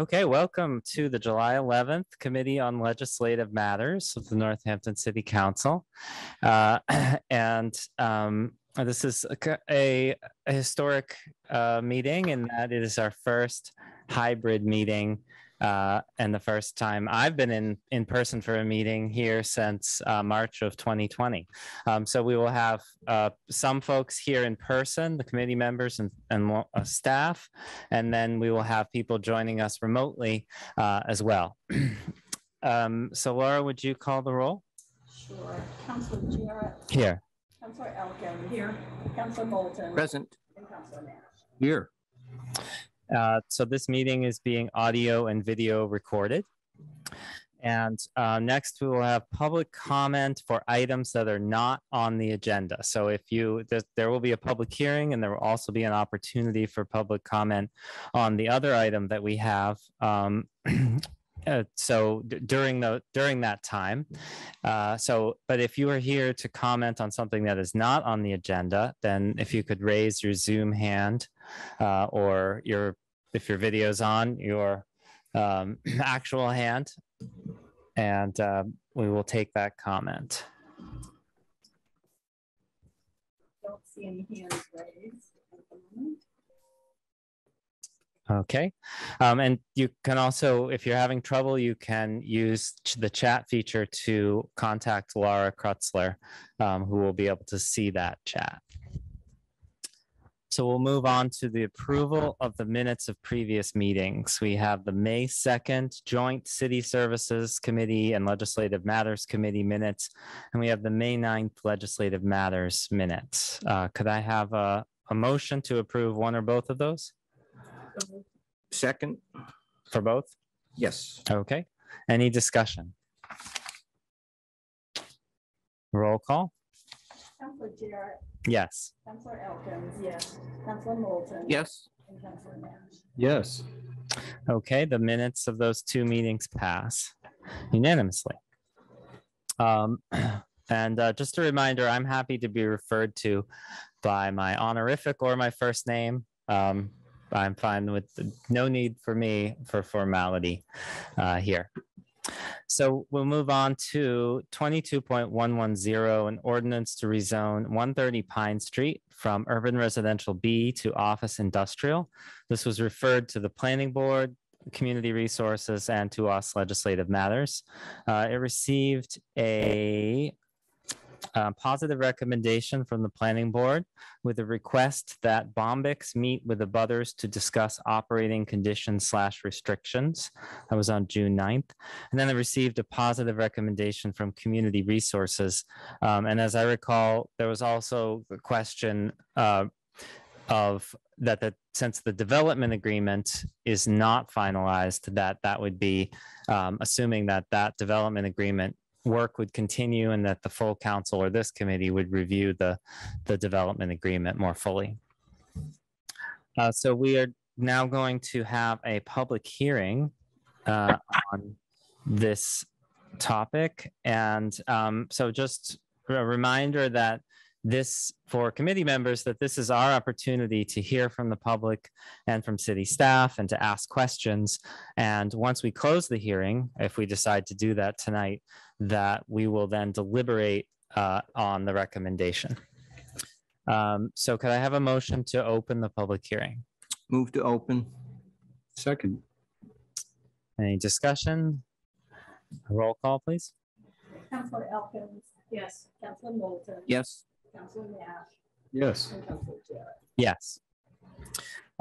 Okay, welcome to the July 11th Committee on Legislative Matters of the Northampton City Council. Uh, And um, this is a a a historic uh, meeting and that it is our first hybrid meeting uh, and the first time I've been in, in person for a meeting here since uh, March of 2020. Um, So we will have uh, some folks here in person, the committee members and, and uh, staff, and then we will have people joining us remotely uh, as well. Um, So Laura, would you call the roll? Sure. Counselor Jarrett, Here. Counselor Elkin. Here. Counselor Moulton. Present. And Counselor Nash. Here. Uh, So this meeting is being audio and video recorded. And uh, next, we will have public comment for items that are not on the agenda. So if you, there- there will be a public hearing and there will also be an opportunity for public comment on the other item that we have. Um, uh, So d- during the, during that time. uh, So, but if you are here to comment on something that is not on the agenda, then if you could raise your Zoom hand uh, or your if your video's on your um, actual hand and uh, we will take that comment Don't see any hands raised at the moment. Okay um, and you can also if you're having trouble you can use the chat feature to contact laura krutzler um, who will be able to see that chat So we'll move on to the approval of the minutes of previous meetings. We have the May 2nd Joint City Services Committee and Legislative Matters Committee minutes, and we have the May 9th Legislative Matters minutes. Uh, Could I have a, a motion to approve one or both of those Second. for both? Yes. Okay, any discussion? Roll call? Counselor Jarrett, Yes. Counselor Elkins. Yes. Counselor Moulton. Yes. And Counselor Nash. Yes. Okay, the minutes of those two meetings pass unanimously. Um, and uh, just a reminder, I'm happy to be referred to by my honorific or my first name. Um, I'm fine with the- no need for me for formality uh, here. So we'll move on to 22.110, an ordinance to rezone 130 Pine Street from urban residential B to office industrial. This was referred to the planning board, community resources, and to us legislative matters. Uh, It received a uh, positive recommendation from the planning board with a request that Bombyx meet with the abutters to discuss operating conditions slash restrictions. That was on June 9th. And then it received a positive recommendation from community resources. Um, And as I recall, there was also the question uh, of that the since the development agreement is not finalized, that that would be um, assuming that that development agreement work would continue and that the full council or this committee would review the the development agreement more fully. Uh, so we are now going to have a public hearing uh, on this topic, and um, so just a reminder that this for committee members that this is our opportunity to hear from the public and from city staff and to ask questions. And once we close the hearing, if we decide to do that tonight, that we will then deliberate uh, on the recommendation. Um, So could I have a motion to open the public hearing? Move to open. Second. Any discussion? Roll call, please. Counselor Elkins. Yes. Counselor Moulton. Yes. Counselor Nash. Yes. And Counselor Jarrett. Yes.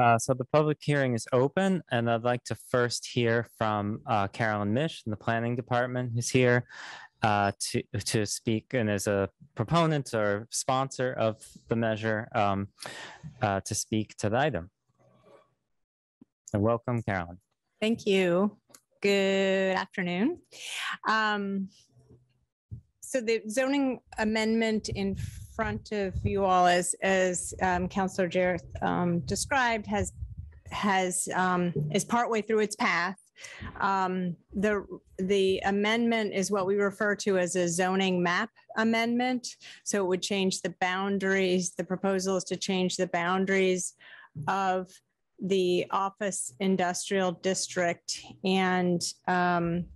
Uh, So the public hearing is open and I'd like to first hear from uh, Carolyn Misch in the planning department who's here uh, to, to speak and as a proponent or sponsor of the measure um, uh, to speak to the item. So welcome, Carolyn. Thank you. Good afternoon. Um, So the zoning amendment in front of you all, as, as um, Counselor Jarrett um, described, has, has, um, is partway through its path. Um, The, the amendment is what we refer to as a zoning map amendment. So it would change the boundaries. The proposal is to change the boundaries of the office industrial district. And um,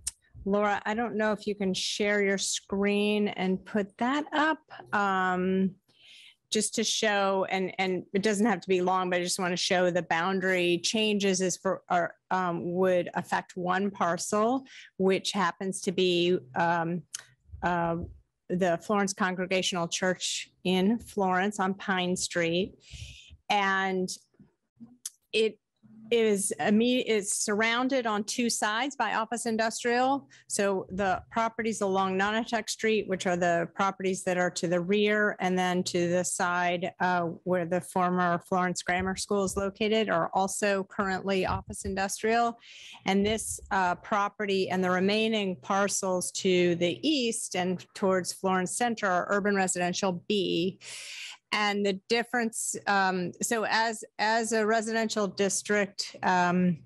Laura, I don't know if you can share your screen and put that up. um, Just to show, and, and it doesn't have to be long, but I just want to show the boundary changes is for, are, um, would affect one parcel, which happens to be um, uh, the Florence Congregational Church in Florence on Pine Street. And it is immediate, is surrounded on two sides by office industrial. So the properties along Nonotuck Street, which are the properties that are to the rear, and then to the side uh, where the former Florence Grammar School is located, are also currently office industrial. And this uh, property and the remaining parcels to the east and towards Florence Center are urban residential B. And the difference, um, so as, as a residential district, um,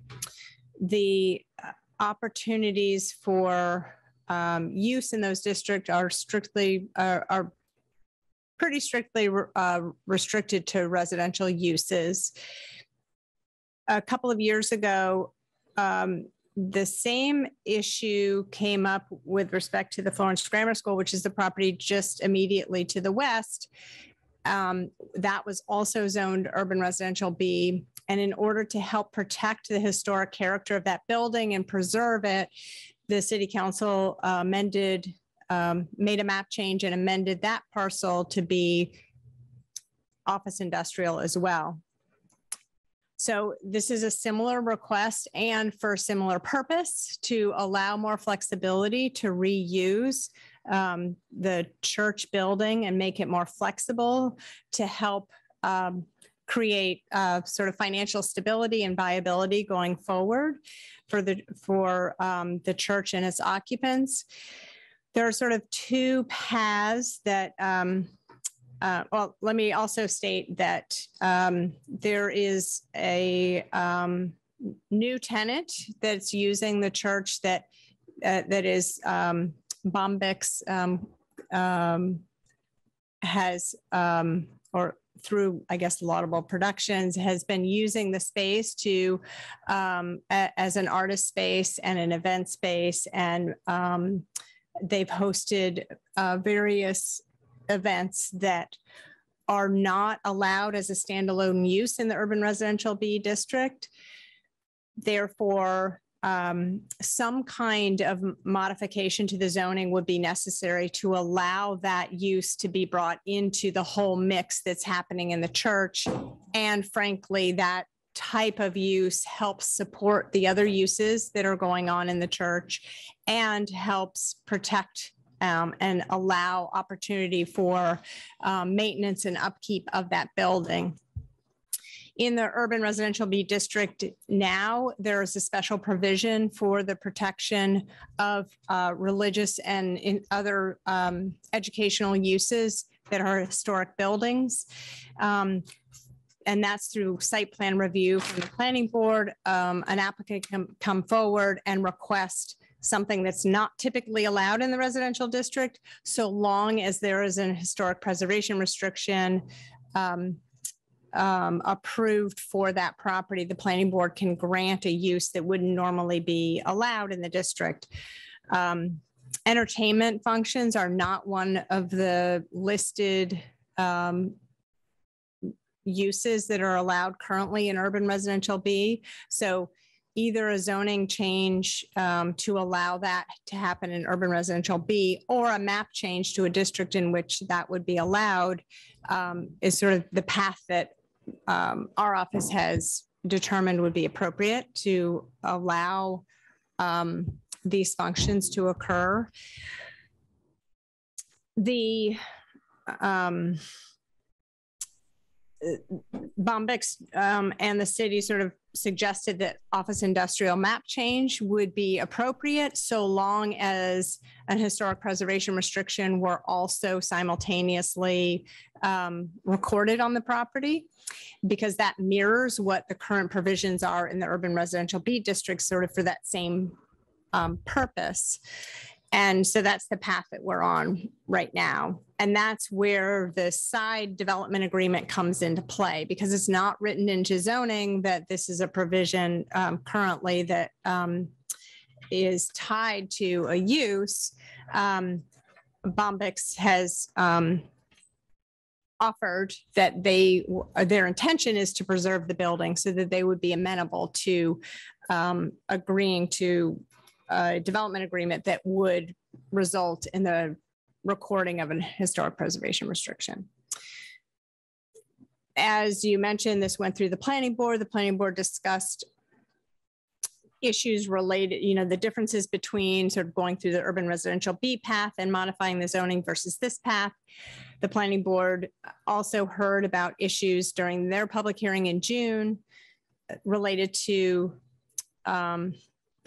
the uh, opportunities for um, use in those districts are strictly, are, are pretty strictly uh, restricted to residential uses. A couple of years ago, um, the same issue came up with respect to the Florence Grammar School, which is the property just immediately to the west. Um, that was also zoned urban residential B. And in order to help protect the historic character of that building and preserve it, the city council uh, amended, um, made a map change and amended that parcel to be office industrial as well. So this is a similar request and for similar purpose to allow more flexibility to reuse um, the church building and make it more flexible to help um, create uh, sort of financial stability and viability going forward for the for um, the church and its occupants. There are sort of two paths that. Um, uh, well, let me also state that um, there is a um, new tenant that's using the church that uh, that is Bombyx um, um, has, um, or through, I guess, Laudable Productions, has been using the space to, um, a- as an artist space and an event space. And um, they've hosted uh, various events that are not allowed as a standalone use in the urban residential B district. Therefore, um, some kind of modification to the zoning would be necessary to allow that use to be brought into the whole mix that's happening in the church. And frankly, that type of use helps support the other uses that are going on in the church and helps protect um, and allow opportunity for um, maintenance and upkeep of that building. In the urban residential B district now, there is a special provision for the protection of uh, religious and in other um, educational uses that are historic buildings. Um, and that's through site plan review from the planning board. Um, an applicant can come forward and request something that's not typically allowed in the residential district, so long as there is an historic preservation restriction um, um, approved for that property, the planning board can grant a use that wouldn't normally be allowed in the district. Um, entertainment functions are not one of the listed um, uses that are allowed currently in urban residential B. So either a zoning change um, to allow that to happen in urban residential B or a map change to a district in which that would be allowed um, is sort of the path that um, our office has determined would be appropriate to allow um, these functions to occur. The um, Bombyx um, and the city sort of suggested that office industrial map change would be appropriate so long as an historic preservation restriction were also simultaneously um, recorded on the property because that mirrors what the current provisions are in the urban residential B district sort of for that same um, purpose. And so that's the path that we're on right now. And that's where the side development agreement comes into play because it's not written into zoning that this is a provision um, currently that um, is tied to a use. Um, Bombyx has um, offered that they, their intention is to preserve the building so that they would be amenable to um, agreeing to a development agreement that would result in the recording of an historic preservation restriction. As you mentioned, this went through the planning board. The planning board discussed issues related, you know, the differences between sort of going through the urban residential B path and modifying the zoning versus this path. The planning board also heard about issues during their public hearing in June related to um,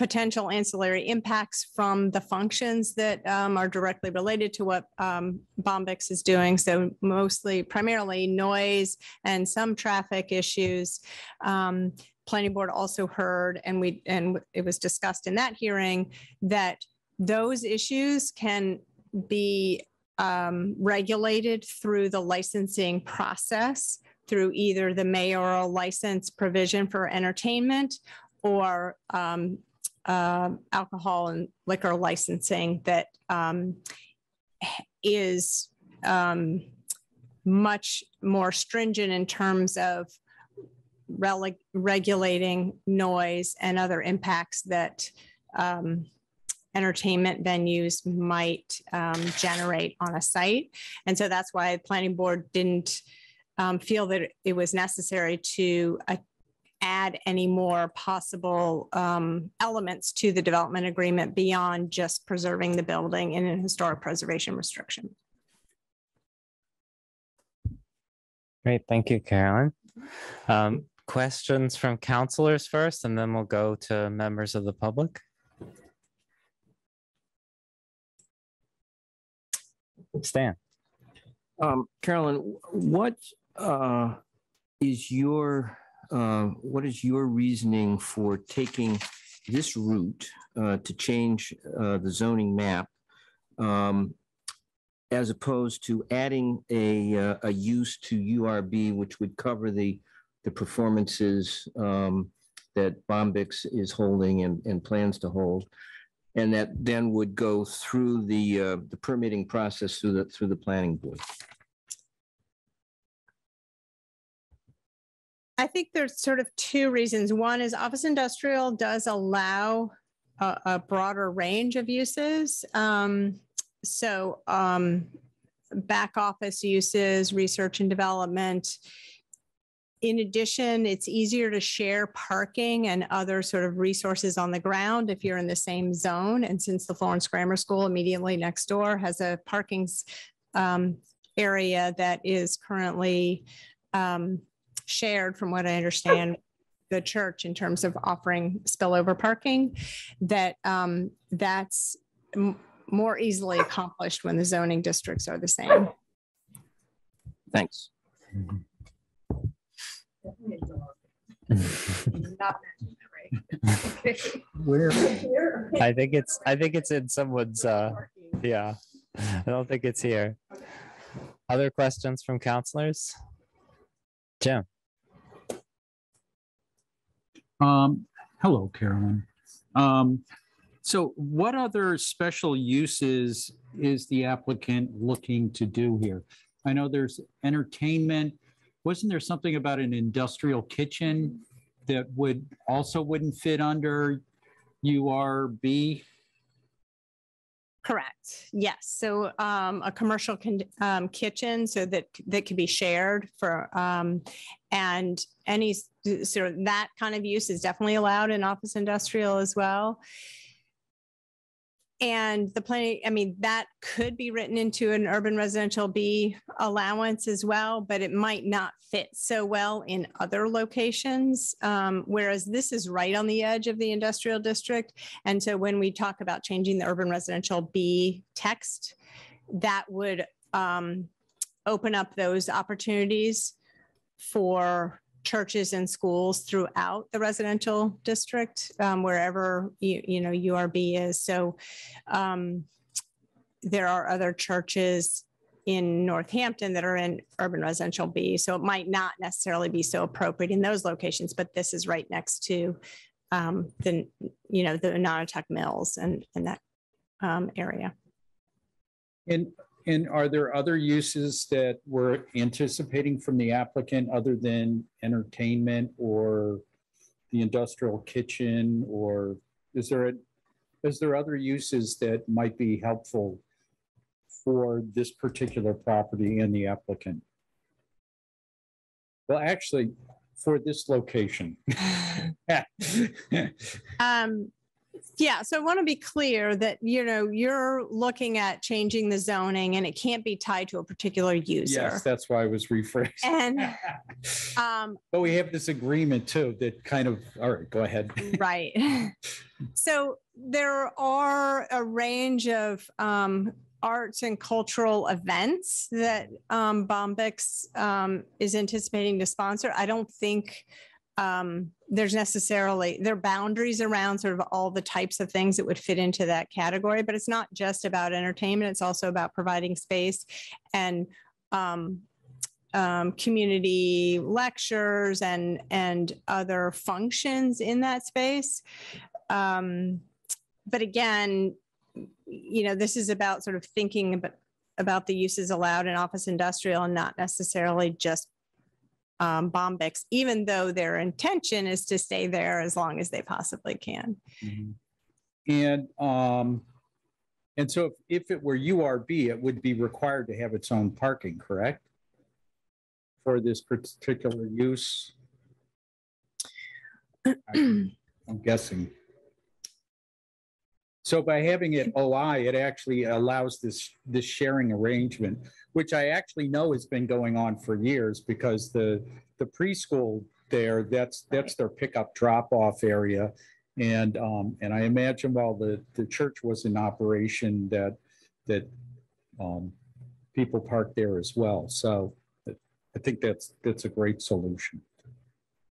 potential ancillary impacts from the functions that um, are directly related to what um, Bombyx is doing. So mostly, primarily noise and some traffic issues. Um, planning board also heard, and we and it was discussed in that hearing that those issues can be um, regulated through the licensing process through either the mayoral license provision for entertainment or um, uh, alcohol and liquor licensing that um, is um, much more stringent in terms of regulating noise and other impacts that um, entertainment venues might um, generate on a site. And so that's why the planning board didn't um, feel that it was necessary to uh, add any more possible um, elements to the development agreement beyond just preserving the building in a historic preservation restriction. Great, thank you, Carolyn. Um, questions from counselors first, and then we'll go to members of the public. Stan, Um, Carolyn, what, uh, is your, uh, what is your reasoning for taking this route, uh, to change, uh, the zoning map? Um, as opposed to adding a, uh, a use to URB, which would cover the, the performances, um, that Bombyx is holding and, and plans to hold? And that then would go through the, uh, the permitting process through the, through the planning board. I think there's sort of two reasons. One is office industrial does allow a, a broader range of uses. Um, so um, back office uses, research and development. In addition, it's easier to share parking and other sort of resources on the ground if you're in the same zone. And since the Florence Grammar School immediately next door has a parking um, area that is currently um, shared, from what I understand, the church in terms of offering spillover parking, that um, that's m- more easily accomplished when the zoning districts are the same. Thanks. Definitely a dog. Not mentioned, right? Where? I think it's, I think it's in someone's, uh, yeah, I don't think it's here. Other questions from counselors? Jim, Um, hello, Carolyn. Um, so what other special uses is the applicant looking to do here? I know there's entertainment. Wasn't there something about an industrial kitchen that would also wouldn't fit under URB? Correct. Yes. So um, a commercial con- um, kitchen so that that could be shared for um, and any sort of that kind of use is definitely allowed in office industrial as well. And the planning, I mean, that could be written into an urban residential B allowance as well, but it might not fit so well in other locations. Um, whereas this is right on the edge of the industrial district. And so when we talk about changing the urban residential B text, that would um, open up those opportunities for churches and schools throughout the residential district, um, wherever you, you know, URB is. So um, there are other churches in Northampton that are in urban residential B. So it might not necessarily be so appropriate in those locations, but this is right next to um, the, you know, the Nonotuck Mills and, and that um, area. And, and are there other uses that we're anticipating from the applicant other than entertainment or the industrial kitchen or is there, a is there other uses that might be helpful for this particular property and the applicant? Well, actually, for this location. Um, yeah, so I want to be clear that, you know, you're looking at changing the zoning and it can't be tied to a particular user. Yes, that's why I was rephrased. And, um, But we have this agreement too that kind of, all right, go ahead. Right. So there are a range of um, arts and cultural events that um, Bombyx um, is anticipating to sponsor. I don't think um, there's necessarily, there are boundaries around sort of all the types of things that would fit into that category, but it's not just about entertainment. It's also about providing space and um, um, community lectures and and other functions in that space. Um, but again, you know, this is about sort of thinking about about the uses allowed in office industrial and not necessarily just um, Bombyx, even though their intention is to stay there as long as they possibly can. Mhm. And, um, and so if, if it were URB, it would be required to have its own parking, correct? For this particular use? I'm guessing. So by having it OI, it actually allows this, this sharing arrangement, which I actually know has been going on for years because the, the preschool there, that's, that's their pickup drop off area. And, um, and I imagine while the, the church was in operation that, that, um, people park there as well. So I think that's, that's a great solution.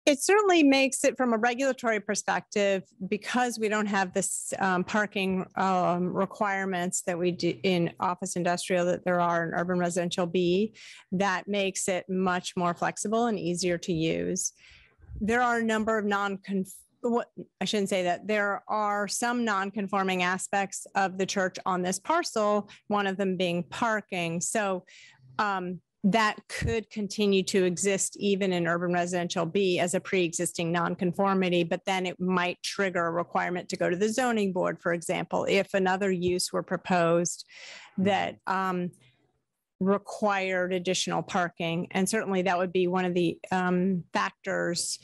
It certainly makes it from a regulatory perspective, because we don't have this um, parking um, requirements that we do in office industrial that there are in urban residential B, that makes it much more flexible and easier to use. There are a number of non I shouldn't say that. There are some non-conforming aspects of the church on this parcel, one of them being parking. So um, that could continue to exist even in urban residential B as a pre-existing nonconformity, but then it might trigger a requirement to go to the zoning board, for example, if another use were proposed that um, required additional parking. And certainly that would be one of the um, factors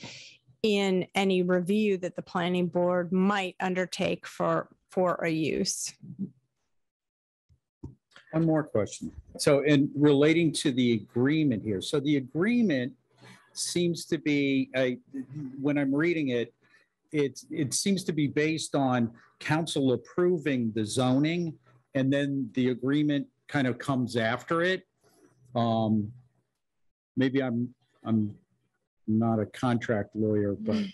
in any review that the planning board might undertake for, for a use. One more question. So in relating to the agreement here, so the agreement seems to be, I, when I'm reading it, it, it seems to be based on council approving the zoning and then the agreement kind of comes after it. Um, maybe I'm, I'm not a contract lawyer, but,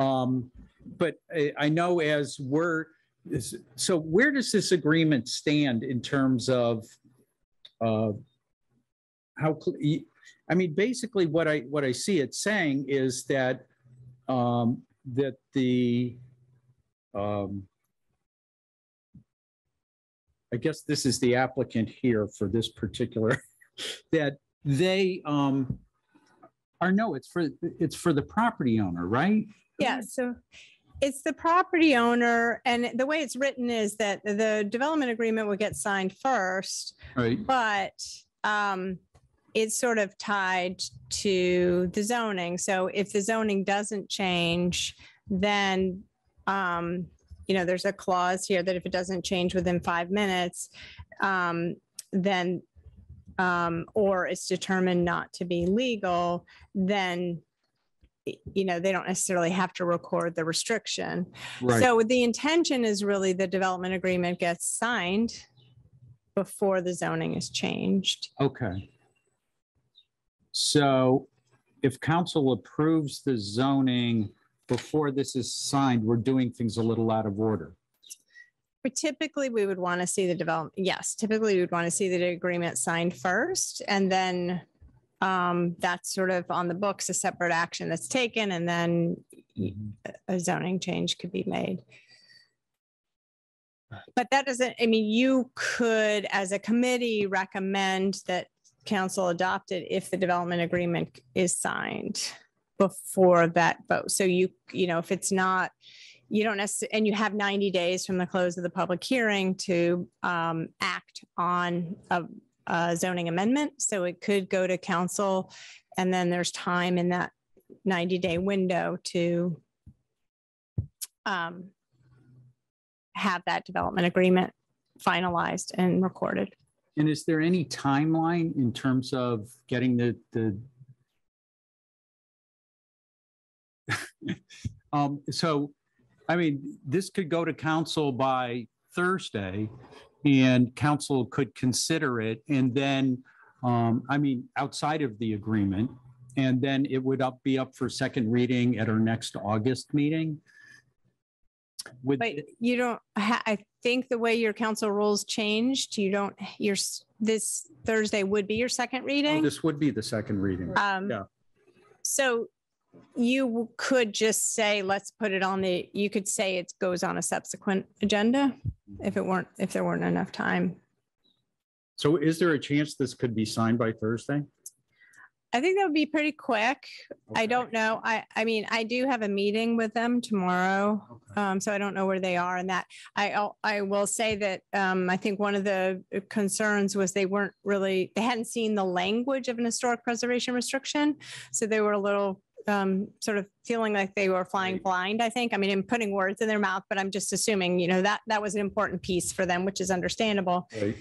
um, but I, I know as we're, is, so where does this agreement stand in terms of uh, how, I mean, basically what I, what I see it saying is that, um, that the, um, I guess this is the applicant here for this particular, that they, um, or no, it's for, it's for the property owner, right? Yeah, so it's the property owner, and the way it's written is that the development agreement would get signed first, Right. but um, it's sort of tied to the zoning. So if the zoning doesn't change, then um, you know, there's a clause here that if it doesn't change within five minutes, um, then um, or it's determined not to be legal, then you know, they don't necessarily have to record the restriction. Right. So the intention is really the development agreement gets signed before the zoning is changed. Okay. So, if council approves the zoning before this is signed, we're doing things a little out of order. But typically, we would want to see the development, yes, typically we would want to see the agreement signed first and then um, that's sort of on the books, a separate action that's taken and then a- a zoning change could be made. But that doesn't, I mean, you could, as a committee, recommend that council adopt it if the development agreement is signed before that vote. So you, you know, if it's not, you don't necessarily, and you have 90 days from the close of the public hearing to um, act on a a zoning amendment. So it could go to council and then there's time in that 90-day window to um, have that development agreement finalized and recorded. And is there any timeline in terms of getting the, the? Um, so, I mean, this could go to council by Thursday and council could consider it and then, um, I mean, outside of the agreement. And then it would up, be up for second reading at our next August meeting. With, But you don't, ha- I think the way your council rules changed, you don't, your, s- this Thursday would be your second reading. this would be the second reading. Um, Yeah. So you could just say, let's put it on the, you could say it goes on a subsequent agenda if it weren't, if there weren't enough time. So is there a chance this could be signed by Thursday? I think that would be pretty quick. I don't know. I, I mean, I do have a meeting with them tomorrow. Okay. Um, so I don't know where they are in that. I, I will say that, um, I think one of the concerns was they weren't really, they hadn't seen the language of an historic preservation restriction. So they were a little, um, sort of feeling like they were flying blind, I think. I mean, I'm putting words in their mouth, but I'm just assuming, you know, that, that was an important piece for them, which is understandable. Right.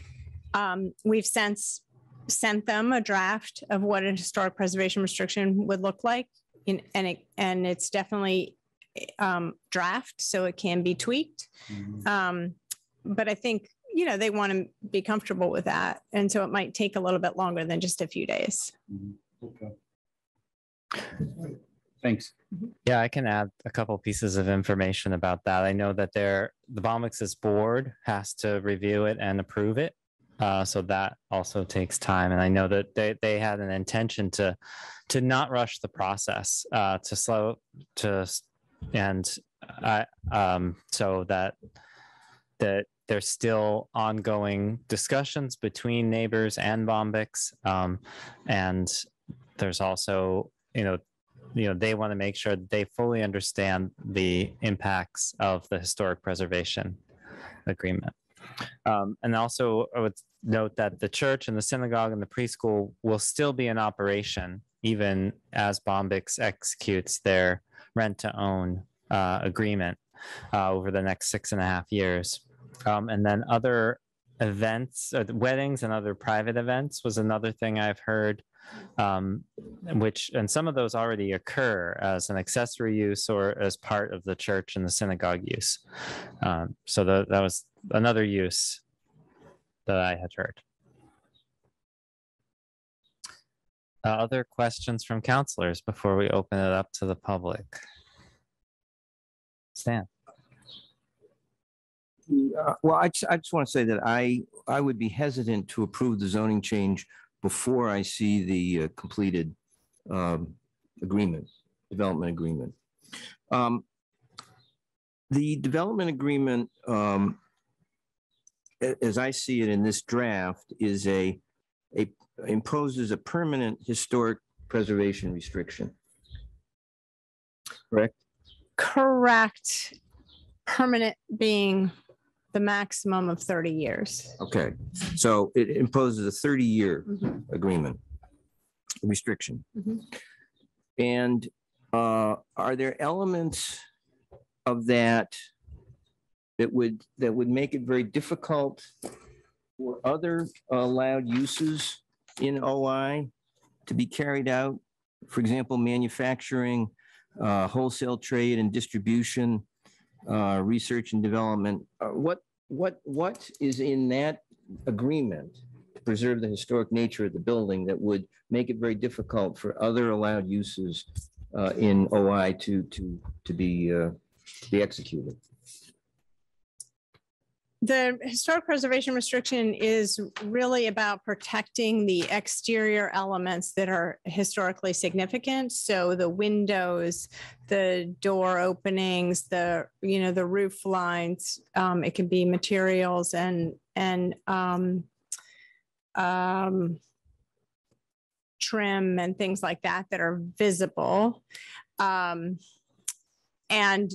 Um, we've since sent them a draft of what a historic preservation restriction would look like. In, and it, and it's definitely um, draft, so it can be tweaked. Mhm. Um, but I think, you know, they want to be comfortable with that. And so it might take a little bit longer than just a few days. Mhm. Okay. Thanks. Yeah, I can add a couple pieces of information about that. I know that there, the Bombyx's board has to review it and approve it. Uh, so that also takes time. And I know that they, they had an intention to, to not rush the process, uh, to slow, to, and I, um, so that, that there's still ongoing discussions between neighbors and Bombyx. Um, and there's also, you know, you know, they want to make sure that they fully understand the impacts of the historic preservation agreement. Um, and also I would note that the church and the synagogue and the preschool will still be in operation even as Bombyx executes their rent to own uh, agreement uh, over the next six and a half years. Um, and then other events, uh, weddings and other private events was another thing I've heard um, which and some of those already occur as an accessory use or as part of the church and the synagogue use. Um, so tha- that was another use that I had heard. Uh, other questions from counselors before we open it up to the public? Stan. Uh, Well, I just, I just want to say that I, I would be hesitant to approve the zoning change before I see the uh, completed um, agreement, development agreement. Um, The development agreement, um, as I see it in this draft, is a, a imposes a permanent historic preservation restriction. Correct? Correct. Permanent being the maximum of 30 years. Okay, so it imposes a 30-year Mhm. agreement, restriction. Mhm. And uh, are there elements of that that would, that would make it very difficult for other allowed uses in OI to be carried out? For example, manufacturing, uh, wholesale trade and distribution, uh, research and development. Uh, What, what, what is in that agreement to preserve the historic nature of the building that would make it very difficult for other allowed uses uh, in OI to, to, to be, uh, be executed. The historic preservation restriction is really about protecting the exterior elements that are historically significant. So the windows, the door openings, the, you know, the roof lines, um, it can be materials and, and, um, um, trim and things like that that are visible. Um, and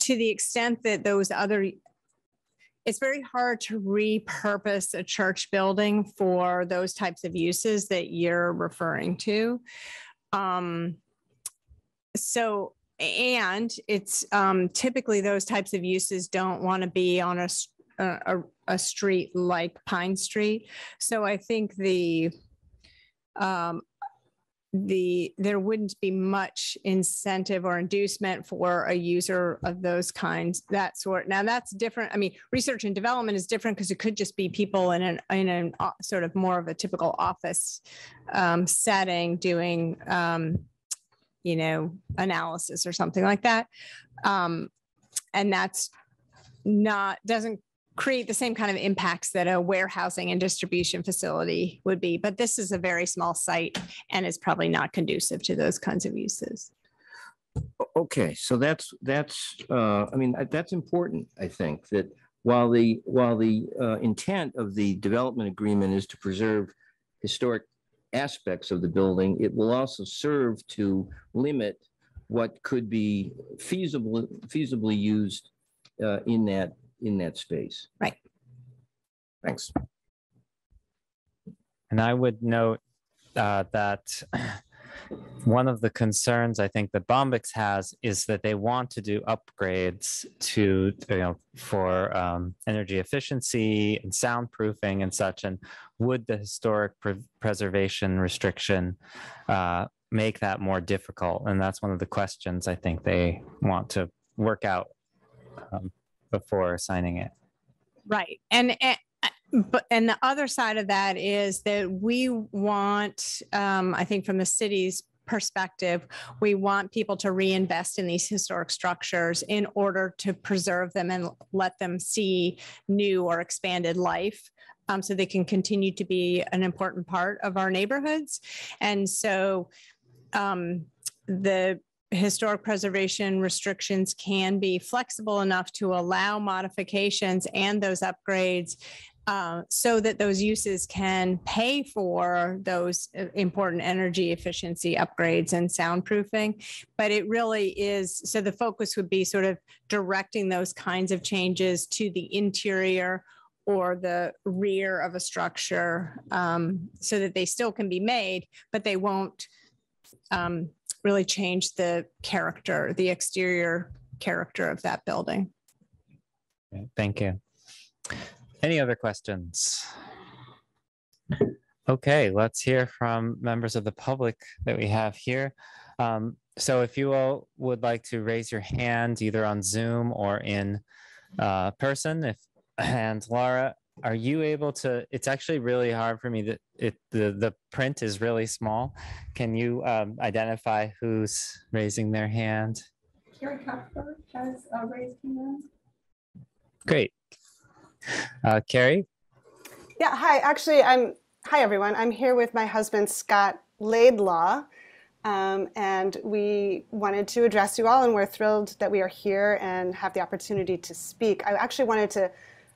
to the extent that those other it's very hard to repurpose a church building for those types of uses that you're referring to. Um, so, and it's um, typically those types of uses don't want to be on a a street like Pine Street. So I think the um, the, there wouldn't be much incentive or inducement for a user of those kinds, that sort. Now, that's different. I mean, research and development is different because it could just be people in an, in an o- sort of more of a typical office um, setting doing, um, you know, analysis or something like that. Um, And that's not, doesn't create the same kind of impacts that a warehousing and distribution facility would be. But this is a very small site and is probably not conducive to those kinds of uses. Okay, so that's, that's, uh, I mean, that's important, I think, that while the, while the, uh, intent of the development agreement is to preserve historic aspects of the building, it will also serve to limit what could be feasible, feasibly used, uh, in that, in that space. Right. Thanks. And I would note uh, that one of the concerns I think that Bombyx has is that they want to do upgrades to, you know, for um, energy efficiency and soundproofing and such. And would the historic pre- preservation restriction uh, make that more difficult? And that's one of the questions I think they want to work out um, before signing it. Right. And, and but and the other side of that is that we want, um, I think from the city's perspective, we want people to reinvest in these historic structures in order to preserve them and let them see new or expanded life. Um, so they can continue to be an important part of our neighborhoods. And so um, the historic preservation restrictions can be flexible enough to allow modifications and those upgrades uh, so that those uses can pay for those uh, important energy efficiency upgrades and soundproofing. But it really is, so the focus would be sort of directing those kinds of changes to the interior or the rear of a structure um, so that they still can be made, but they won't um, really change the character, the exterior character of that building. Thank you. Any other questions? Okay, let's hear from members of the public that we have here. Um, So if you all would like to raise your hand either on Zoom or in uh, person, if, and Laura, are you able to, it's actually really hard for me that it, the, the print is really small. Can you um, identify who's raising their hand? Carrie Cuthbert has uh, raised hand. Great. Uh, Carrie? Yeah, hi. Actually, I'm hi everyone. I'm here with my husband Scott Laidlaw, um, and we wanted to address you all, and we're thrilled that we are here and have the opportunity to speak. I actually wanted to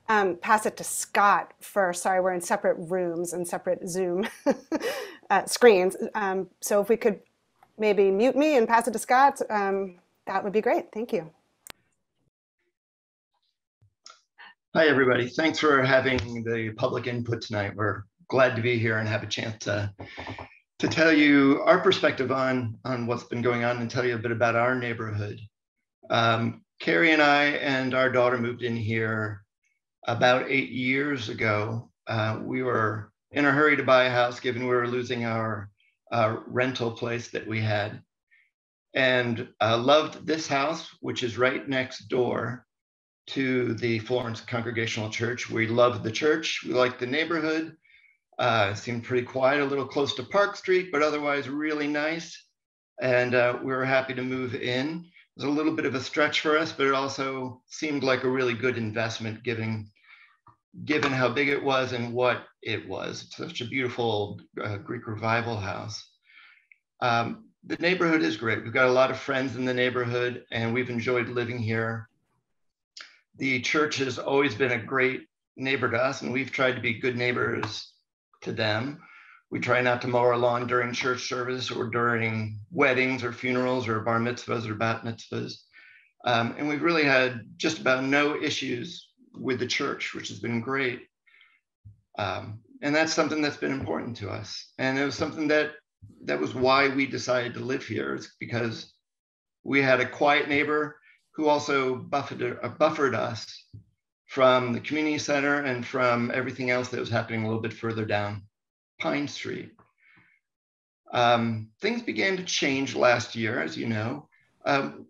um, pass it to Scott first. Sorry, we're in separate rooms and separate Zoom uh, screens. Um, so if we could maybe mute me and pass it to Scott, um, that would be great. Thank you. Hi, everybody. Thanks for having the public input tonight. We're glad to be here and have a chance to, to tell you our perspective on, on what's been going on and tell you a bit about our neighborhood. Um, Carrie and I and our daughter moved in here about eight years ago. Uh, we were in a hurry to buy a house given we were losing our uh, rental place that we had. And uh, loved this house, which is right next door to the Florence Congregational Church. We loved the church. We liked the neighborhood. Uh, seemed pretty quiet, a little close to Park Street, but otherwise really nice. And uh, we were happy to move in. It was a little bit of a stretch for us, but it also seemed like a really good investment given, given how big it was and what it was. It's such a beautiful uh, Greek revival house. Um, the neighborhood is great. We've got a lot of friends in the neighborhood and we've enjoyed living here. The church has always been a great neighbor to us and we've tried to be good neighbors to them. We try not to mow our lawn during church service or during weddings or funerals or bar mitzvahs or bat mitzvahs. Um, and we've really had just about no issues with the church, which has been great. Um, and that's something that's been important to us. And it was something that that was why we decided to live here is because we had a quiet neighbor who also buffered, uh, buffered us from the community center and from everything else that was happening a little bit further down Pine Street. Um, things began to change last year, as you know. Um,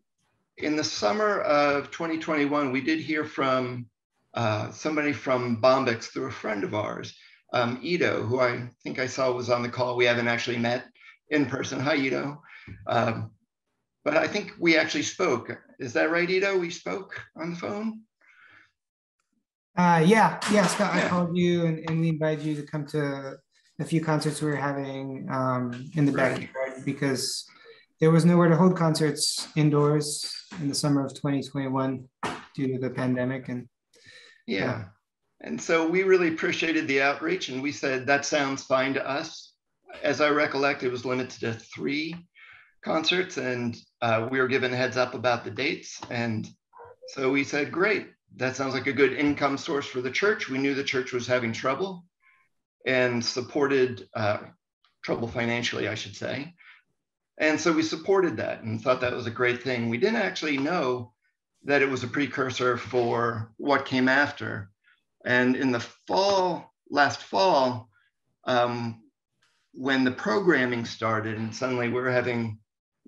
in the summer of 2021, we did hear from uh, somebody from Bombyx through a friend of ours um, Ido, who I think I saw was on the call. We haven't actually met in person. Hi, Ito. Um, but I think we actually spoke. Is that right, Ito? We spoke on the phone? Uh, yeah, yeah, Scott, Yeah. I called you and, and we invited you to come to a few concerts we were having um, in the Right. backyard because there was nowhere to hold concerts indoors in the summer of 2021 due to the pandemic. And Yeah. And so we really appreciated the outreach and we said, that sounds fine to us. As I recollect, it was limited to three concerts and uh, we were given a heads up about the dates. And so we said, great, that sounds like a good income source for the church. We knew the church was having trouble and supported uh, trouble financially, I should say. And so we supported that and thought that was a great thing. We didn't actually know that it was a precursor for what came after. And in the fall, last fall, um, when the programming started, and suddenly we were having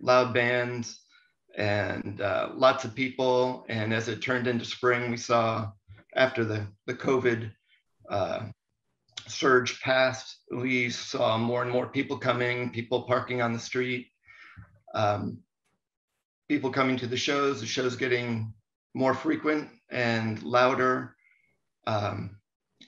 loud bands and uh, lots of people. And as it turned into spring, we saw after the, the COVID uh, surge passed, we saw more and more people coming, people parking on the street, um, people coming to the shows, the shows getting more frequent and louder. Um,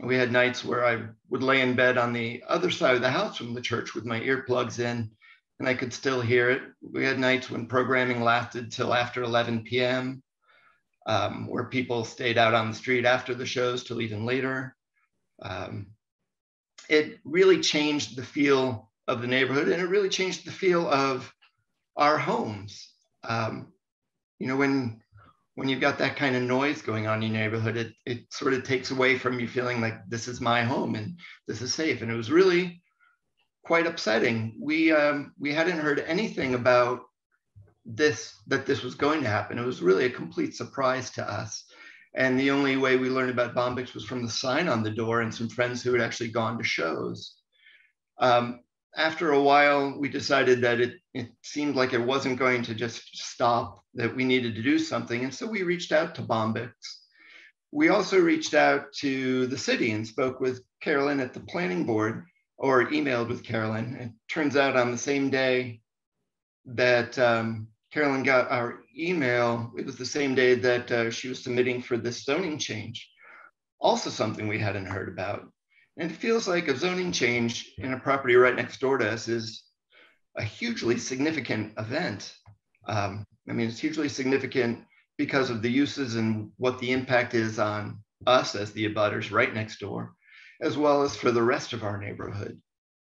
we had nights where I would lay in bed on the other side of the house from the church with my earplugs in, and I could still hear it. We had nights when programming lasted till after 11 p.m., um, where people stayed out on the street after the shows till even later. Um, it really changed the feel of the neighborhood, and it really changed the feel of our homes. Um, you know, when when you've got that kind of noise going on in your neighborhood, it, it sort of takes away from you feeling like this is my home and this is safe. And it was really quite upsetting. We um, we hadn't heard anything about this that this was going to happen. It was really a complete surprise to us. And the only way we learned about Bombyx was from the sign on the door and some friends who had actually gone to shows. Um, after a while, we decided that it, it seemed like it wasn't going to just stop, that we needed to do something. And so we reached out to Bombyx. We also reached out to the city and spoke with Carolyn at the planning board or emailed with Carolyn. It turns out on the same day that um, Carolyn got our email, it was the same day that uh, she was submitting for this zoning change. Also something we hadn't heard about. And it feels like a zoning change in a property right next door to us is a hugely significant event. Um, I mean, it's hugely significant because of the uses and what the impact is on us as the abutters right next door, as well as for the rest of our neighborhood.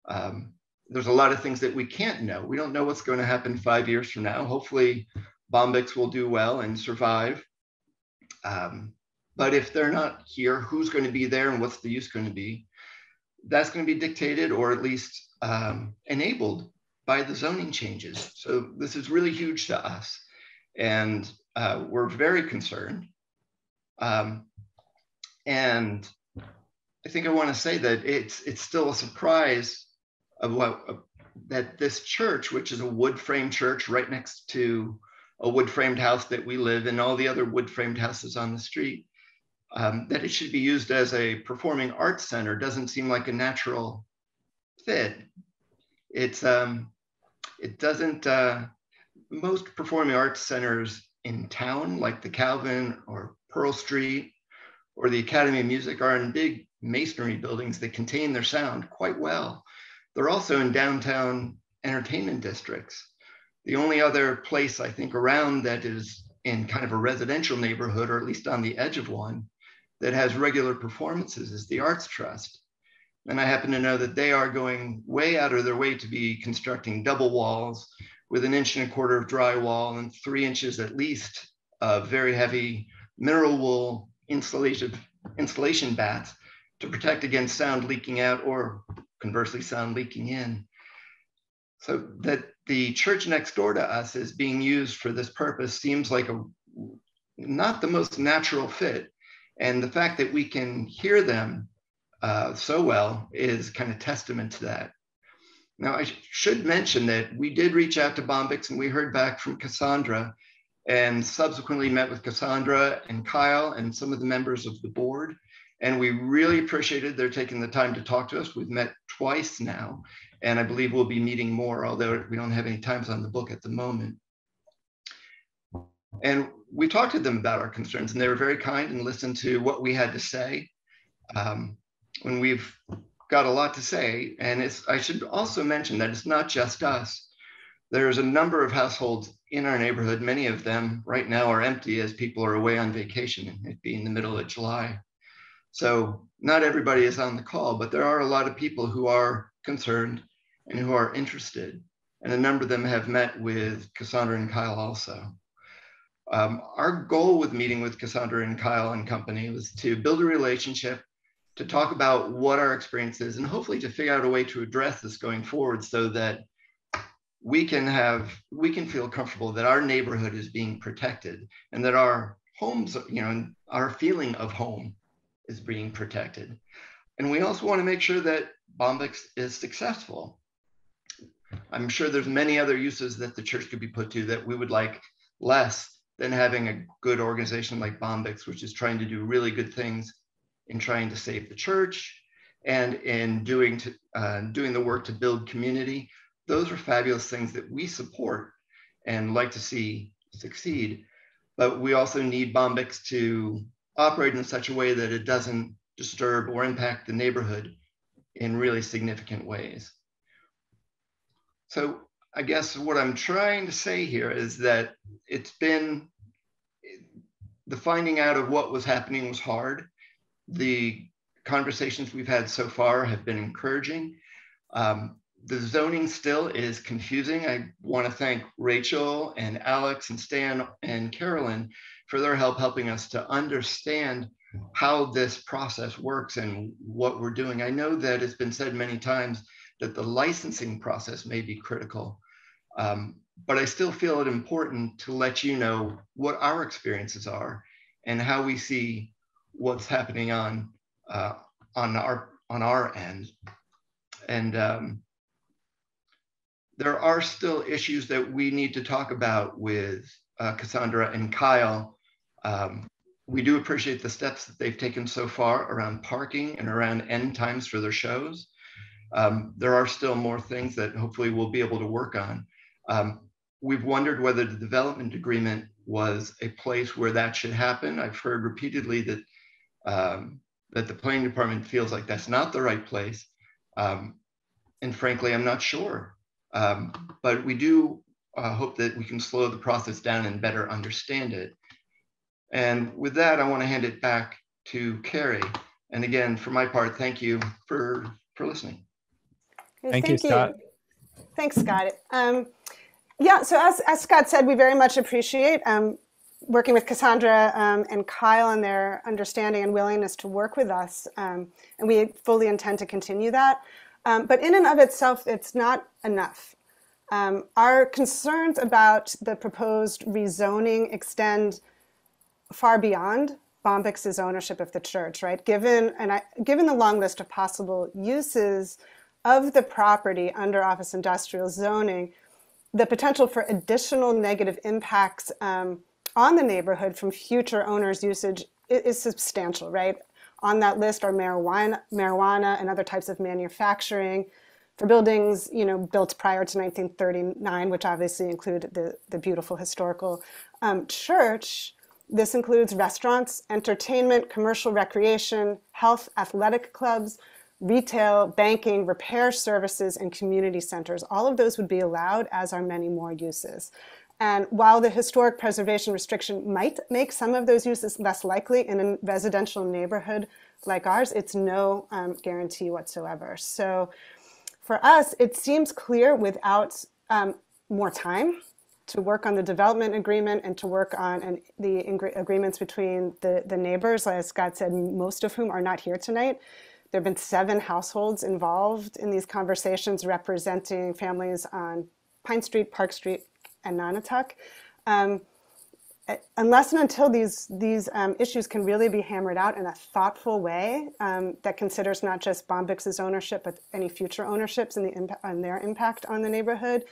Um, there's a lot of things that we can't know. We don't know what's going to happen five years from now. Hopefully, Bombyx will do well and survive. Um, but if they're not here, who's going to be there and what's the use going to be? That's going to be dictated or at least um, enabled by the zoning changes. So this is really huge to us. And uh, we're very concerned. Um, and I think I want to say that it's it's still a surprise of what uh, that this church, which is a wood frame church right next to a wood framed house that we live in, all the other wood framed houses on the street. Um, that it should be used as a performing arts center doesn't seem like a natural fit. It's um, it doesn't. Uh, most performing arts centers in town, like the Calvin or Pearl Street or the Academy of Music, are in big masonry buildings that contain their sound quite well. They're also in downtown entertainment districts. The only other place I think around that is in kind of a residential neighborhood, or at least on the edge of one, that has regular performances is the Arts Trust. And I happen to know that they are going way out of their way to be constructing double walls with an inch and a quarter of drywall and three inches at least of very heavy mineral wool insulation, insulation bats to protect against sound leaking out or conversely sound leaking in. So that the church next door to us is being used for this purpose seems like a not the most natural fit. And the fact that we can hear them uh, so well is kind of testament to that. Now, I sh should mention that we did reach out to Bombyx and we heard back from Cassandra and subsequently met with Cassandra and Kyle and some of the members of the board. And we really appreciated their taking the time to talk to us. We've met twice now, and I believe we'll be meeting more, although we don't have any times on the book at the moment. And we talked to them about our concerns, and they were very kind and listened to what we had to say. Um, when we've got a lot to say, and it's, I should also mention that it's not just us. There's a number of households in our neighborhood. Many of them right now are empty as people are away on vacation, it being the middle of July. So not everybody is on the call, but there are a lot of people who are concerned and who are interested. And a number of them have met with Cassandra and Kyle also. Um, our goal with meeting with Cassandra and Kyle and company was to build a relationship, to talk about what our experience is, and hopefully to figure out a way to address this going forward so that we can have, we can feel comfortable that our neighborhood is being protected and that our homes, you know, our feeling of home is being protected. And we also want to make sure that Bombyx is successful. I'm sure there's many other uses that the church could be put to that we would like less than having a good organization like Bombyx, which is trying to do really good things in trying to save the church and in doing to, uh, doing the work to build community. Those are fabulous things that we support and like to see succeed. But we also need Bombyx to operate in such a way that it doesn't disturb or impact the neighborhood in really significant ways. So I guess what I'm trying to say here is that it's been the finding out of what was happening was hard. The conversations we've had so far have been encouraging. Um, the zoning still is confusing. I want to thank Rachel and Alex and Stan and Carolyn for their help helping us to understand how this process works and what we're doing. I know that it's been said many times that the licensing process may be critical, um, but I still feel it important to let you know what our experiences are and how we see what's happening on uh, on our on our end. And um, there are still issues that we need to talk about with uh, Cassandra and Kyle. Um, we do appreciate the steps that they've taken so far around parking and around end times for their shows. Um, there are still more things that hopefully we'll be able to work on. Um, we've wondered whether the development agreement was a place where that should happen. I've heard repeatedly that um, that the planning department feels like that's not the right place. Um, and frankly, I'm not sure. Um, but we do uh, hope that we can slow the process down and better understand it. And with that, I want to hand it back to Carrie. And again, for my part, thank you for, for listening. Thank, you, Scott. Thanks, Scott. Um, yeah, so as, as Scott said, we very much appreciate um, working with Cassandra um, and Kyle and their understanding and willingness to work with us. Um, and we fully intend to continue that. Um, but in and of itself, it's not enough. Um, our concerns about the proposed rezoning extend far beyond Bombyx's ownership of the church, right? Given, and I, given the long list of possible uses of the property under office industrial zoning, the potential for additional negative impacts um, on the neighborhood from future owners' usage is, is substantial, right? On that list are marijuana, marijuana and other types of manufacturing for buildings, you know, built prior to 1939, which obviously include the, the beautiful historical um, church. This includes restaurants, entertainment, commercial recreation, health, athletic clubs, retail, banking, repair services, and community centers. All of those would be allowed, as are many more uses. And while the historic preservation restriction might make some of those uses less likely in a residential neighborhood like ours, it's no um, guarantee whatsoever. So for us, it seems clear without um, more time to work on the development agreement and to work on an, the agreements between the, the neighbors, as Scott said, most of whom are not here tonight, there have been seven households involved in these conversations representing families on Pine Street, Park Street, and Nonotuck. Um, unless and until these, these um, issues can really be hammered out in a thoughtful way um, that considers not just Bombyx's ownership, but any future ownerships and, the and their impact on the neighborhood,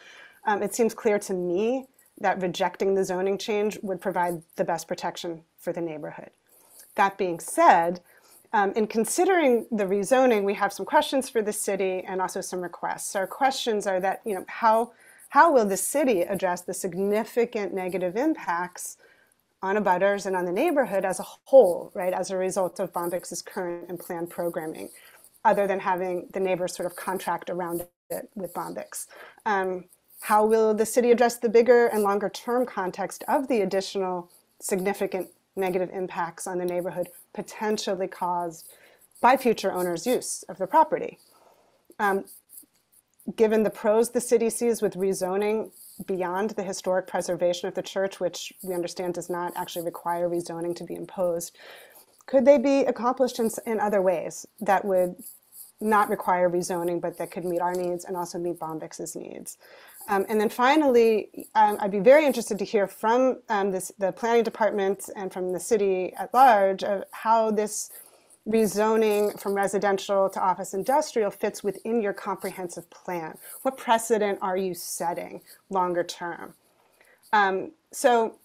um, it seems clear to me that rejecting the zoning change would provide the best protection for the neighborhood. That being said, um, in considering the rezoning, we have some questions for the city and also some requests. Our questions are that, you know, how, how will the city address the significant negative impacts on abutters and on the neighborhood as a whole, right, as a result of Bombyx's current and planned programming, other than having the neighbors sort of contract around it with Bombyx? Um, how will the city address the bigger and longer term context of the additional significant negative impacts on the neighborhood potentially caused by future owners' use of the property. Um, given the pros the city sees with rezoning beyond the historic preservation of the church, which we understand does not actually require rezoning to be imposed, could they be accomplished in, in other ways that would not require rezoning, but that could meet our needs and also meet Bombyx's needs? Um, and then finally, um, I'd be very interested to hear from um, this, the planning department and from the city at large of how this rezoning from residential to office industrial fits within your comprehensive plan. What precedent are you setting longer term? Um, so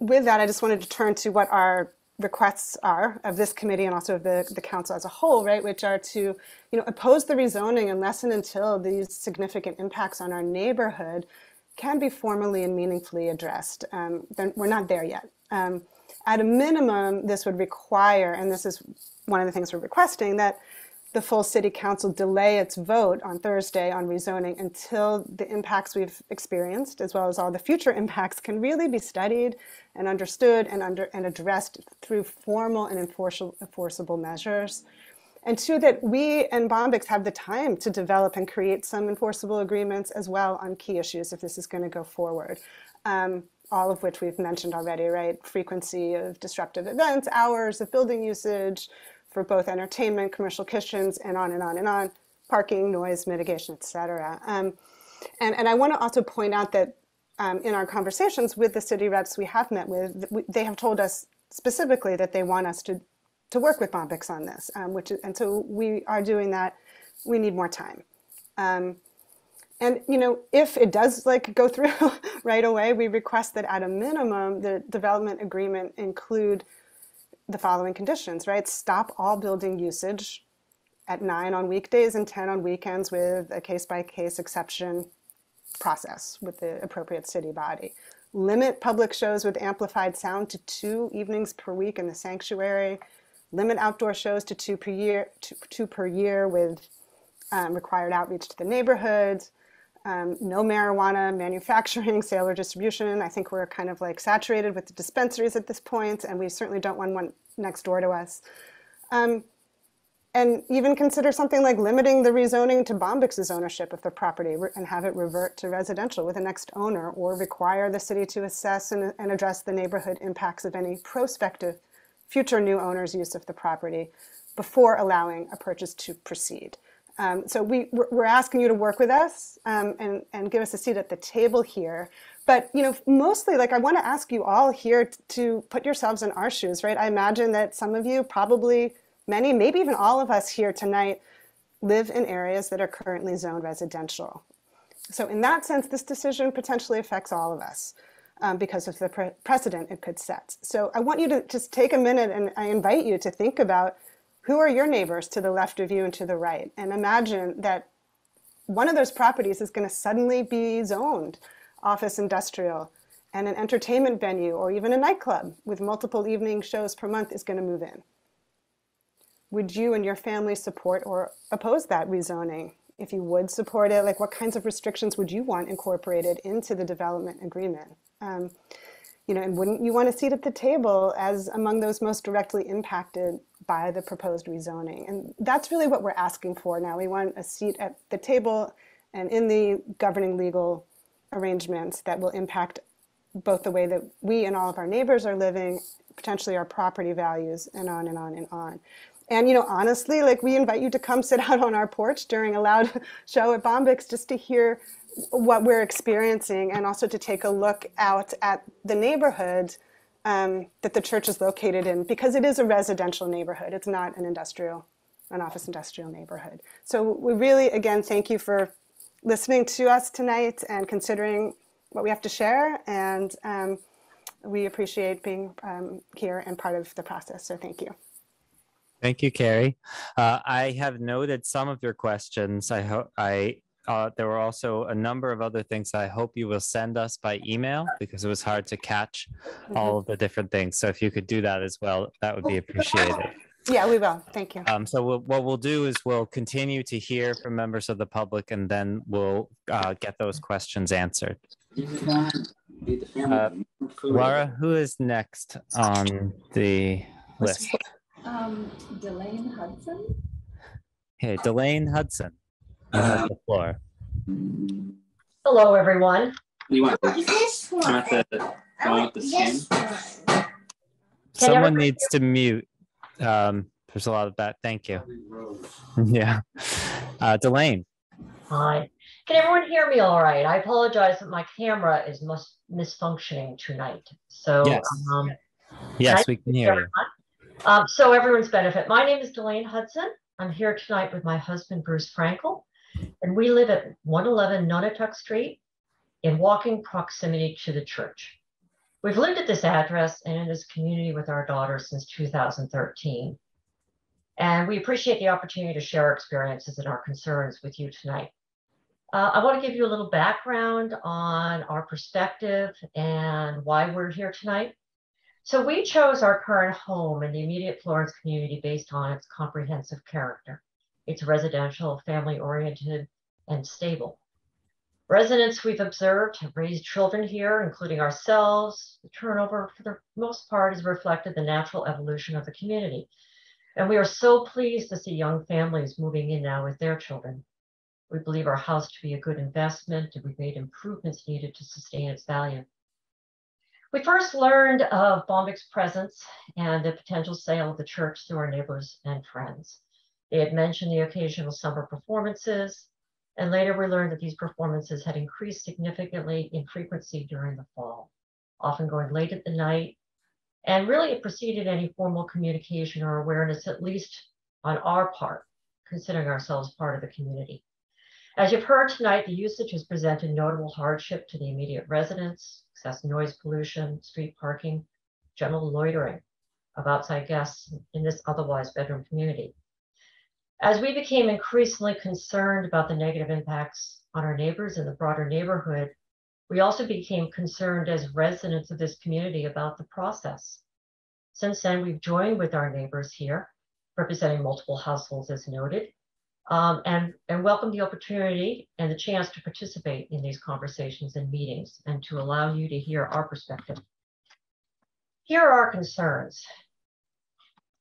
with that, I just wanted to turn to what our requests are of this committee and also of the, the council as a whole, right, which are to, you know, oppose the rezoning unless and until these significant impacts on our neighborhood can be formally and meaningfully addressed. Um, we're not there yet. Um, at a minimum, this would require, and this is one of the things we're requesting, that the full city council delay its vote on Thursday on rezoning until the impacts we've experienced, as well as all the future impacts, can really be studied and understood and, under, and addressed through formal and enforceable, measures. And two, that we and Bombyx have the time to develop and create some enforceable agreements as well on key issues if this is going to go forward. Um, all of which we've mentioned already, right? Frequency of disruptive events, hours of building usage, for both entertainment, commercial kitchens, and on and on and on, parking, noise mitigation, et cetera. Um, and, and I want to also point out that um, in our conversations with the city reps we have met with, they have told us specifically that they want us to, to work with Bombyx on this, um, which is, and so we are doing that. We need more time. Um, and you know, if it does like go through right away, we request that at a minimum, the development agreement include the following conditions, right? Stop all building usage at nine on weekdays and 10 on weekends with a case by case exception process with the appropriate city body. Limit public shows with amplified sound to two evenings per week in the sanctuary. Limit outdoor shows to two per year, two, two per year with um, required outreach to the neighborhoods um, no marijuana manufacturing, sale, or distribution. I think we're kind of like saturated with the dispensaries at this point, and we certainly don't want one next door to us. Um, and even consider something like limiting the rezoning to Bombyx's ownership of the property and have it revert to residential with the next owner, or require the city to assess and, and address the neighborhood impacts of any prospective future new owner's use of the property before allowing a purchase to proceed. Um, so we, we're asking you to work with us um, and, and give us a seat at the table here. But, you know, mostly like I want to ask you all here to put yourselves in our shoes, right? I imagine that some of you, probably many, maybe even all of us here tonight live in areas that are currently zoned residential. So in that sense, this decision potentially affects all of us um, because of the pre precedent it could set. So I want you to just take a minute and I invite you to think about who are your neighbors to the left of you and to the right and imagine that one of those properties is going to suddenly be zoned office industrial and an entertainment venue or even a nightclub with multiple evening shows per month is going to move in. Would you and your family support or oppose that rezoning? If you would support it, like what kinds of restrictions would you want incorporated into the development agreement? Um, you know, and wouldn't you want a seat at the table as among those most directly impacted by the proposed rezoning? And that's really what we're asking for now. We want a seat at the table and in the governing legal arrangements that will impact both the way that we and all of our neighbors are living, potentially our property values, and on and on and on. And you know, honestly, like we invite you to come sit out on our porch during a loud show at Bombyx just to hear what we're experiencing and also to take a look out at the neighborhood um, that the church is located in because it is a residential neighborhood. It's not an industrial, an office industrial neighborhood. So we really, again, thank you for listening to us tonight and considering what we have to share. And um, we appreciate being um, here and part of the process. So thank you. Thank you, Carrie. Uh, I have noted some of your questions. I hope I uh, there were also a number of other things I hope you will send us by email because it was hard to catch all of the different things. So if you could do that as well, that would be appreciated. Yeah, we will. Thank you. Um, so we'll, what we'll do is we'll continue to hear from members of the public and then we'll uh, get those questions answered. Uh, Laura, who is next on the list? Um, Delane Hudson. Hey, Delane Hudson. You have the floor. Hello, everyone. You want What is this one? want the, I want want the this one. Someone needs to mute. Um, there's a lot of that. Thank you. Yeah. Uh, Delane. Hi. Can everyone hear me all right? I apologize that my camera is mis- misfunctioning tonight. So, Yes. um, Yes, we can hear you. um, so everyone's benefit. My name is Delane Hudson. I'm here tonight with my husband, Bruce Frankel, and we live at 111 Nonotuck Street in walking proximity to the church. We've lived at this address and in this community with our daughter since 2013. And we appreciate the opportunity to share our experiences and our concerns with you tonight. Uh, I want to give you a little background on our perspective and why we're here tonight. So we chose our current home in the immediate Florence community based on its comprehensive character. It's residential, family oriented, and stable. Residents we've observed have raised children here, including ourselves. The turnover, for the most part, has reflected the natural evolution of the community. And we are so pleased to see young families moving in now with their children. We believe our house to be a good investment and we've made improvements needed to sustain its value. We first learned of Bombyx's presence and the potential sale of the church through our neighbors and friends. They had mentioned the occasional summer performances, and later we learned that these performances had increased significantly in frequency during the fall, often going late at the night. And really, it preceded any formal communication or awareness, at least on our part, considering ourselves part of the community. As you've heard tonight, the usage has presented notable hardship to the immediate residents, excess noise pollution, street parking, general loitering of outside guests in this otherwise bedroom community. As we became increasingly concerned about the negative impacts on our neighbors and the broader neighborhood, we also became concerned as residents of this community about the process. Since then, we've joined with our neighbors here, representing multiple households as noted, um, and, and welcome the opportunity and the chance to participate in these conversations and meetings and to allow you to hear our perspective. Here are our concerns.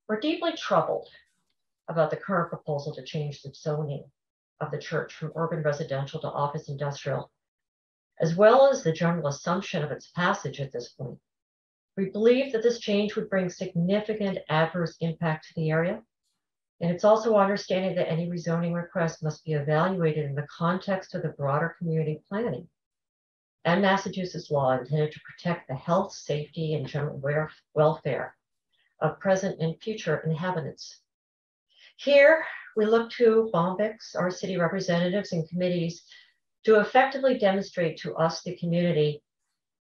We're deeply troubled about the current proposal to change the zoning of the church from urban residential to office industrial, as well as the general assumption of its passage at this point. We believe that this change would bring significant adverse impact to the area and it's also understanding that any rezoning request must be evaluated in the context of the broader community planning and Massachusetts law intended to protect the health, safety, and general welfare of present and future inhabitants. Here, we look to Bombyx, our city representatives and committees to effectively demonstrate to us, the community,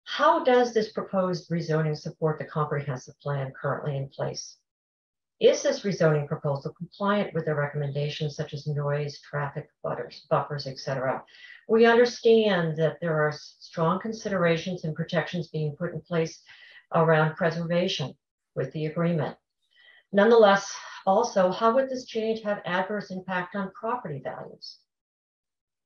how does this proposed rezoning support the comprehensive plan currently in place? Is this rezoning proposal compliant with the recommendations such as noise, traffic, butters, buffers, etc.? We understand that there are strong considerations and protections being put in place around preservation with the agreement. Nonetheless, also, how would this change have adverse impact on property values?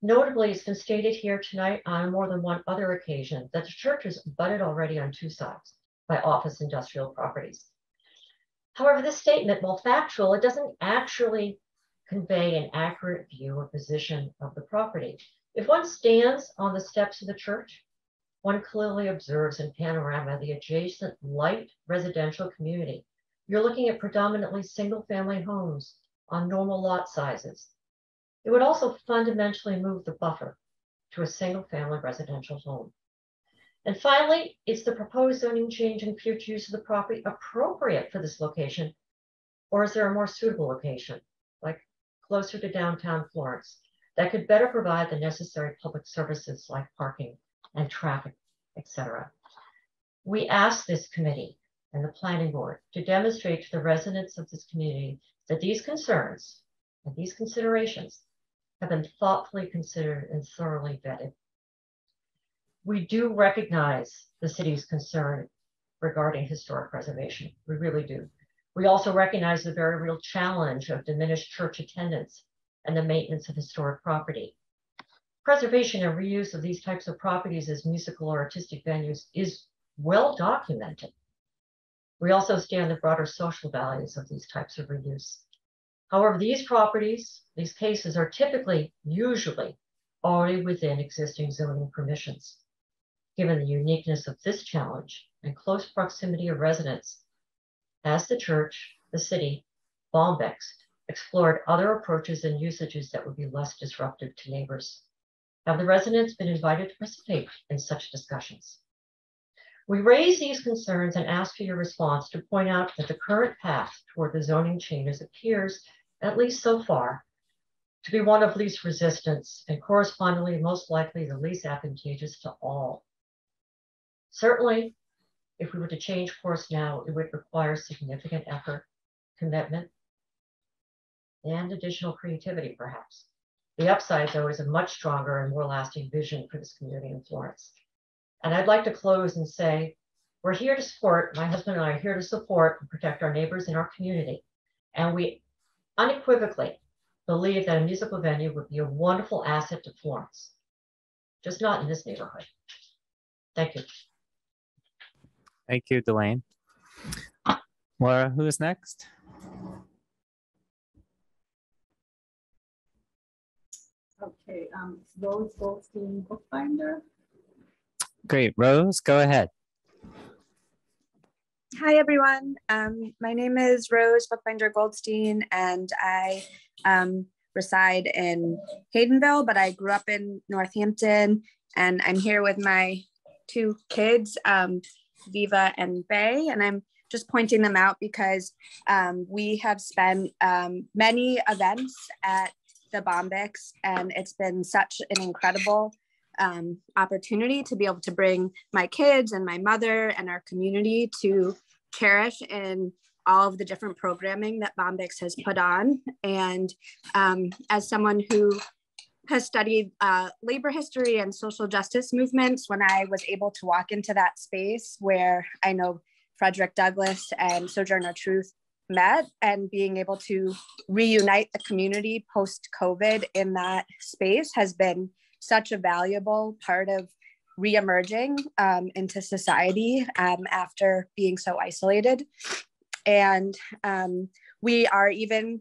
Notably, it's been stated here tonight on more than one other occasion that the church is butted already on two sides by office industrial properties. However, this statement, while factual, it doesn't actually convey an accurate view or position of the property. If one stands on the steps of the church, one clearly observes in panorama the adjacent light residential community. You're looking at predominantly single family homes on normal lot sizes. It would also fundamentally move the buffer to a single family residential home. And finally, is the proposed zoning change and future use of the property appropriate for this location? Or is there a more suitable location, like closer to downtown Florence, that could better provide the necessary public services like parking and traffic, etc.? We ask this committee and the planning board to demonstrate to the residents of this community that these concerns and these considerations have been thoughtfully considered and thoroughly vetted we do recognize the city's concern regarding historic preservation. We really do. We also recognize the very real challenge of diminished church attendance and the maintenance of historic property. Preservation and reuse of these types of properties as musical or artistic venues is well documented. We also stand the broader social values of these types of reuse. However, these properties, these cases are typically, usually, already within existing zoning permissions. Given the uniqueness of this challenge and close proximity of residents, as the church, the city, Bombyx explored other approaches and usages that would be less disruptive to neighbors. Have the residents been invited to participate in such discussions? We raise these concerns and ask for your response to point out that the current path toward the zoning changes appears, at least so far, to be one of least resistance and correspondingly most likely the least advantageous to all. Certainly, if we were to change course now, it would require significant effort, commitment, and additional creativity, perhaps. The upside, though, is a much stronger and more lasting vision for this community in Florence. And I'd like to close and say, we're here to support, my husband and I are here to support and protect our neighbors in our community. And we unequivocally believe that a musical venue would be a wonderful asset to Florence, just not in this neighborhood. Thank you. Thank you, Delane. Laura, who is next? Okay, um, Rose Goldstein Bookbinder. Great, Rose, go ahead. Hi, everyone. Um, my name is Rose Bookbinder Goldstein, and I um, reside in Haydenville, but I grew up in Northampton, and I'm here with my two kids. Um, Viva and Bay, and I'm just pointing them out because um, we have spent um, many events at the Bombyx, and it's been such an incredible um, opportunity to be able to bring my kids and my mother and our community to cherish in all of the different programming that Bombyx has put on. And um, as someone who has studied uh, labor history and social justice movements when I was able to walk into that space where I know Frederick Douglass and Sojourner Truth met and being able to reunite the community post COVID in that space has been such a valuable part of reemerging um, into society um, after being so isolated. And um, we are even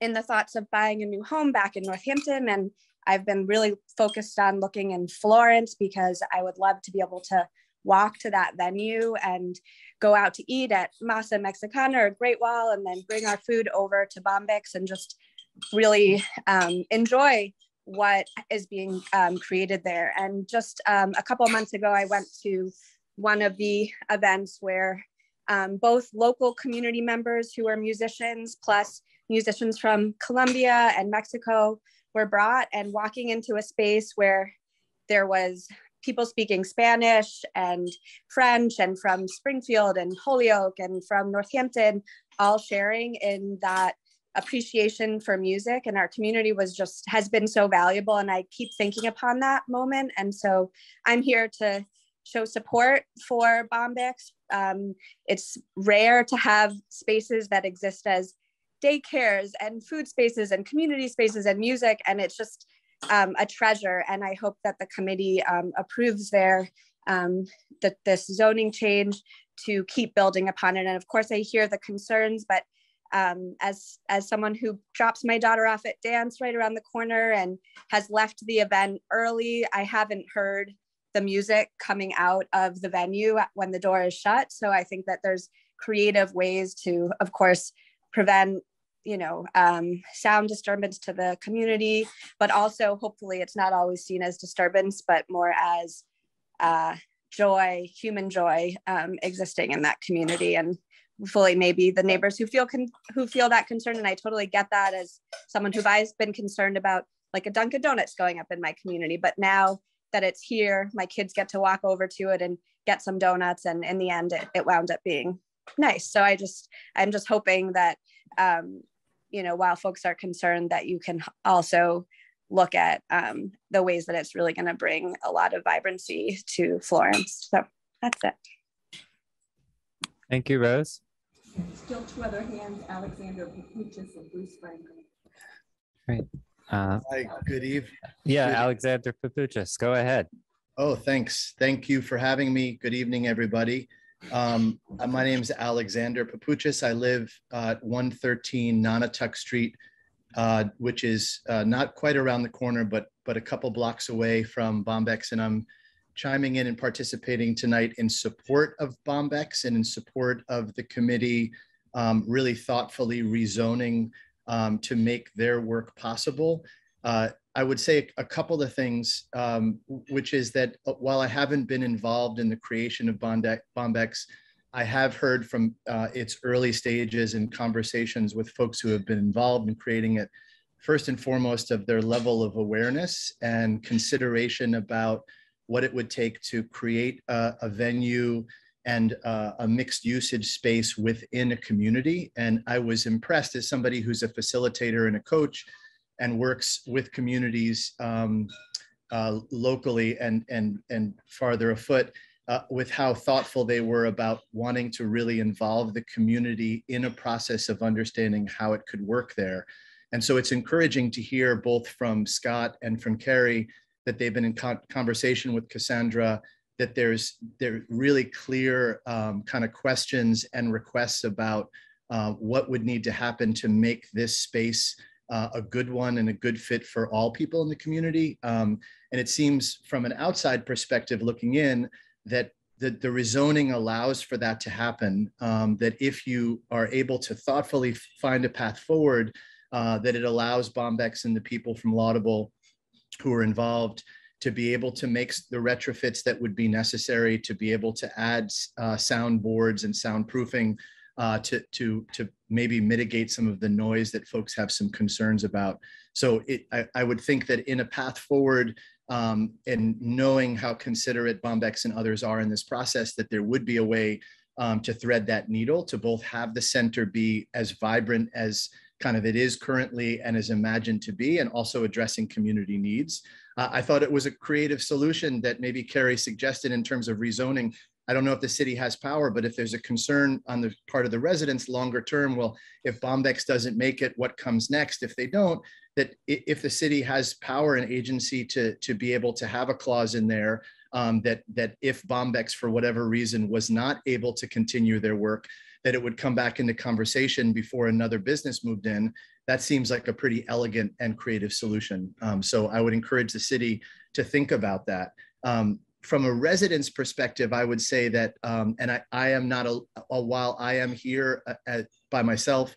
in the thoughts of buying a new home back in Northampton and I've been really focused on looking in Florence because I would love to be able to walk to that venue and go out to eat at Masa Mexicana or Great Wall and then bring our food over to Bombyx and just really um, enjoy what is being um, created there. And just um, a couple months ago, I went to one of the events where um, both local community members who are musicians plus musicians from Colombia and Mexico were brought and walking into a space where there was people speaking Spanish and French and from Springfield and Holyoke and from Northampton, all sharing in that appreciation for music and our community was just has been so valuable and i keep thinking upon that moment. And so i'm here to show support for bombyx. Um, it's rare to have spaces that exist as daycares and food spaces and community spaces and music and it's just um, a treasure. And i hope that the committee um, approves their um, that this zoning change to keep building upon it. And of course i hear the concerns but um, as as someone who drops my daughter off at dance right around the corner and has left the event early, I haven't heard the music coming out of the venue when the door is shut. So I think that there's creative ways to, of course, prevent you know um, sound disturbance to the community, but also hopefully it's not always seen as disturbance, but more as uh, joy, human joy um, existing in that community. And fully maybe the neighbors who feel con- who feel that concern and i totally get that as someone who've always been concerned about like a dunkin donuts going up in my community but now that it's here my kids get to walk over to it and get some donuts and in the end it, it wound up being nice. So i just i'm just hoping that um, you know while folks are concerned that you can also look at um, the ways that it's really going to bring a lot of vibrancy to florence. So that's it. Thank you, Rose. Still two other hands, Alexander Papuchis and Bruce Franklin. Great. Uh, Hi, good evening. yeah, Good- Alexander Papuchis, go ahead. Oh, thanks. Thank you for having me. Good evening, everybody. Um, uh, my name is Alexander Papuchis. I live uh, at 113 Nonotuck Street, uh, which is uh, not quite around the corner, but but a couple blocks away from Bombyx. And I'm chiming in and participating tonight in support of Bombyx and in support of the committee um, really thoughtfully rezoning um, to make their work possible. Uh, I would say a couple of things, um, which is that uh, while I haven't been involved in the creation of Bombyx, I have heard from uh, its early stages and conversations with folks who have been involved in creating it, first and foremost of their level of awareness and consideration about what it would take to create a, a venue and uh, a mixed usage space within a community. And I was impressed as somebody who's a facilitator and a coach and works with communities um, uh, locally and, and, and farther afoot uh, with how thoughtful they were about wanting to really involve the community in a process of understanding how it could work there. And so it's encouraging to hear both from Scott and from Carrie that they've been in con- conversation with Cassandra, that there's there really clear um, kind of questions and requests about uh, what would need to happen to make this space uh, a good one and a good fit for all people in the community. Um, and it seems from an outside perspective looking in that the, the rezoning allows for that to happen, um, that if you are able to thoughtfully find a path forward, uh, that it allows Bombyx and the people from Laudable who are involved to be able to make the retrofits that would be necessary to be able to add uh, soundboards and soundproofing uh, to, to, to maybe mitigate some of the noise that folks have some concerns about. So it, I, I would think that in a path forward um, and knowing how considerate Bombyx and others are in this process, that there would be a way um, to thread that needle to both have the center be as vibrant as kind of it is currently and is imagined to be, and also addressing community needs. Uh, I thought it was a creative solution that maybe Carrie suggested in terms of rezoning. I don't know if the city has power, but if there's a concern on the part of the residents longer term, well, if Bombyx doesn't make it, what comes next? If they don't, that if the city has power and agency to, to be able to have a clause in there um, that, that if Bombyx, for whatever reason, was not able to continue their work, that it would come back into conversation before another business moved in. That seems like a pretty elegant and creative solution. Um, so I would encourage the city to think about that. Um, from a resident's perspective, I would say that, um, and I, I am not a, a, while I am here uh, at, by myself,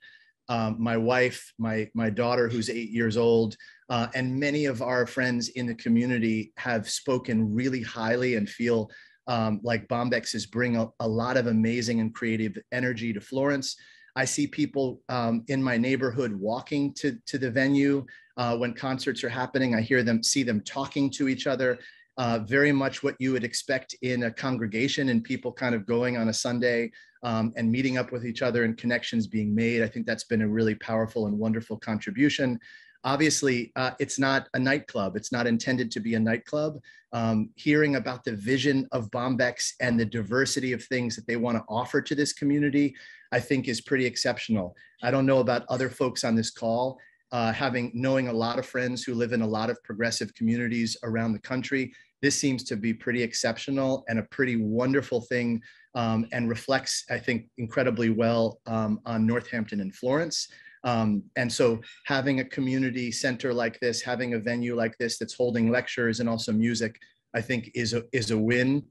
um, my wife, my my daughter, who's eight years old, uh, and many of our friends in the community have spoken really highly and feel um, like Bombyx is bring a, a, lot of amazing and creative energy to Florence. I see people um, in my neighborhood walking to, to the venue uh, when concerts are happening. I hear them, see them talking to each other. Uh, very much what you would expect in a congregation and people kind of going on a Sunday um, and meeting up with each other and connections being made. I think that's been a really powerful and wonderful contribution. Obviously, uh, it's not a nightclub. It's not intended to be a nightclub. Um, hearing about the vision of bombyx and the diversity of things that they want to offer to this community, I think is pretty exceptional. I don't know about other folks on this call, uh, having knowing a lot of friends who live in a lot of progressive communities around the country. This seems to be pretty exceptional and a pretty wonderful thing um, and reflects, I think, incredibly well um, on Northampton and Florence. Um, and so having a community center like this, having a venue like this that's holding lectures and also music, I think is a, is a win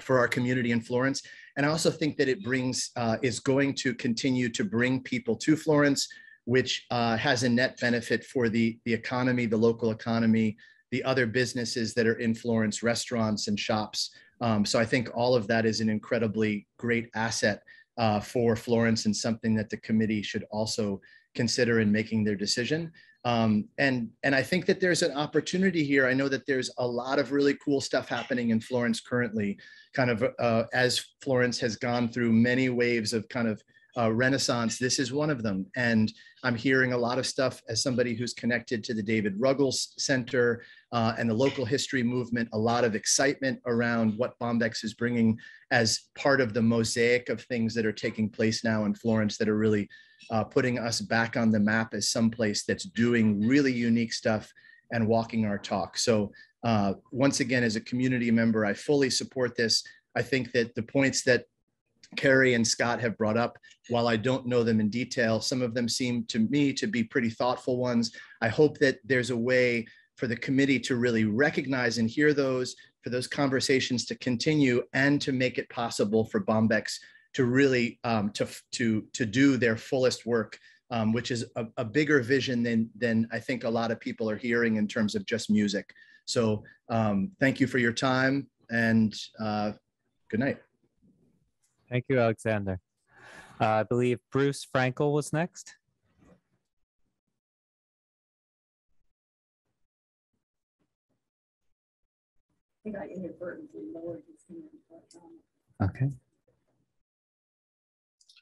for our community in Florence. And I also think that it brings, uh, is going to continue to bring people to Florence, which uh, has a net benefit for the, the economy, the local economy, the other businesses that are in Florence, restaurants and shops. Um, so I think all of that is an incredibly great asset uh, for Florence and something that the committee should also consider in making their decision. Um, and, and I think that there's an opportunity here. I know that there's a lot of really cool stuff happening in Florence currently, kind of uh, as Florence has gone through many waves of kind of uh, renaissance. This is one of them. And I'm hearing a lot of stuff as somebody who's connected to the David Ruggles Center uh, and the local history movement, a lot of excitement around what Bombyx is bringing as part of the mosaic of things that are taking place now in Florence that are really uh, putting us back on the map as someplace that's doing really unique stuff and walking our talk. So uh, once again, as a community member, I fully support this. I think that the points that Carrie and Scott have brought up, while I don't know them in detail, some of them seem to me to be pretty thoughtful ones. I hope that there's a way for the committee to really recognize and hear those, for those conversations to continue and to make it possible for Bombyx to really um, to, to, to do their fullest work, um, which is a, a, bigger vision than, than I think a lot of people are hearing in terms of just music. So um, thank you for your time and uh, good night. Thank you, Alexander. Uh, I believe Bruce Frankel was next. I think I inadvertently lowered his hand. But, um, Okay.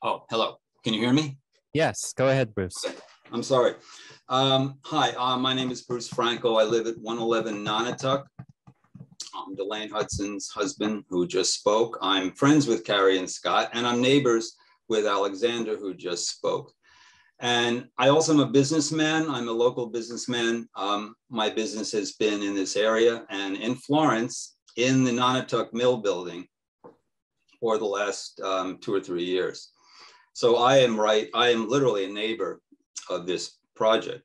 Oh, hello. Can you hear me? Yes, go ahead, Bruce. I'm sorry. Um, hi, uh, my name is Bruce Franco. I live at 111 Nonotuck. I'm Delane Hudson's husband who just spoke. I'm friends with Carrie and Scott, and I'm neighbors with Alexander who just spoke. And I also am a businessman. I'm a local businessman. Um, my business has been in this area and in Florence in the Nonotuck Mill building for the last um, two or three years. So I am right, I am literally a neighbor of this project.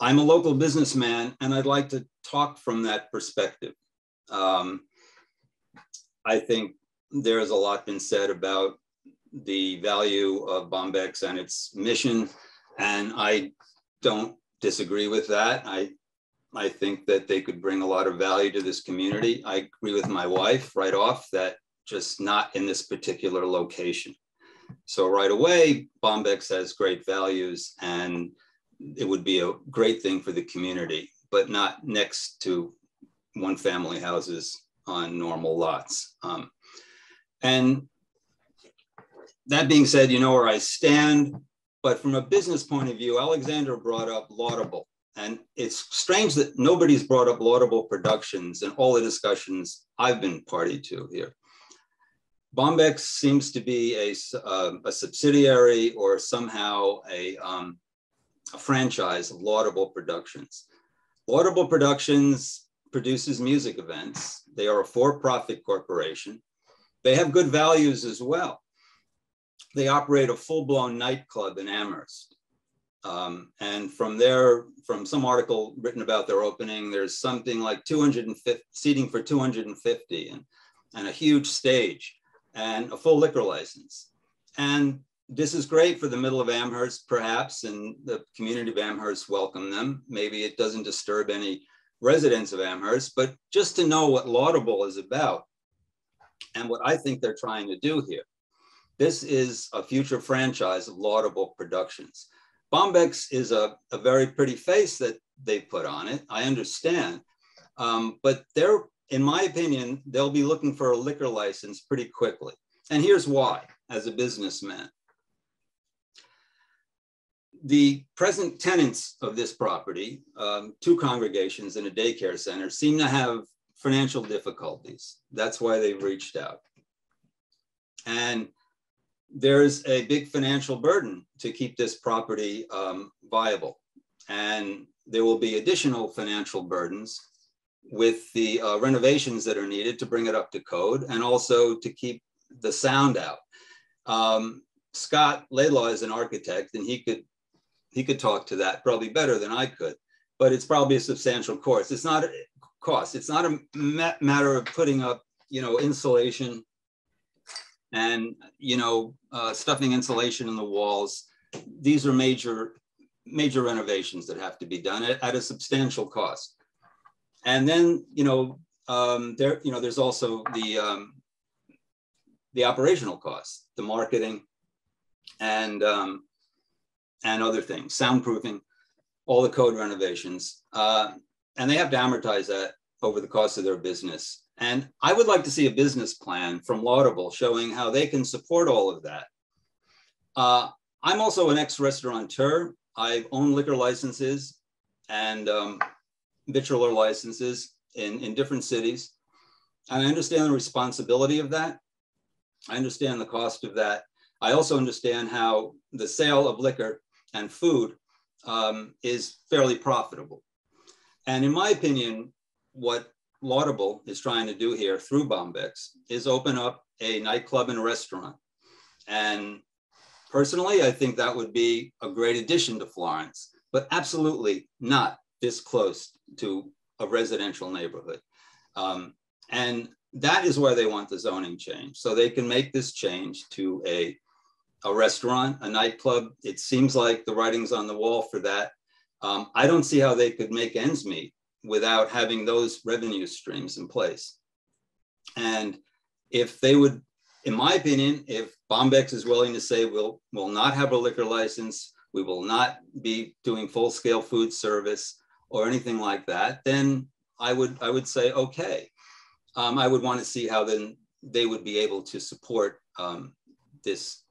I'm a local businessman and I'd like to talk from that perspective. Um, I think there's a lot been said about the value of Bombyx and its mission and I don't disagree with that. I, I think that they could bring a lot of value to this community. I agree with my wife right off that just not in this particular location. So right away, Bombyx has great values and it would be a great thing for the community, but not next to one family houses on normal lots. Um, and that being said, you know where I stand. But from a business point of view, Alexander brought up Laudable. And it's strange that nobody's brought up Laudable Productions in all the discussions I've been party to here. Bombyx seems to be a, uh, a subsidiary or somehow a, um, a franchise of Laudable Productions. Laudable Productions produces music events. They are a for-profit corporation. They have good values as well they operate a full-blown nightclub in Amherst. Um, and from there, from some article written about their opening, there's something like 250 seating for 250 and, and a huge stage and a full liquor license. And this is great for the middle of Amherst, perhaps, and the community of Amherst welcome them. Maybe it doesn't disturb any residents of Amherst, but just to know what Laudable is about and what I think they're trying to do here. This is a future franchise of Laudable Productions. Bombyx is a, a very pretty face that they put on it. I understand. Um, but they're, in my opinion, they'll be looking for a liquor license pretty quickly. And here's why, as a businessman. The present tenants of this property, um, two congregations and a daycare center, seem to have financial difficulties. That's why they've reached out. And there's a big financial burden to keep this property um, viable. And there will be additional financial burdens with the uh, renovations that are needed to bring it up to code and also to keep the sound out. Um, Scott Laidlaw is an architect and he could he could talk to that probably better than I could, but it's probably a substantial cost. It's not a cost. It's not a ma matter of putting up, you know, insulation and, you know, uh, stuffing insulation in the walls. These are major, major renovations that have to be done at, at a substantial cost. And then, you know, um, there, you know, there's also the, um, the operational costs, the marketing and, um, and other things, soundproofing, all the code renovations. Uh, and they have to amortize that over the cost of their business. And I would like to see a business plan from Laudable showing how they can support all of that. Uh, I'm also an ex-restaurateur. I've owned liquor licenses and um, victualler licenses in, in different cities. And I understand the responsibility of that. I understand the cost of that. I also understand how the sale of liquor and food um, is fairly profitable. And in my opinion, what Laudable is trying to do here through Bombyx is open up a nightclub and a restaurant. And personally, I think that would be a great addition to Florence, but absolutely not this close to a residential neighborhood. Um, and that is where they want the zoning change. So they can make this change to a, a restaurant, a nightclub. It seems like the writing's on the wall for that. Um, I don't see how they could make ends meet without having those revenue streams in place. And if they would, in my opinion, if Bombyx is willing to say we'll, will not have a liquor license, we will not be doing full scale food service or anything like that, then I would, I would say, okay. Um, I would want to see how then they would be able to support um, this,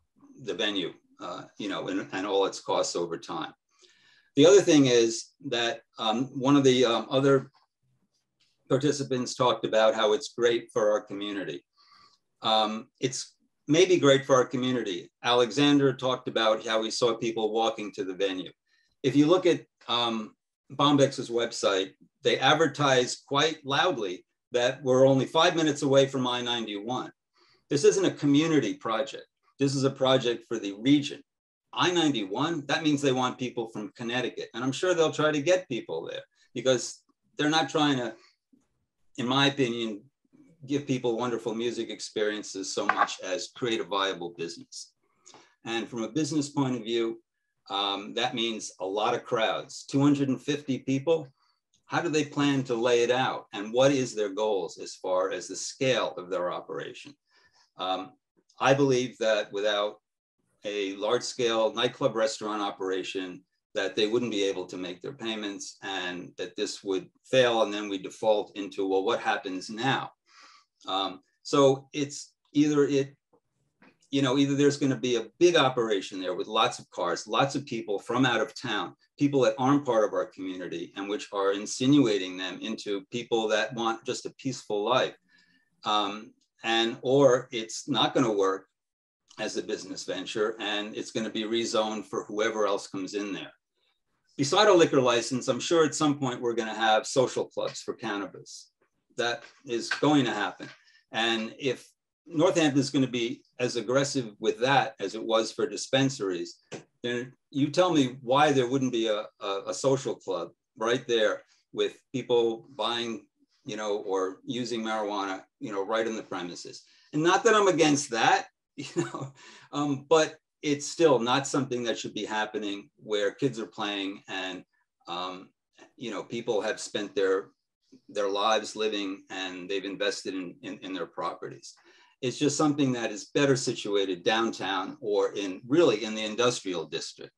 the venue, uh, you know, and, and all its costs over time. The other thing is that um, one of the um, other participants talked about how it's great for our community. Um, it's maybe great for our community. Alexander talked about how he saw people walking to the venue. If you look at um, Bombyx's website, they advertise quite loudly that we're only five minutes away from I-91. This isn't a community project. This is a project for the region. I-91, that means they want people from Connecticut. And I'm sure they'll try to get people there because they're not trying to, in my opinion, give people wonderful music experiences so much as create a viable business. And from a business point of view, um, that means a lot of crowds, 250 people. How do they plan to lay it out? And what is their goals as far as the scale of their operation? Um, I believe that without a large scale nightclub restaurant operation that they wouldn't be able to make their payments and that this would fail and then we default into well what happens now? Um, so it's either it you know either there's going to be a big operation there with lots of cars lots of people from out of town people that aren't part of our community and which are insinuating them into people that want just a peaceful life. Um, and or it's not going to work as a business venture and it's going to be rezoned for whoever else comes in there. Beside a liquor license, I'm sure at some point we're going to have social clubs for cannabis. That is going to happen. And if Northampton is going to be as aggressive with that as it was for dispensaries, then you tell me why there wouldn't be a, a, a social club right there with people buying, you know, or using marijuana, you know, right in the premises. And not that I'm against that. you know, um, but it's still not something that should be happening where kids are playing and, um, you know, people have spent their their lives living and they've invested in, in, in their properties. It's just something that is better situated downtown or in really in the industrial district,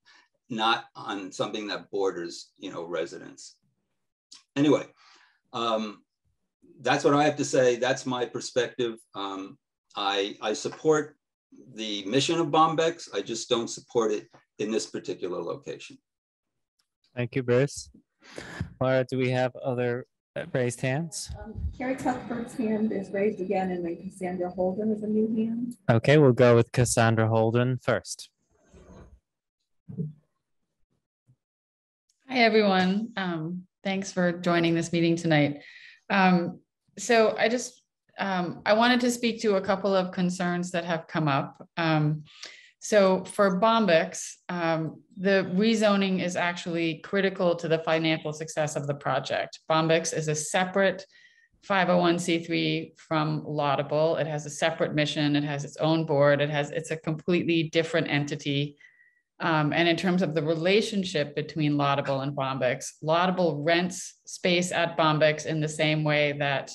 not on something that borders, you know, residents. Anyway, um, that's what I have to say. That's my perspective. Um, I, I support the mission of Bombyx. I just don't support it in this particular location. Thank you, Bruce. Laura, do we have other raised hands? Um, Carrie Cuthbert's hand is raised again and then Cassandra Holden is a new hand. Okay, we'll go with Cassandra Holden first. Hi, everyone. Um, thanks for joining this meeting tonight. Um, so I just, um, I wanted to speak to a couple of concerns that have come up. Um, so for Bombyx, um, the rezoning is actually critical to the financial success of the project. Bombyx is a separate 501c3 from Laudable. It has a separate mission. It has its own board. It has, it's a completely different entity. Um, and in terms of the relationship between Laudable and Bombyx, Laudable rents space at Bombyx in the same way that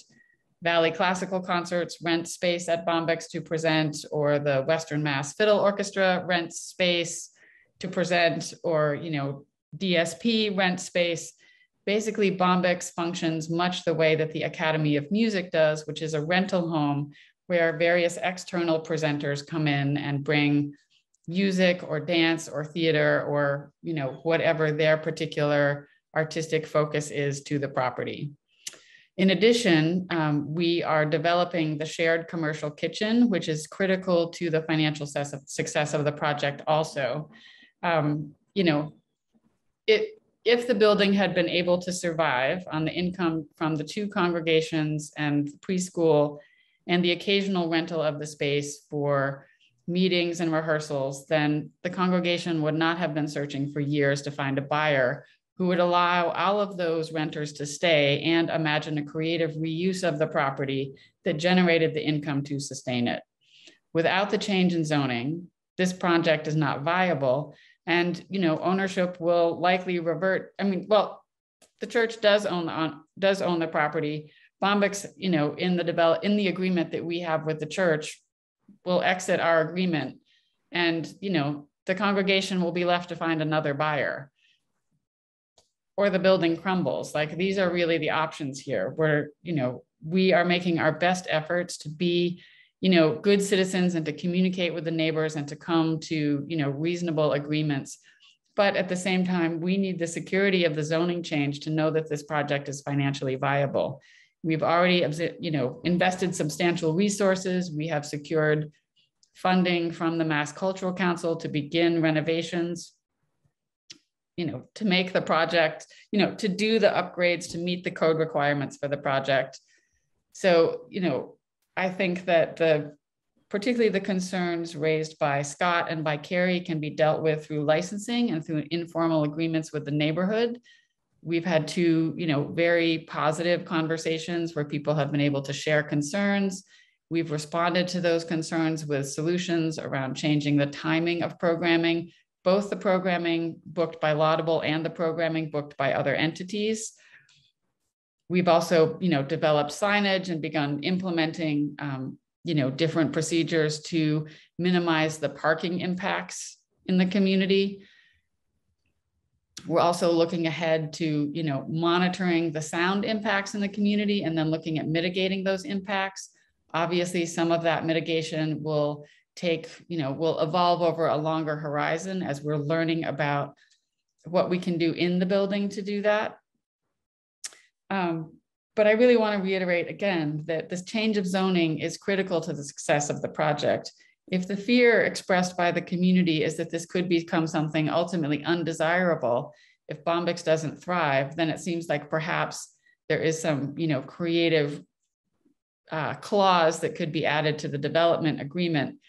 Valley Classical Concerts rent space at Bombyx to present, or the Western Mass Fiddle Orchestra rents space to present, or you know DSP rent space. Basically, Bombyx functions much the way that the Academy of Music does, which is a rental home where various external presenters come in and bring music or dance or theater or you know whatever their particular artistic focus is to the property. In addition, um, we are developing the shared commercial kitchen, which is critical to the financial success of the project also. Um, you know, it, if the building had been able to survive on the income from the two congregations and preschool and the occasional rental of the space for meetings and rehearsals, then the congregation would not have been searching for years to find a buyer who would allow all of those renters to stay and imagine a creative reuse of the property that generated the income to sustain it. Without the change in zoning, this project is not viable and you know ownership will likely revert i mean well the church does own the does own the property bombyx you know in the develop in the agreement that we have with the church will exit our agreement and you know the congregation will be left to find another buyer or the building crumbles. Like these are really the options here where, you know, we are making our best efforts to be, you know, good citizens and to communicate with the neighbors and to come to, you know, reasonable agreements. But at the same time, we need the security of the zoning change to know that this project is financially viable. We've already, you know, invested substantial resources. We have secured funding from the Mass Cultural Council to begin renovations you know, to make the project, you know, to do the upgrades to meet the code requirements for the project. So, you know, I think that the particularly the concerns raised by Scott and by Carrie can be dealt with through licensing and through informal agreements with the neighborhood. We've had two, you know, very positive conversations where people have been able to share concerns. We've responded to those concerns with solutions around changing the timing of programming both the programming booked by Laudable and the programming booked by other entities. We've also, you know, developed signage and begun implementing, um, you know, different procedures to minimize the parking impacts in the community. We're also looking ahead to, you know, monitoring the sound impacts in the community and then looking at mitigating those impacts. Obviously, some of that mitigation will take, you know, will evolve over a longer horizon as we're learning about what we can do in the building to do that. Um, but I really want to reiterate again that this change of zoning is critical to the success of the project. If the fear expressed by the community is that this could become something ultimately undesirable, if Bombyx doesn't thrive, then it seems like perhaps there is some, you know, creative uh, clause that could be added to the development agreement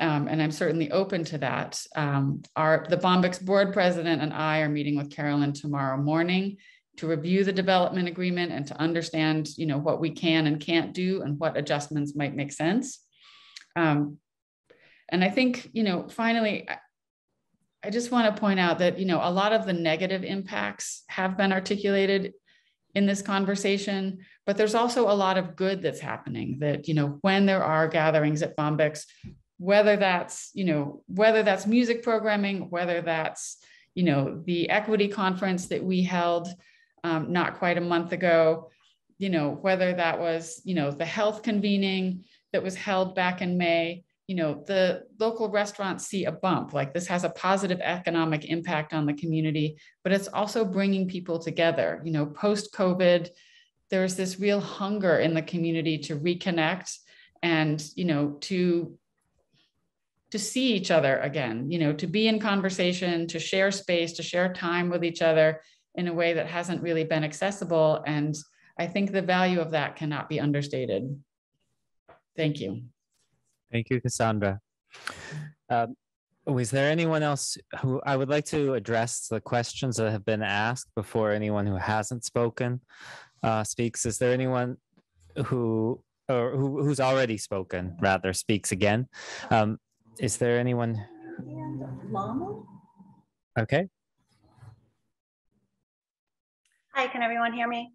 um, and I'm certainly open to that. Um, our, the Bombyx board president and I are meeting with Carolyn tomorrow morning to review the development agreement and to understand, you know, what we can and can't do and what adjustments might make sense. Um, and I think, you know, finally, I, just want to point out that, you know, a lot of the negative impacts have been articulated in this conversation, but there's also a lot of good that's happening that, you know, when there are gatherings at Bombyx, whether that's, you know, whether that's music programming, whether that's, you know, the equity conference that we held um, not quite a month ago, you know, whether that was, you know, the health convening that was held back in May, you know, the local restaurants see a bump, like this has a positive economic impact on the community, but it's also bringing people together. You know, post COVID, there's this real hunger in the community to reconnect and, you know, to to see each other again, you know, to be in conversation, to share space, to share time with each other in a way that hasn't really been accessible. And I think the value of that cannot be understated. Thank you. Thank you, Cassandra. Um, was there anyone else who I would like to address the questions that have been asked before anyone who hasn't spoken uh, speaks? Is there anyone who or who, who's already spoken rather speaks again? Um, is there anyone? Okay. Hi, can everyone hear me?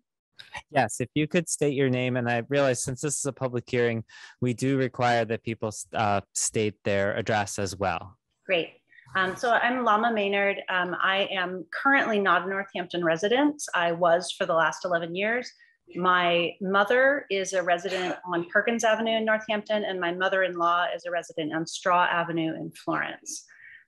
Yes, if you could state your name, and I realize since this is a public hearing, we do require that people uh, state their address as well. Great. Um, so I'm Lama Maynard. Um, I am currently not a Northampton resident. I was for the last 11 years. My mother is a resident on Perkins Avenue in Northampton, and my mother-in-law is a resident on Straw Avenue in Florence.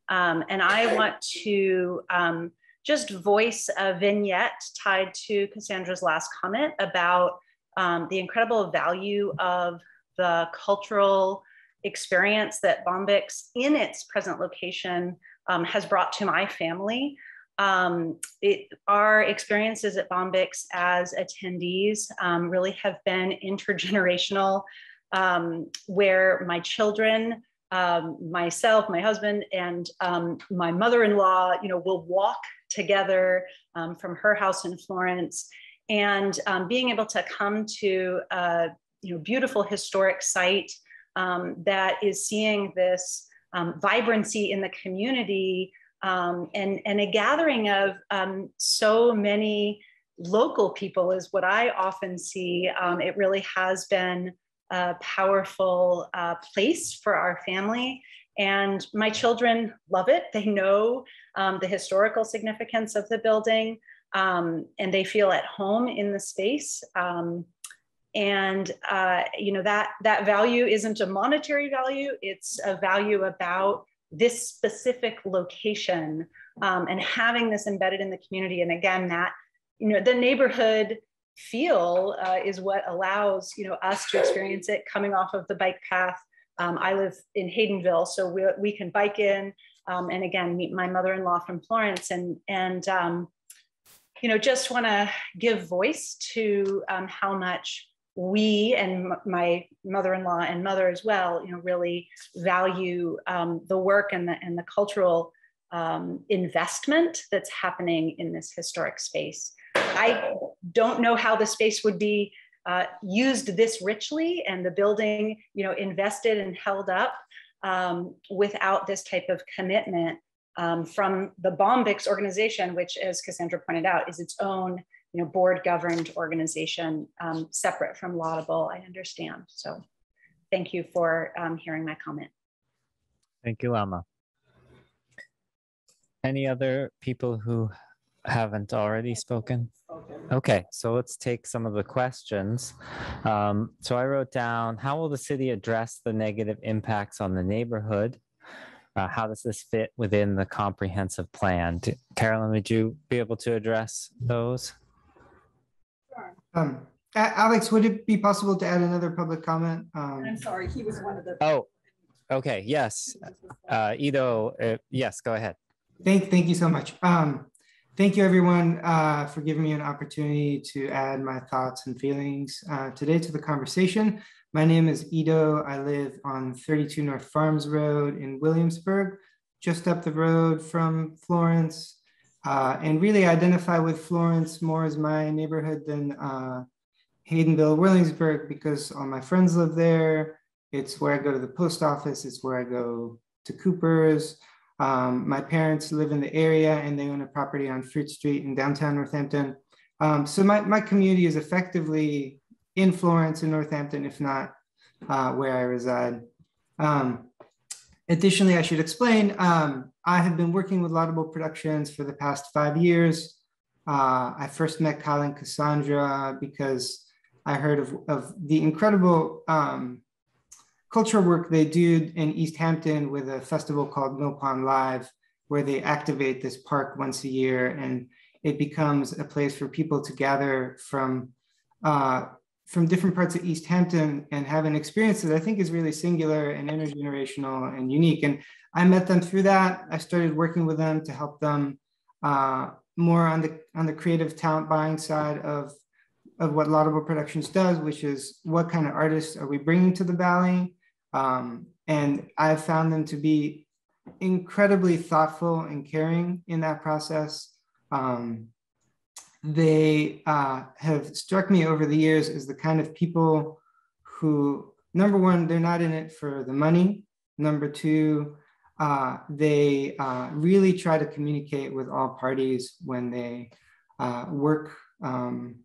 Um, and I want to um, just voice a vignette tied to Cassandra's last comment about um, the incredible value of the cultural experience that Bombyx in its present location um, has brought to my family. Um, it, our experiences at Bombyx as attendees um, really have been intergenerational, um, where my children, um, myself, my husband, and um, my mother-in-law, you know, will walk together um, from her house in Florence, and being able to come to a you know beautiful historic site that is seeing this vibrancy in the community um, and, and a gathering of um, so many local people is what I often see. Um, it really has been a powerful uh, place for our family. And my children love it. They know um, the historical significance of the building um, and they feel at home in the space. Um, and uh, you know that that value isn't a monetary value; it's a value about this specific location um, and having this embedded in the community. And again, that, you know, the neighborhood feel uh, is what allows, you know, us to experience it coming off of the bike path. Um, I live in Haydenville, so we, we can bike in um, and again, meet my mother-in-law from Florence and, and um, you know, just wanna give voice to um, how much we and my mother-in-law and mother as well, you know, really value um, the work and the, and the cultural um, investment that's happening in this historic space. I don't know how the space would be uh, used this richly and the building, you know, invested and held up um, without this type of commitment um, from the Bombyx organization, which, as Cassandra pointed out, is its own you know, board governed organization um, separate from Laudable, I understand. So thank you for um, hearing my comment. Thank you, Lama. Any other people who haven't already spoken? Okay, so let's take some of the questions. Um, so I wrote down, how will the city address the negative impacts on the neighborhood? Uh, how does this fit within the comprehensive plan? Carolyn, would you be able to address those? Um, Alex, would it be possible to add another public comment? Um, I'm sorry, he was one of the. Oh, okay, yes. Uh, Ido, uh, yes, go ahead. Thank, thank you so much. Um, thank you everyone uh, for giving me an opportunity to add my thoughts and feelings uh, today to the conversation. My name is Ido. I live on 32 North Farms Road in Williamsburg, just up the road from Florence uh, and really identify with Florence more as my neighborhood than uh, Haydenville, Williamsburg, because all my friends live there. It's where I go to the post office. It's where I go to Cooper's. Um, my parents live in the area and they own a property on Fruit Street in downtown Northampton. Um, so my, my community is effectively in Florence and Northampton, if not uh, where I reside. Um, additionally, I should explain, um, I have been working with Laudable Productions for the past five years. Uh, I first met Colin Cassandra because I heard of, of the incredible um, cultural work they do in East Hampton with a festival called Mill Pond Live, where they activate this park once a year and it becomes a place for people to gather from uh, from different parts of East Hampton and have an experience that I think is really singular and intergenerational and unique. And I met them through that. I started working with them to help them uh, more on the on the creative talent buying side of of what Laudable Productions does, which is what kind of artists are we bringing to the Valley? Um, and I've found them to be incredibly thoughtful and caring in that process. Um, they uh, have struck me over the years as the kind of people who, number one, they're not in it for the money. Number two, uh, they uh, really try to communicate with all parties when they uh, work um,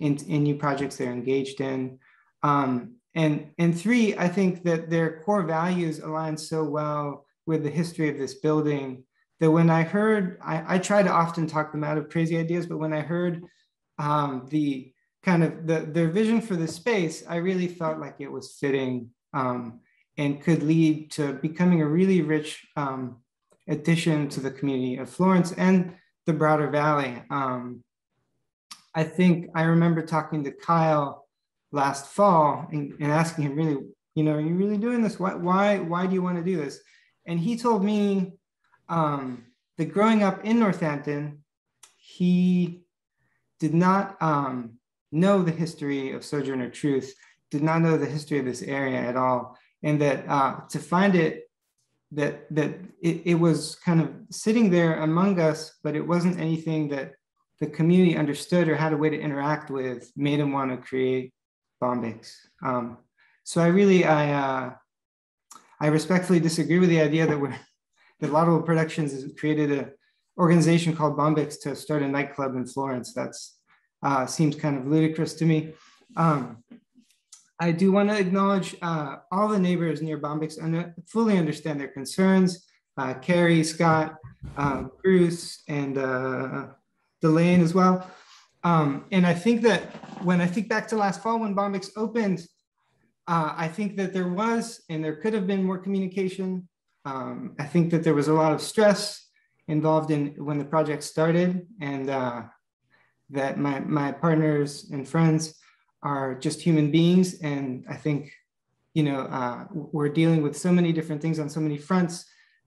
in, in, new projects they're engaged in. Um, and, and three, I think that their core values align so well with the history of this building that when I heard, I, I try to often talk them out of crazy ideas, but when I heard um, the kind of the, their vision for the space, I really felt like it was fitting um, and could lead to becoming a really rich um, addition to the community of Florence and the broader valley. Um, I think I remember talking to Kyle last fall and, and asking him really, you know, are you really doing this? Why, why, why do you want to do this? And he told me um, that growing up in Northampton, he did not um, know the history of Sojourner Truth, did not know the history of this area at all, and that uh, to find it, that that it, it was kind of sitting there among us, but it wasn't anything that the community understood or had a way to interact with, made him want to create Bombyx. Um, so I really, I, uh, I respectfully disagree with the idea that we're that Laudable Productions has created an organization called Bombyx to start a nightclub in Florence. That's uh, seems kind of ludicrous to me. Um, I do want to acknowledge uh, all the neighbors near Bombyx and fully understand their concerns. Uh, Carrie, Scott, uh, Bruce, and uh, Delane as well. Um, and I think that when I think back to last fall when Bombyx opened, uh, I think that there was and there could have been more communication. Um, I think that there was a lot of stress involved in when the project started and uh, that my, my partners and friends are just human beings. And I think, you know, uh, we're dealing with so many different things on so many fronts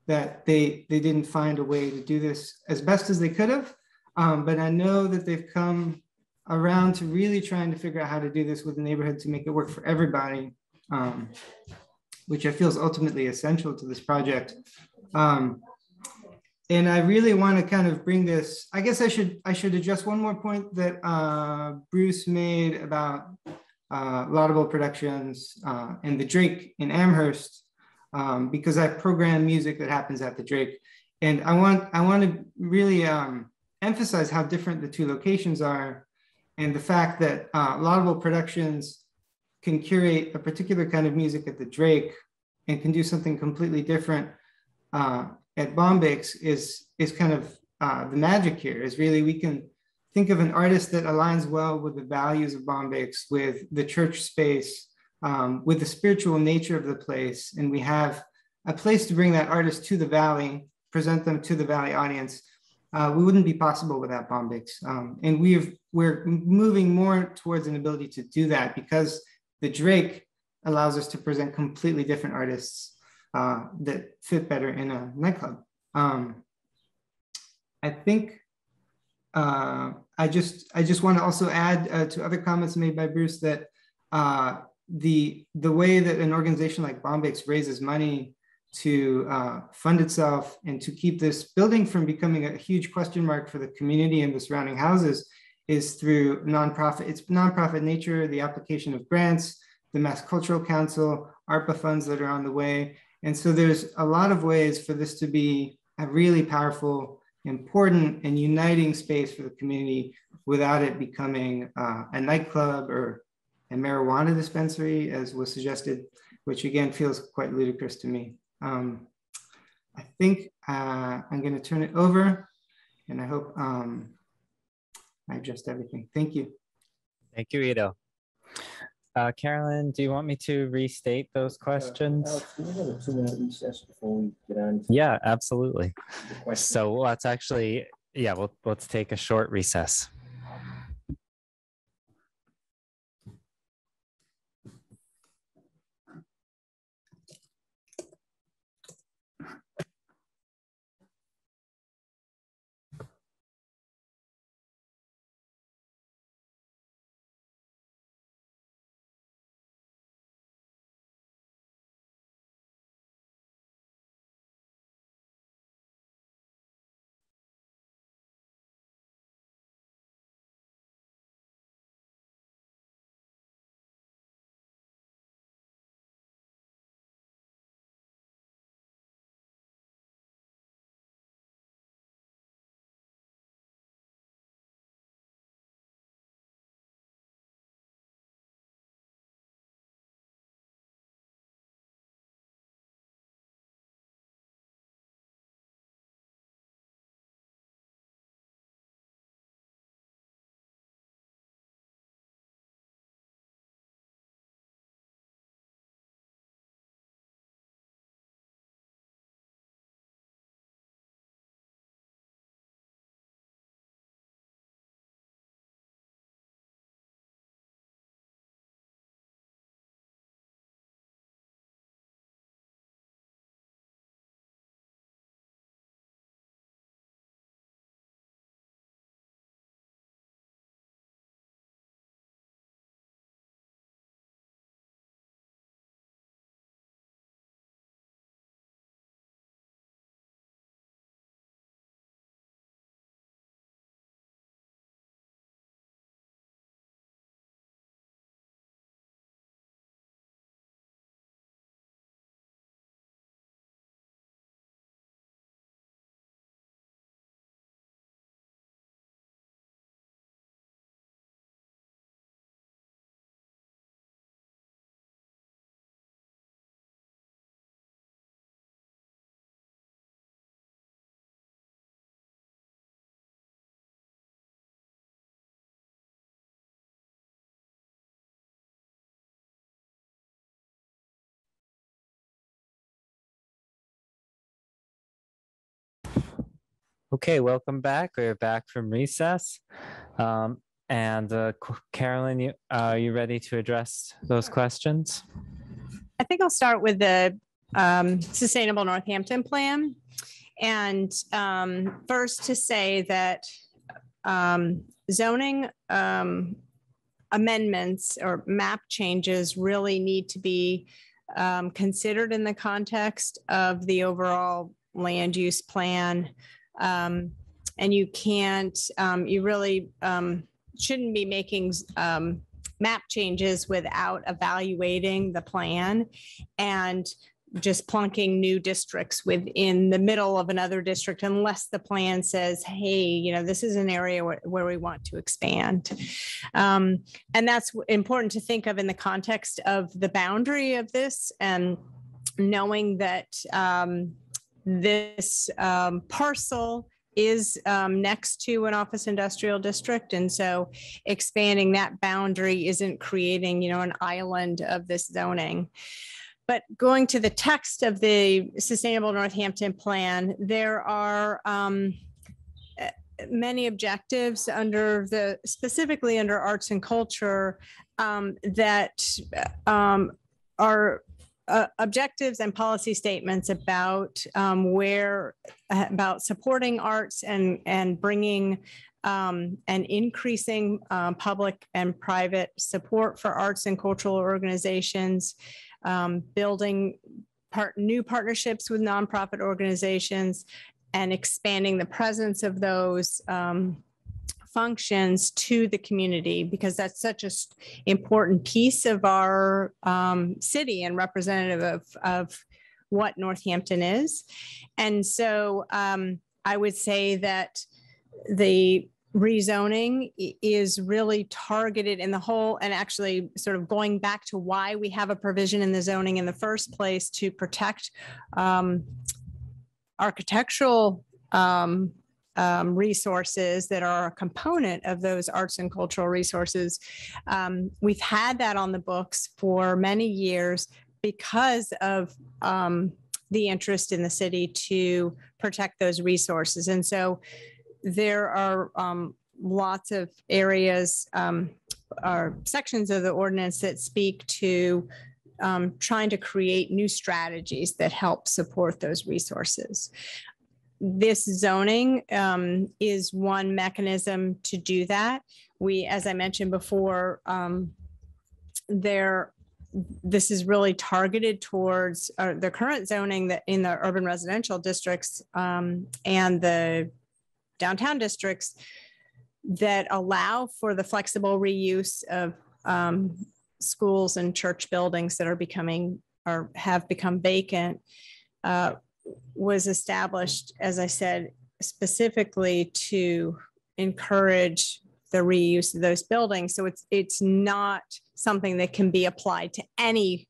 that they, they didn't find a way to do this as best as they could have. Um, but I know that they've come around to really trying to figure out how to do this with the neighborhood to make it work for everybody. Um, which I feel is ultimately essential to this project. Um, and I really want to kind of bring this. I guess I should I should address one more point that uh, Bruce made about uh, Laudable Productions uh, and the Drake in Amherst, um, because I program music that happens at the Drake, and I want I want to really um, emphasize how different the two locations are, and the fact that uh, Laudable Productions can curate a particular kind of music at the Drake and can do something completely different uh, at Bombyx is, is kind of uh, the magic here is really we can think of an artist that aligns well with the values of Bombyx, with the church space, um, with the spiritual nature of the place. And we have a place to bring that artist to the Valley, present them to the Valley audience. Uh, we wouldn't be possible without Bombyx. Um, and we've, we're moving more towards an ability to do that because the Drake allows us to present completely different artists uh, that fit better in a nightclub. Um, I think uh, I just I just want to also add uh, to other comments made by Bruce that uh, the the way that an organization like Bombyx raises money to uh, fund itself and to keep this building from becoming a huge question mark for the community and the surrounding houses is through nonprofit, it's nonprofit nature, the application of grants, the Mass Cultural Council, ARPA funds that are on the way. And so there's a lot of ways for this to be a really powerful important and uniting space for the community without it becoming uh, a nightclub or a marijuana dispensary, as was suggested, which again feels quite ludicrous to me. Um, I think uh, I'm going to turn it over, and I hope um, I addressed everything. Thank you. Thank you, Ido. Uh, Carolyn, do you want me to restate those questions? Alex, can we have a two-minute recess before we get on? to Yeah, absolutely. So let's actually, yeah, we'll, let's take a short recess. Okay, welcome back. We're back from recess. Um, and uh, Carolyn, you, uh, are you ready to address those questions? I think I'll start with the um, Sustainable Northampton Plan. And um, first to say that um, zoning um, amendments or map changes really need to be um, considered in the context of the overall land use plan. Um, And you can't, um, you really um, shouldn't be making um, map changes without evaluating the plan and just plunking new districts within the middle of another district unless the plan says, hey, you know, this is an area where, where we want to expand. Um, and that's important to think of in the context of the boundary of this and knowing that um, this um, parcel is um, next to an office industrial district. And so expanding that boundary isn't creating, you know, an island of this zoning. But going to the text of the Sustainable Northampton Plan, there are um, many objectives under the, specifically under arts and culture um, that um, are uh, objectives and policy statements about um, where, about supporting arts and, and bringing um, and increasing um, public and private support for arts and cultural organizations, um, building part, new partnerships with nonprofit organizations, and expanding the presence of those um, functions to the community because that's such an important piece of our um, city and representative of, of what Northampton is. And so um, I would say that the rezoning is really targeted in the whole, and actually sort of going back to why we have a provision in the zoning in the first place to protect um, architectural um, um, resources that are a component of those arts and cultural resources. Um, we've had that on the books for many years because of um, the interest in the city to protect those resources. And so there are um, lots of areas um, or sections of the ordinance that speak to um, trying to create new strategies that help support those resources. This zoning um, is one mechanism to do that. We, as I mentioned before, um, there, this is really targeted towards uh, the current zoning that in the urban residential districts um, and the downtown districts that allow for the flexible reuse of um, schools and church buildings that are becoming or have become vacant uh, was established, as I said, specifically to encourage the reuse of those buildings. So it's it's not something that can be applied to any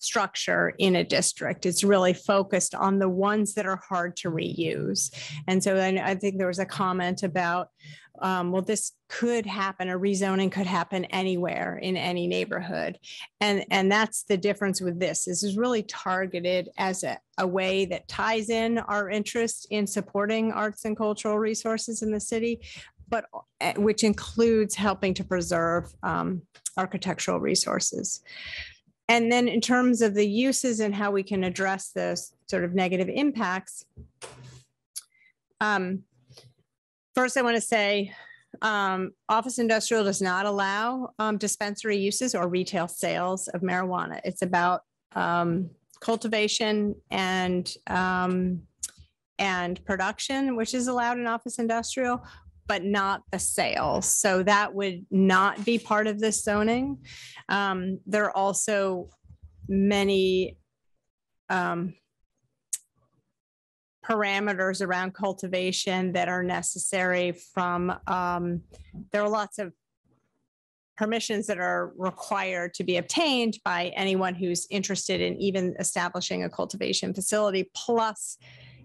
structure in a district. It's really focused on the ones that are hard to reuse. And so I, I think there was a comment about, um, well, this could happen, a rezoning could happen anywhere in any neighborhood. And, and that's the difference with this. This is really targeted as a, a way that ties in our interest in supporting arts and cultural resources in the city, but uh, which includes helping to preserve um, architectural resources. And then in terms of the uses and how we can address those sort of negative impacts. Um, first, I want to say um, office industrial does not allow um, dispensary uses or retail sales of marijuana. It's about um, cultivation and um, and production, which is allowed in office industrial, but not the sales. So that would not be part of this zoning. Um, there are also many um, parameters around cultivation that are necessary from, um, there are lots of permissions that are required to be obtained by anyone who's interested in even establishing a cultivation facility. Plus,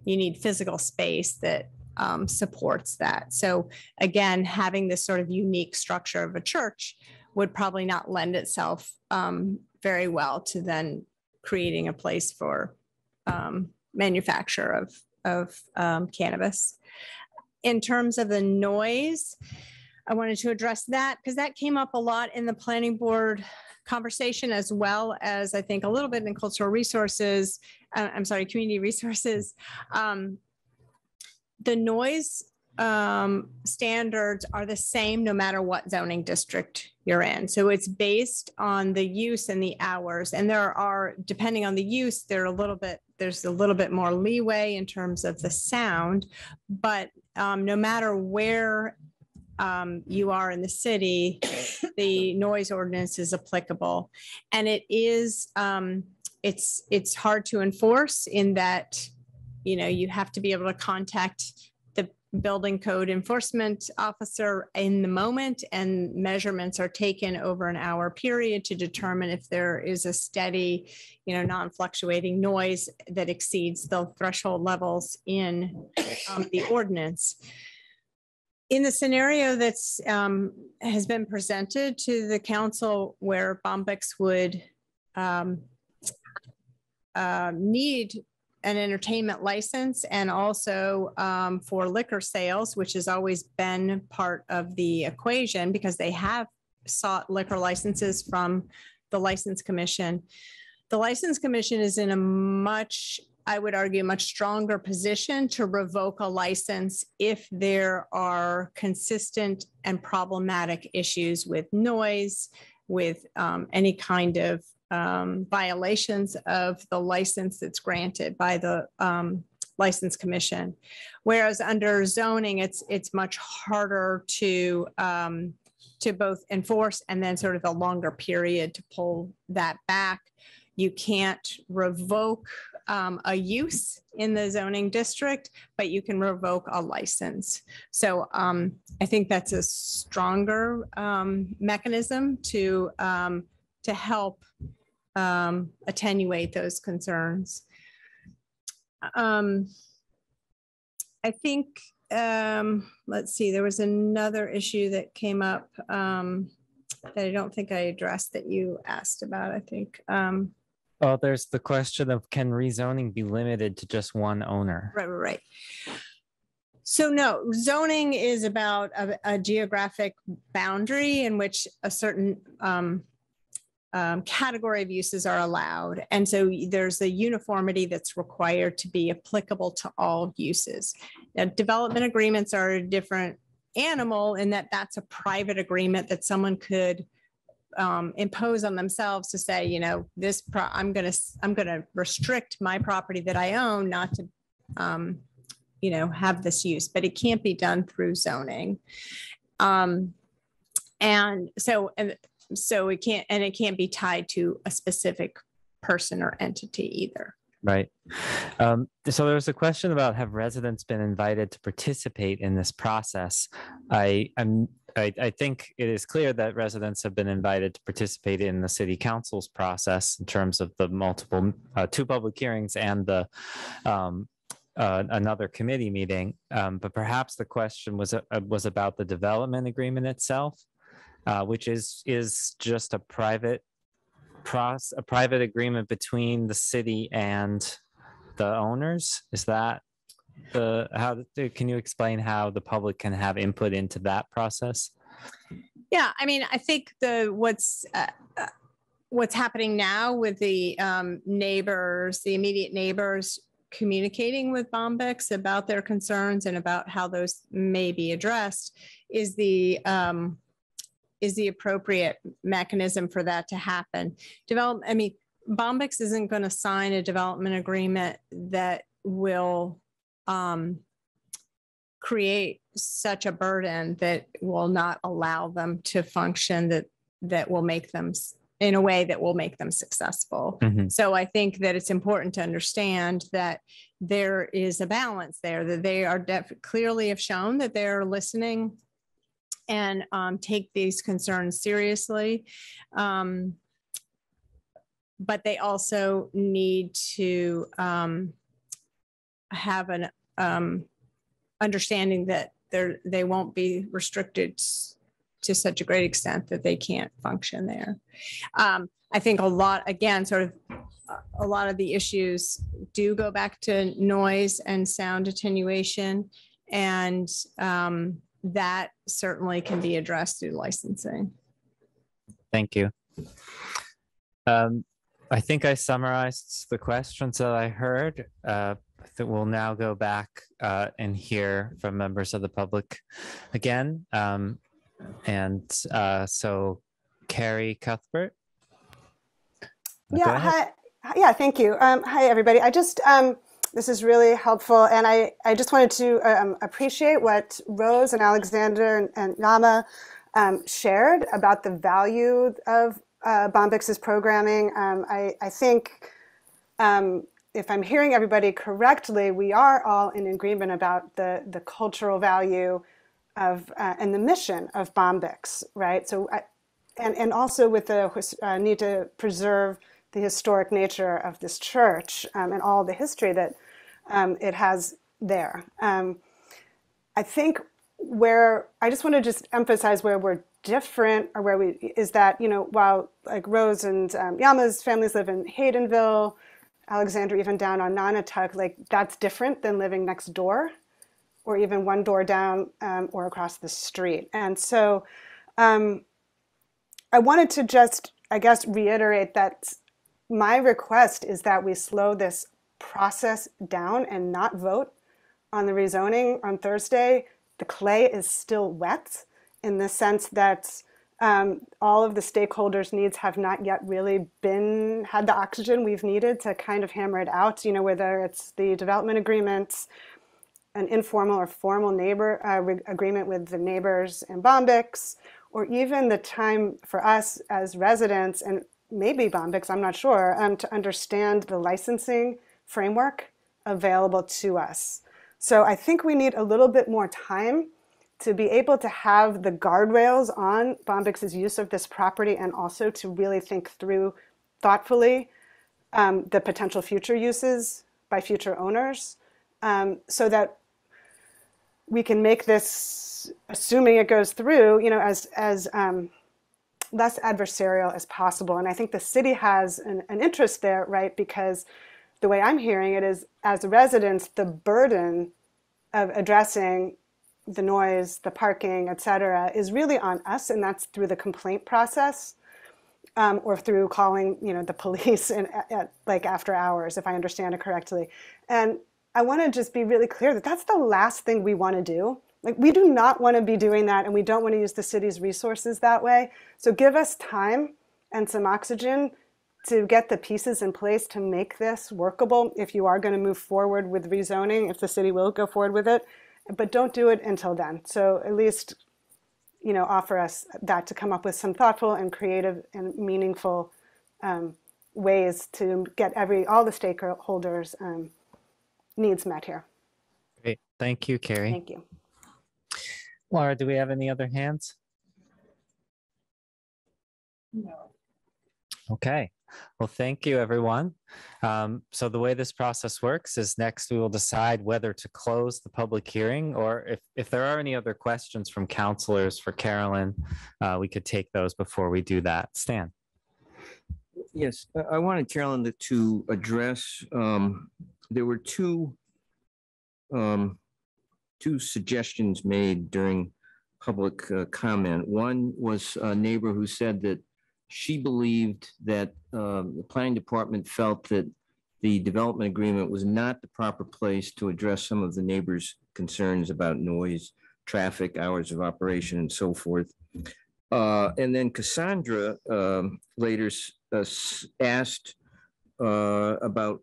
you need physical space that um, supports that. So again, having this sort of unique structure of a church would probably not lend itself um, very well to then creating a place for um, manufacture of, of um, cannabis. In terms of the noise, I wanted to address that because that came up a lot in the planning board conversation as well as I think a little bit in cultural resources. Uh, I'm sorry, community resources. Um, the noise um, standards are the same no matter what zoning district you're in. So it's based on the use and the hours. And there are, depending on the use, there are a little bit, there's a little bit more leeway in terms of the sound. But um, no matter where um, you are in the city, the noise ordinance is applicable. And it is, um, it's, it's hard to enforce in that, you know, you have to be able to contact the building code enforcement officer in the moment and measurements are taken over an hour period to determine if there is a steady, you know, non-fluctuating noise that exceeds the threshold levels in um, the ordinance. In the scenario that's um, has been presented to the council where Bombyx would um, uh, need an entertainment license and also um, for liquor sales, which has always been part of the equation because they have sought liquor licenses from the license commission. The license commission is in a much I would argue, much stronger position to revoke a license if there are consistent and problematic issues with noise, with um, any kind of um, violations of the license that's granted by the um, license commission. Whereas under zoning, it's it's much harder to um, to both enforce and then sort of a longer period to pull that back. You can't revoke um, a use in the zoning district, but you can revoke a license. So um, I think that's a stronger um, mechanism to um, to help um, attenuate those concerns. Um, I think, um, let's see, there was another issue that came up um, that I don't think I addressed that you asked about, I think. Um, Well, there's the question of can rezoning be limited to just one owner? Right, right, right. So no, zoning is about a, a geographic boundary in which a certain um, category of uses are allowed. And so there's a uniformity that's required to be applicable to all uses. Now, development agreements are a different animal in that that's a private agreement that someone could um, impose on themselves to say, you know, this, pro- I'm going to, I'm going to restrict my property that I own not to, um, you know, have this use, but it can't be done through zoning. Um, and so, and so it can't, and it can't be tied to a specific person or entity either. Right. Um, so there was a question about have residents been invited to participate in this process? I am I, I think it is clear that residents have been invited to participate in the city council's process in terms of the multiple uh, two public hearings and the um, uh, another committee meeting. Um, but perhaps the question was uh, was about the development agreement itself, uh, which is is just a private process, a private agreement between the city and the owners. Is that the how? Can you explain how the public can have input into that process? Yeah, I mean, I think the what's uh, uh, what's happening now with the um, neighbors, the immediate neighbors communicating with Bombyx about their concerns and about how those may be addressed is the um, is the appropriate mechanism for that to happen. Develop, I mean, Bombyx isn't going to sign a development agreement that will um, create such a burden that will not allow them to function that that will make them in a way that will make them successful. Mhm. So I think that it's important to understand that there is a balance there, that they are def- clearly have shown that they're listening and um, take these concerns seriously. Um, but they also need to um, have an um, understanding that they won't be restricted to such a great extent that they can't function there. Um, I think a lot again, sort of uh, a lot of the issues do go back to noise and sound attenuation, and um, that certainly can be addressed through licensing. Thank you. Um, I think I summarized the questions that I heard. Uh, I think we'll now go back uh, and hear from members of the public again. Um, and uh, so, Carrie Cuthbert. Yeah, hi. Yeah, thank you. Um, hi, everybody. I just, um, this is really helpful. And I, I just wanted to um, appreciate what Rose and Alexander and, and Nama um, shared about the value of uh, Bombyx's programming. Um, I, I think um, if I'm hearing everybody correctly, we are all in agreement about the, the cultural value of uh, and the mission of Bombyx, right? So, I, and and also with the uh, need to preserve the historic nature of this church um, and all the history that um, it has there. Um, I think where I just want to just emphasize where we're different or where we is that you know while like Rose and um, Yama's families live in Haydenville, Alexandra even down on Nonotuck, like that's different than living next door or even one door down um, or across the street. And so um, I wanted to just, I guess, reiterate that my request is that we slow this process down and not vote on the rezoning on Thursday. The clay is still wet in the sense that um, all of the stakeholders' needs have not yet really been had the oxygen we've needed to kind of hammer it out. You know, whether it's the development agreements, an informal or formal neighbor uh, re- agreement with the neighbors in Bombyx, or even the time for us as residents and maybe Bombyx, I'm not sure, um, to understand the licensing framework available to us. So I think we need a little bit more time to be able to have the guardrails on Bombyx's use of this property and also to really think through thoughtfully um, the potential future uses by future owners um, so that we can make this, assuming it goes through, you know, as, as um, less adversarial as possible. And I think the city has an, an interest there, right? Because the way I'm hearing it is as residents, the burden of addressing the noise, the parking, et cetera, is really on us, and that's through the complaint process. Um, or through calling, you know, the police in, at, at, like after hours, if I understand it correctly. And I want to just be really clear that that's the last thing we want to do. Like we do not want to be doing that, and we don't want to use the city's resources that way. So give us time and some oxygen to get the pieces in place to make this workable. If you are going to move forward with rezoning, if the city will go forward with it, but don't do it until then. So at least, you know, offer us that to come up with some thoughtful and creative and meaningful um, ways to get every all the stakeholders um, needs met here. Great. Thank you, Carrie. Thank you. Laura, do we have any other hands? No. Okay. Well, thank you, everyone. Um, so the way this process works is next we will decide whether to close the public hearing or if, if there are any other questions from councilors for Carolyn, uh, we could take those before we do that. Stan. Yes, I- wanted Carolyn to- to address, um, there were two, um, two suggestions made during public uh, comment. One was a neighbor who said that she believed that um, the planning department felt that the development agreement was not the proper place to address some of the neighbors' concerns about noise, traffic, hours of operation, and so forth. Uh, And then Cassandra um, later uh, asked uh, about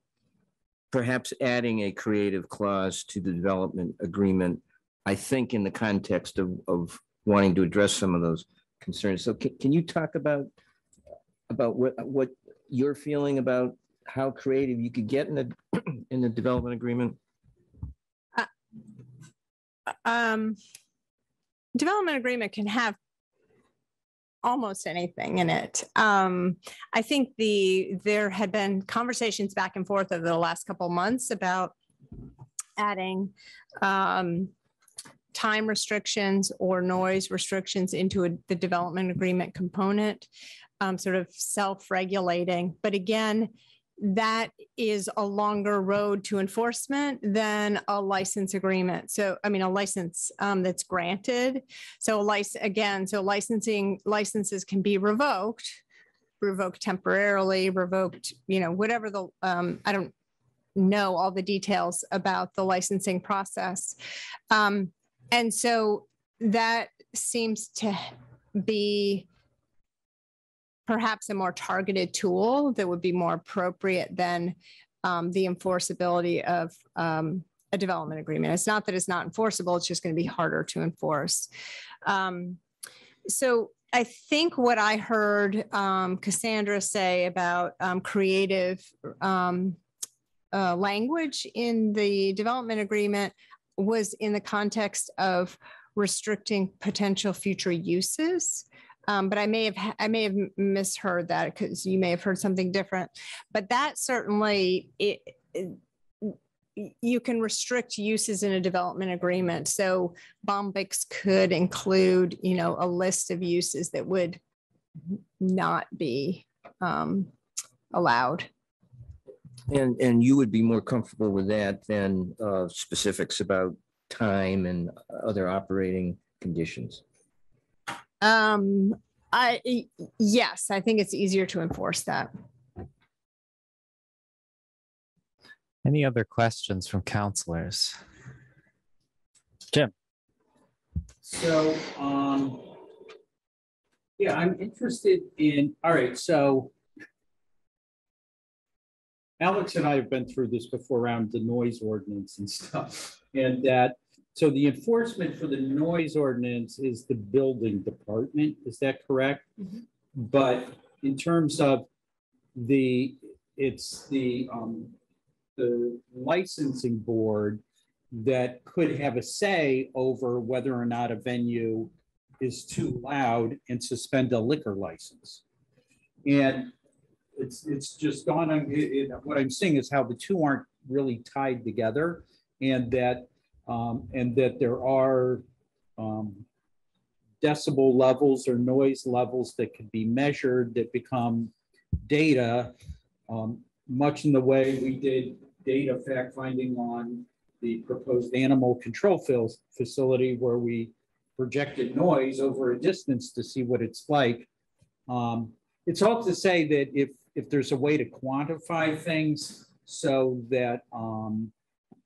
perhaps adding a creative clause to the development agreement, I think in the context of, of wanting to address some of those concerns. So can, can you talk about, about what, what you're feeling about how creative you could get in the, in the development agreement? um, development agreement can have almost anything in it. Um, I think the there had been conversations back and forth over the last couple months about adding um, time restrictions or noise restrictions into a, the development agreement component, um, sort of self-regulating. But again, that is a longer road to enforcement than a license agreement. So, I mean, a license um, that's granted. So, license again, so licensing licenses can be revoked, revoked temporarily, revoked, you know, whatever the um, I don't know all the details about the licensing process, um, and so that seems to be perhaps a more targeted tool that would be more appropriate than um, the enforceability of um, a development agreement. It's not that it's not enforceable, it's just going to be harder to enforce. Um, so I think what I heard um, Cassandra say about um, creative um, uh, language in the development agreement was in the context of restricting potential future uses. Um, but I may have I may have misheard that because you may have heard something different. But that certainly it, it- you can restrict uses in a development agreement. So Bombyx could include, you know, a list of uses that would not be um, allowed. And, and you would be more comfortable with that than uh, specifics about time and other operating conditions? Um, I yes, I think it's easier to enforce that. Any other questions from councilors? Jim. So, um, yeah, I'm interested in, all right, so Alex and I have been through this before around the noise ordinance and stuff. And that, so the enforcement for the noise ordinance is the building department, is that correct? But in terms of the, it's the, um, the licensing board that could have a say over whether or not a venue is too loud and suspend a liquor license. And it's, it's just gone on, it- it- what I'm seeing is how the two aren't really tied together and that, um, and that there are, um, decibel levels or noise levels that can be measured that become data, um, much in the way we did data fact finding on the proposed animal control facility where we projected noise over a distance to see what it's like. Um, it's all to say that if, if there's a way to quantify things so that, um,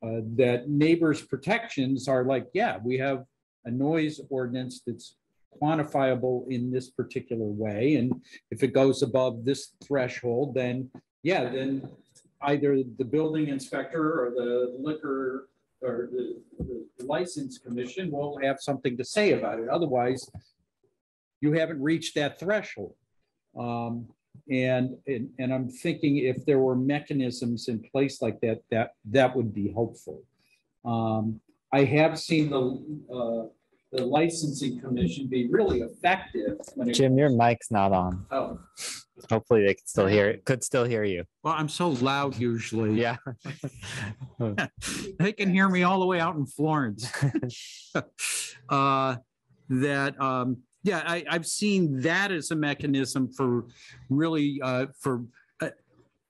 uh, that neighbors' protections are like, yeah, we have a noise ordinance that's quantifiable in this particular way. And if it goes above this threshold, then, yeah, then either the building inspector or the liquor or the the license commission will have something to say about it. Otherwise, you haven't reached that threshold. Um, and, and, and I'm thinking if there were mechanisms in place like that, that, that would be helpful. Um, I have seen the, uh, the licensing commission be really effective. when it- Jim, your mic's not on. Oh, Hopefully they could still hear it, could still hear you. well, I'm so loud usually. Yeah. They can hear me all the way out in Florence. Uh, That, um, yeah, I, I've seen that as a mechanism for really, uh, for uh,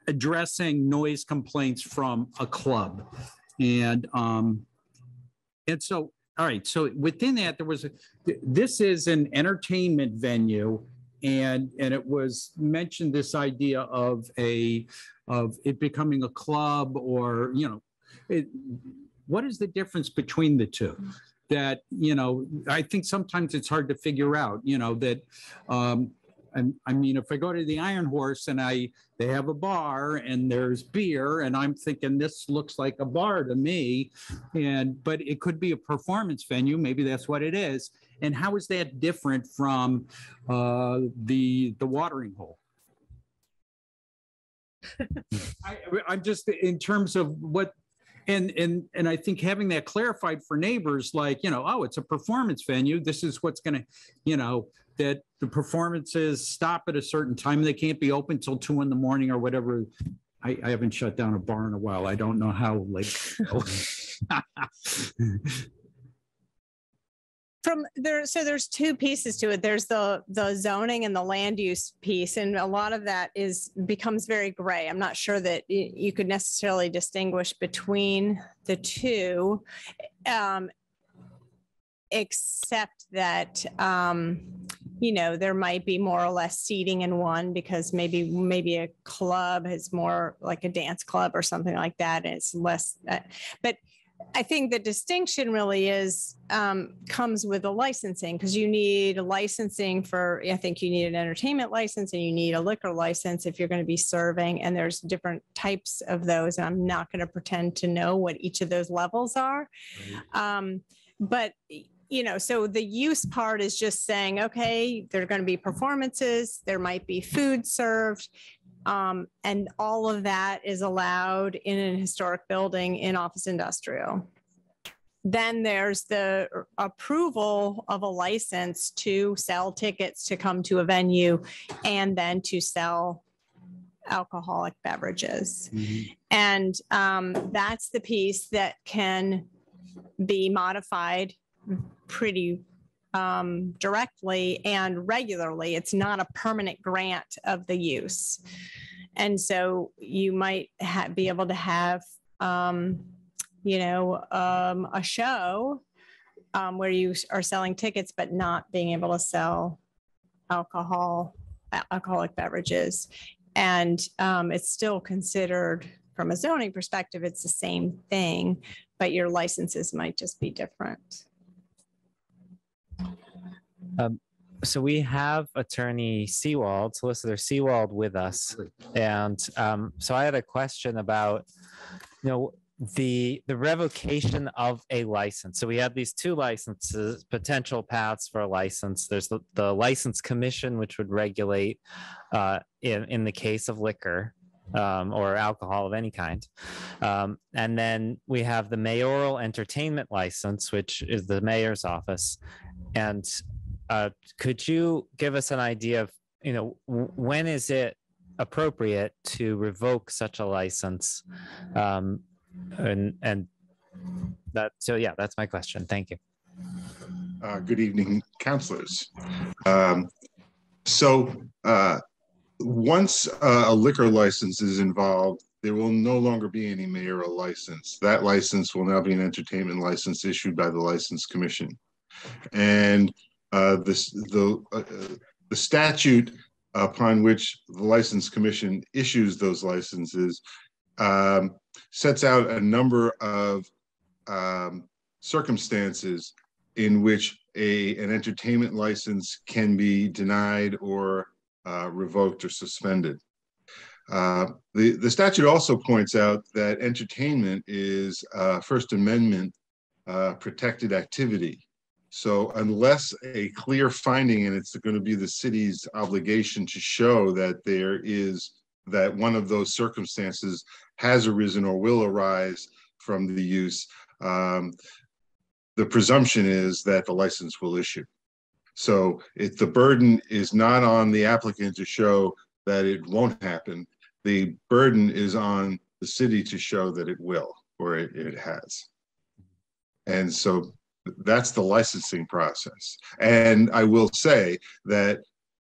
addressing noise complaints from a club. And, um, and so, all right, so within that, there was, a this is an entertainment venue. And, and it was mentioned this idea of a, of it becoming a club or, you know, it, what is the difference between the two? That, you know, I think sometimes it's hard to figure out, you know, that, um, and I mean, if I go to the Iron Horse and I, they have a bar and there's beer and I'm thinking this looks like a bar to me. And, but it could be a performance venue. Maybe that's what it is. And how is that different from, uh, the, the watering hole? I, I'm just in terms of what, and, and, and I think having that clarified for neighbors, like, you know, oh, it's a performance venue. This is what's gonna, you know, that the performances stop at a certain time. They can't be open till two in the morning or whatever. I, I haven't shut down a bar in a while. I don't know how late. From there, so there's two pieces to it. There's the, the zoning and the land use piece, and a lot of that is, becomes very gray. I'm not sure that you could necessarily distinguish between the two. um, Except that, um, you know, there might be more or less seating in one because maybe, maybe a club is more like a dance club or something like that. and It's less, uh, but I think the distinction really is, um, comes with the licensing, because you need a licensing for, I think you need an entertainment license and you need a liquor license if you're going to be serving, and there's different types of those. and I'm not going to pretend to know what each of those levels are. Um, but, you know, so the use part is just saying, okay, there are going to be performances, there might be food served. Um, and all of that is allowed in an historic building in office industrial. Then there's the approval of a license to sell tickets to come to a venue and then to sell alcoholic beverages. And um, that's the piece that can be modified pretty um, directly and regularly. It's not a permanent grant of the use. And so you might ha- be able to have, um, you know, um, a show um, where you are selling tickets, but not being able to sell alcohol, alcoholic beverages. And um, it's still considered, from a zoning perspective, it's the same thing, but your licenses might just be different. Um, so we have attorney Seewald, solicitor Seewald with us. And um, so I had a question about, you know, the, the revocation of a license. So we have these two licenses, potential paths for a license. There's the, the license commission, which would regulate uh, in, in the case of liquor. um, or alcohol of any kind. Um, and then we have the mayoral entertainment license, which is the mayor's office. And uh, could you give us an idea of, you know, when is it appropriate to revoke such a license? Um, and and that so yeah, that's my question. Thank you. Uh, good evening, councilors. Um, so uh, once uh, a liquor license is involved, there will no longer be any mayoral license. That license will now be an entertainment license issued by the License Commission. And uh, this, the, uh, the statute upon which the License Commission issues those licenses um, sets out a number of um, circumstances in which a, an entertainment license can be denied or uh, revoked or suspended. Uh, the, the statute also points out that entertainment is uh, First Amendment uh, protected activity. So unless a clear finding, and it's going to be the city's obligation to show that there is that one of those circumstances has arisen or will arise from the use, um, the presumption is that the license will issue. So if the burden is not on the applicant to show that it won't happen. The burden is on the city to show that it will or it, it has. And so that's the licensing process. And I will say that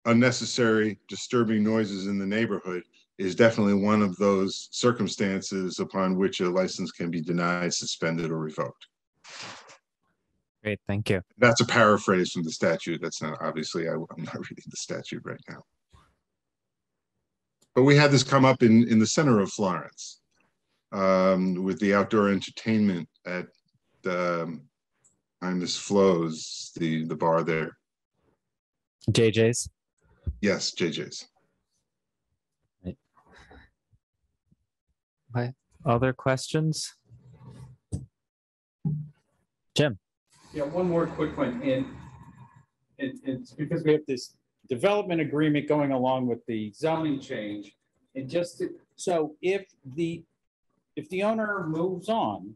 unnecessary disturbing noises in the neighborhood is definitely one of those circumstances upon which a license can be denied, suspended, or revoked. Great, thank you. That's a paraphrase from the statute. That's not obviously, I, am not reading the statute right now. But we had this come up in, in the center of Florence um, with the outdoor entertainment at um, Imus Flows, the, the bar there. JJ's? Yes, JJ's. Right. Other questions? Jim? Yeah, one more quick one, and it, it's because we have this development agreement going along with the zoning change. And just, to- so if the, if the owner moves on,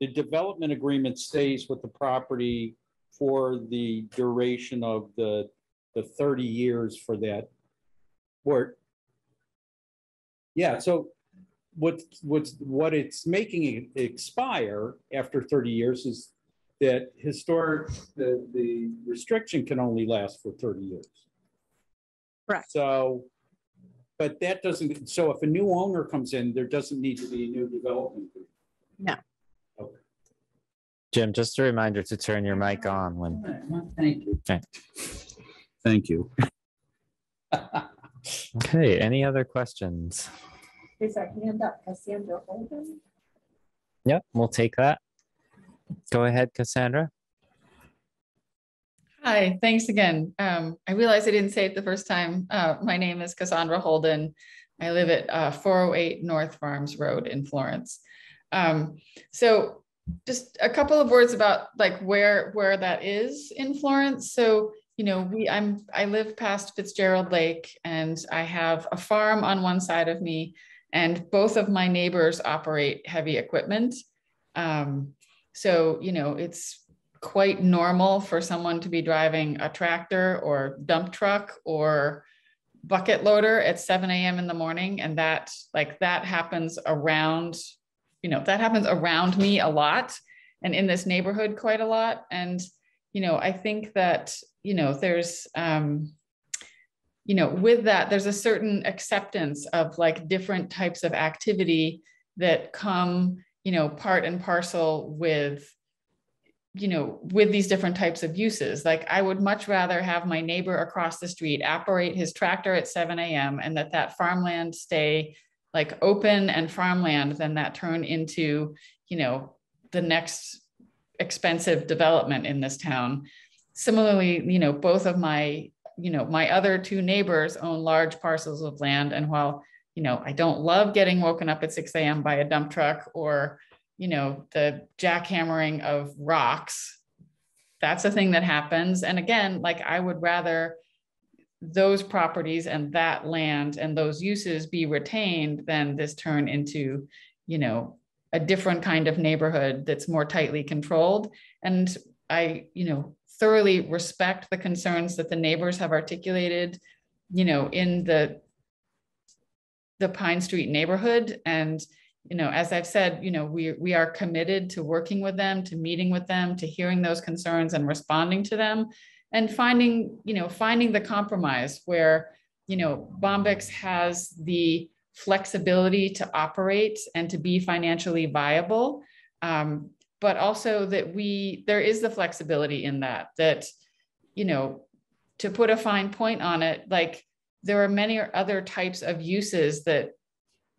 the development agreement stays with the property for the duration of the, the thirty years for that work. Yeah, so what, what's, what it's making it expire after thirty years is that historic, the, the restriction can only last for thirty years. Correct. So, but that doesn't, so if a new owner comes in, there doesn't need to be a new development. No. Jim, just a reminder to turn your mic on when. Thank you. Okay. Thank you. Okay, any other questions? Is our hand up, Cassandra Holden? Yep, we'll take that. Go ahead, Cassandra. Hi, thanks again. Um, I realized I didn't say it the first time. Uh, my name is Cassandra Holden. I live at uh, 408 North Farms Road in Florence. Um, so just a couple of words about like where where that is in Florence. So you know, we I'm I live past Fitzgerald Lake and I have a farm on one side of me and both of my neighbors operate heavy equipment. Um, so, you know, it's quite normal for someone to be driving a tractor or dump truck or bucket loader at 7 a.m. in the morning. And that, like, that happens around, you know, that happens around me a lot and in this neighborhood quite a lot. And, you know, I think that, you know, there's, um, you know, with that, there's a certain acceptance of like different types of activity that come, you know, part and parcel with, you know, with these different types of uses. Like I would much rather have my neighbor across the street operate his tractor at 7 a.m. and that that farmland stay like open and farmland then that turn into, you know, the next expensive development in this town. Similarly, you know, both of my, you know, my other two neighbors own large parcels of land. And while, you know, I don't love getting woken up at 6 a.m. by a dump truck or, you know, the jackhammering of rocks, that's a thing that happens. And again, like I would rather those properties and that land and those uses be retained, then this turn into, you know, a different kind of neighborhood that's more tightly controlled. And I, you know, thoroughly respect the concerns that the neighbors have articulated, you know, in the the Pine Street neighborhood. And, you know, as I've said, you know, we we are committed to working with them, to meeting with them, to hearing those concerns and responding to them and finding, you know, finding the compromise where, you know, Bombyx has the flexibility to operate and to be financially viable. Um, but also that we, there is the flexibility in that, that, you know, to put a fine point on it, like there are many other types of uses that,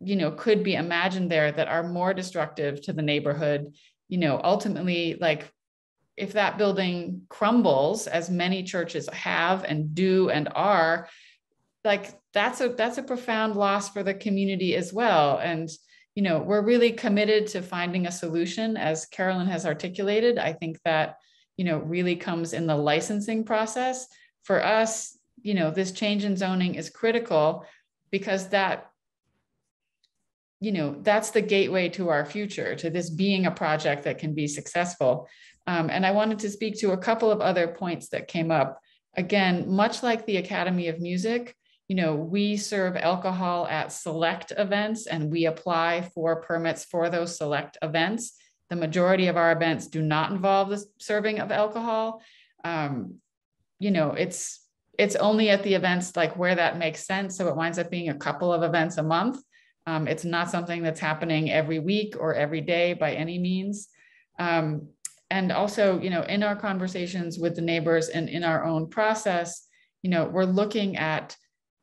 you know, could be imagined there that are more destructive to the neighborhood. You know, ultimately, like if that building crumbles, as many churches have and do and are, like that's a that's a profound loss for the community as well. And you know, we're really committed to finding a solution, as Carolyn has articulated. I think that you know really comes in the licensing process. For us, you know, this change in zoning is critical because that you know that's the gateway to our future to this being a project that can be successful um, and I wanted to speak to a couple of other points that came up. Again, much like the Academy of Music, you know, we serve alcohol at select events and we apply for permits for those select events. The majority of our events do not involve the serving of alcohol. Um, you know, it's it's only at the events like where that makes sense. So it winds up being a couple of events a month. Um, it's not something that's happening every week or every day by any means. Um, and also, you know, in our conversations with the neighbors and in our own process, you know, we're looking at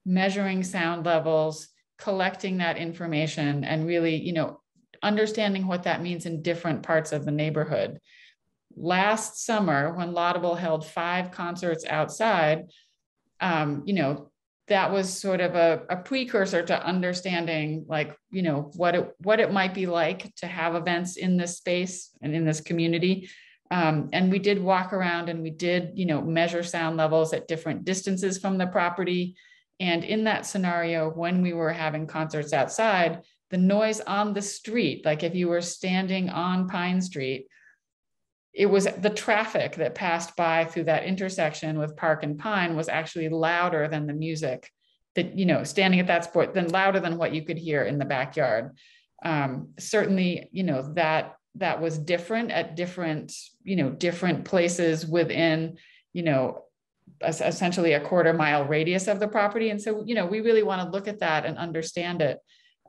measuring sound levels, collecting that information, and really, you know, understanding what that means in different parts of the neighborhood. Last summer, when Laudable held five concerts outside, um, you know, that was sort of a, a, precursor to understanding like you know what it what it might be like to have events in this space and in this community. Um, and we did walk around and we did you know measure sound levels at different distances from the property. And in that scenario when we were having concerts outside the noise on the street like if you were standing on pine street it was the traffic that passed by through that intersection with Park and Pine was actually louder than the music that, you know, standing at that spot, then louder than what you could hear in the backyard. Um, certainly, you know, that that was different at different, you know, different places within, you know, essentially a quarter mile radius of the property. And so, you know, we really want to look at that and understand it.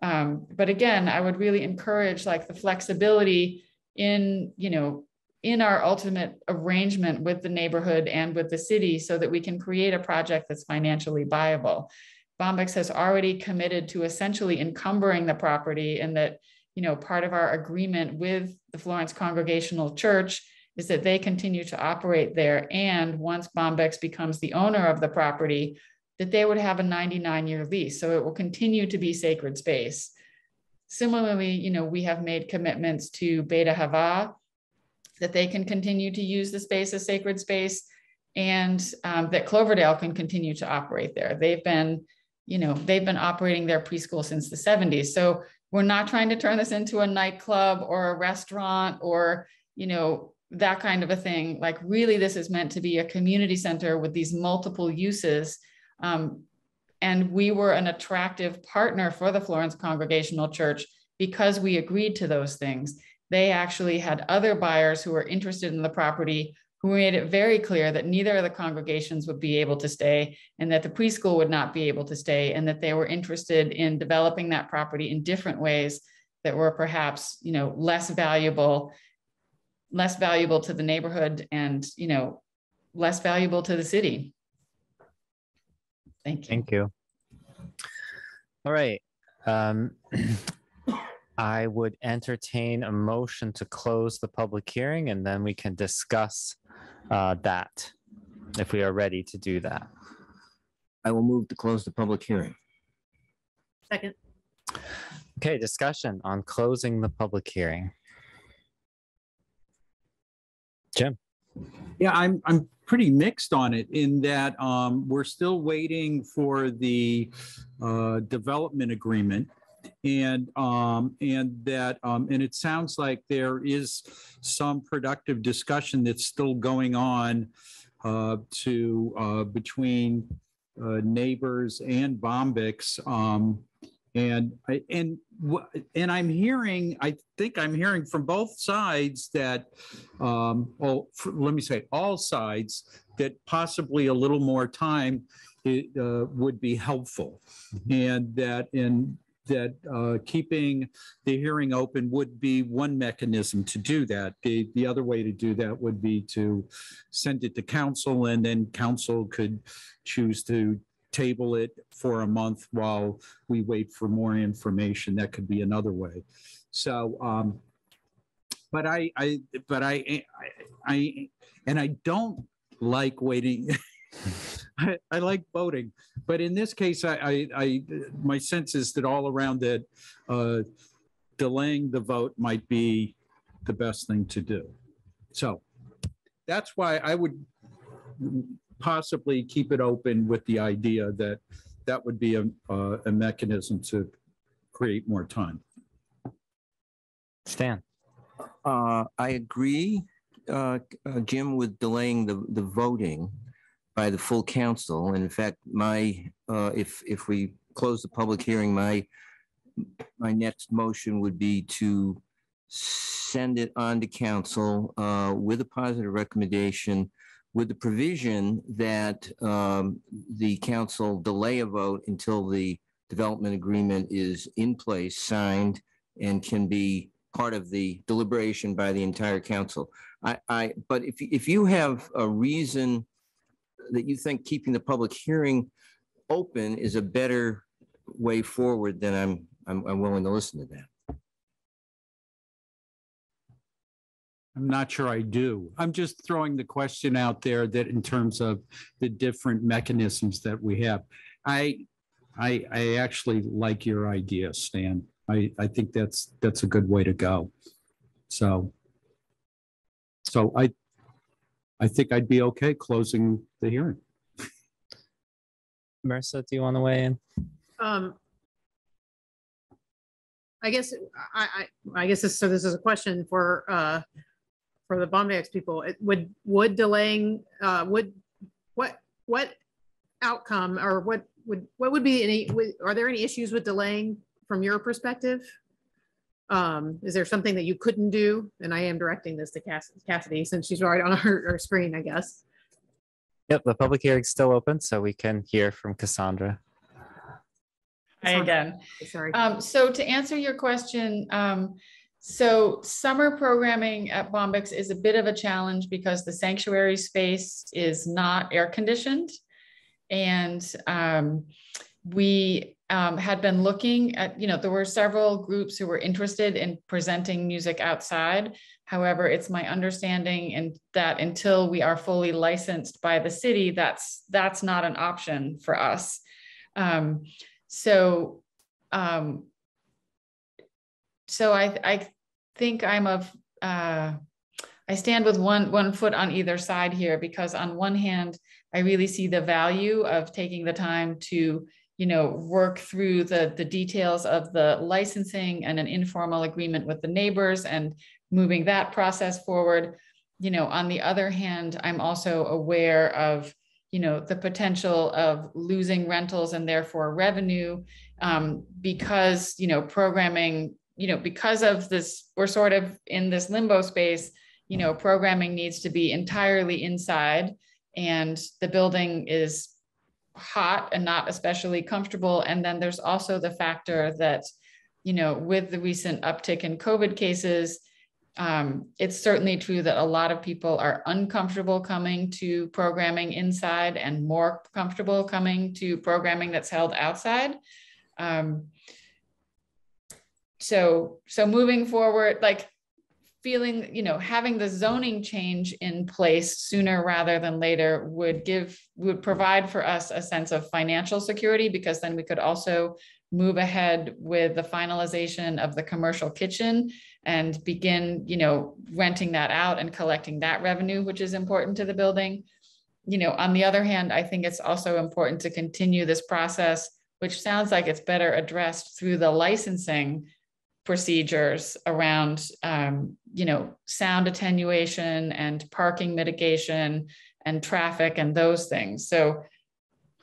Um, but again, I would really encourage like the flexibility in, you know, in our ultimate arrangement with the neighborhood and with the city so that we can create a project that's financially viable. Bombyx has already committed to essentially encumbering the property and that, you know, part of our agreement with the Florence Congregational Church is that they continue to operate there. And once Bombyx becomes the owner of the property, that they would have a 99 year lease. So it will continue to be sacred space. Similarly, you know, we have made commitments to Beit Ahavah, that they can continue to use the space as sacred space and um, that Cloverdale can continue to operate there. They've been, you know, they've been operating their preschool since the 70s. So we're not trying to turn this into a nightclub or a restaurant or, you know, that kind of a thing. Like really, this is meant to be a community center with these multiple uses. Um, and we were an attractive partner for the Florence Congregational Church because we agreed to those things they actually had other buyers who were interested in the property who made it very clear that neither of the congregations would be able to stay and that the preschool would not be able to stay and that they were interested in developing that property in different ways that were perhaps you know less valuable less valuable to the neighborhood and you know less valuable to the city. Thank you. Thank you. All right. Um, I would entertain a motion to close the public hearing and then we can discuss uh, that if we are ready to do that. I will move to close the public hearing. Second. Okay, discussion on closing the public hearing. Jim? Yeah, I'm, I'm pretty mixed on it in that um, we're still waiting for the uh, development agreement. And, um, and that, um, and it sounds like there is some productive discussion that's still going on uh, to, uh, between uh, neighbors and Bombyx. Um, and I, and, and I'm hearing, I think I'm hearing from both sides that, um, oh, let me say, all sides, that possibly a little more time it, uh, would be helpful. And that in, that uh, keeping the hearing open would be one mechanism to do that. The, the other way to do that would be to send it to council and then council could choose to table it for a month while we wait for more information. That could be another way. So, um, but I, I, but I, I, I, and I don't like waiting. I, I like voting, but in this case, I, I, I, my sense is that all around that, uh, delaying the vote might be the best thing to do. So that's why I would possibly keep it open with the idea that that would be a, uh, a mechanism to create more time. Stan. Uh, I agree, uh, uh, Jim, with delaying the, the voting by the full council. And in fact, my, uh, if, if we close the public hearing, my, my next motion would be to send it on to council uh, with a positive recommendation with the provision that um, the council delay a vote until the development agreement is in place, signed, and can be part of the deliberation by the entire council. I, I, but if, if you have a reason that you think keeping the public hearing open is a better way forward, then I'm, I'm, I'm willing to listen to that. I'm not sure I do. I'm just throwing the question out there that in terms of the different mechanisms that we have. I, I, I actually like your idea, Stan. I, I think that's, that's a good way to go. So, so I, I think I'd be okay closing the hearing. Marissa, do you want to weigh in? Um, I guess, I, I, I guess this, so this is a question for, uh, for the Bombyx people. It would, would delaying, uh, would, what, what outcome or what would, what would be any, would- are there any issues with delaying from your perspective? Um, is there something that you couldn't do? And I am directing this to Cass- Cassidy since she's right on her, her screen, I guess. Yep, the public hearing's still open, so we can hear from Cassandra. Hi again. Sorry. Um, so to answer your question, um, so summer programming at Bombyx is a bit of a challenge because the sanctuary space is not air conditioned. And um, we um, had been looking at, you know, there were several groups who were interested in presenting music outside. However, it's my understanding and that until we are fully licensed by the city, that's that's not an option for us. Um, so um, so I I think I'm of uh, I stand with one one foot on either side here because on one hand I really see the value of taking the time to you know work through the the details of the licensing and an informal agreement with the neighbors and moving that process forward. You know on the other hand i'm also aware of you know the potential of losing rentals and therefore revenue um, because you know programming you know because of this we're sort of in this limbo space you know programming needs to be entirely inside and the building is hot and not especially comfortable and then there's also the factor that you know with the recent uptick in covid cases um, it's certainly true that a lot of people are uncomfortable coming to programming inside and more comfortable coming to programming that's held outside. Um, so, so moving forward, like feeling, you know, having the zoning change in place sooner rather than later would give, would provide for us a sense of financial security because then we could also move ahead with the finalization of the commercial kitchen and begin, you know, renting that out and collecting that revenue, which is important to the building. You know, on the other hand, I think it's also important to continue this process, which sounds like it's better addressed through the licensing procedures around, um, you know, sound attenuation and parking mitigation and traffic and those things. So,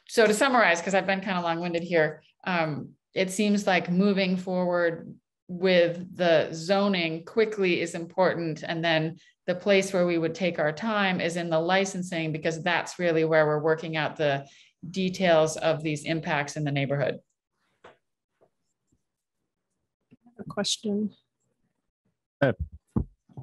so to summarize, because I've been kind of long-winded here, um, it seems like moving forward with the zoning quickly is important. And then the place where we would take our time is in the licensing because that's really where we're working out the details of these impacts in the neighborhood. A question. I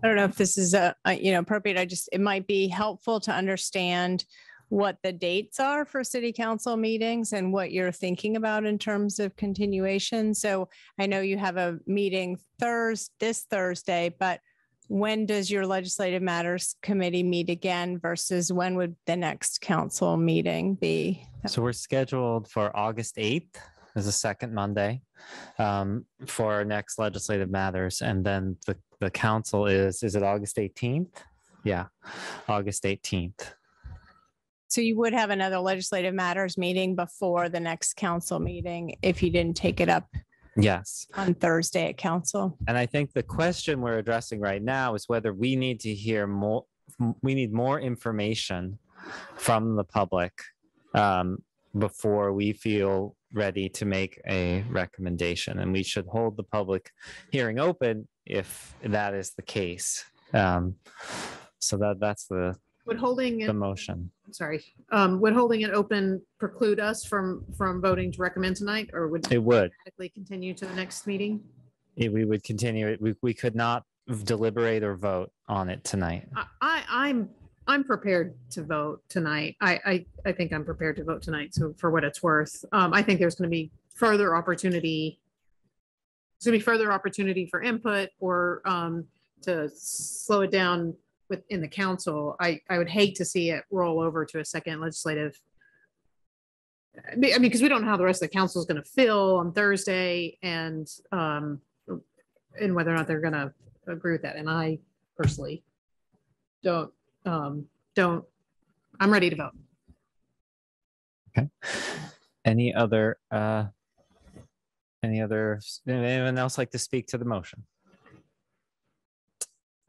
don't know if this is a, a, you know appropriate. I just it might be helpful to understand what the dates are for city council meetings and what you're thinking about in terms of continuation. So I know you have a meeting Thursday, this Thursday, but when does your legislative matters committee meet again versus when would the next council meeting be? So we're scheduled for August 8th as a second Monday um, for our next legislative matters. And then the, the council is, is it August 18th? Yeah, August 18th. So you would have another legislative matters meeting before the next council meeting if you didn't take it up Yes. on Thursday at council. And I think the question we're addressing right now is whether we need to hear more, we need more information from the public um, before we feel ready to make a recommendation. And we should hold the public hearing open if that is the case. Um, so that that's the Would holding the it, motion. sorry, um, would holding it open preclude us from, from voting to recommend tonight or would? It would. automatically Continue to the next meeting? If we would continue it. We, we could not deliberate or vote on it tonight. I, I, I'm, I'm prepared to vote tonight. I, I, I think I'm prepared to vote tonight. So for what it's worth, um, I think there's going to be further opportunity. There's going to be further opportunity for input or, um, to slow it down within the council. I, I would hate to see it roll over to a second legislative. I mean, because we don't know how the rest of the council is going to feel on Thursday and, um, and whether or not they're going to agree with that. And I personally don't, um, don't, I'm ready to vote. Okay. Any other, uh, any other, anyone else like to speak to the motion?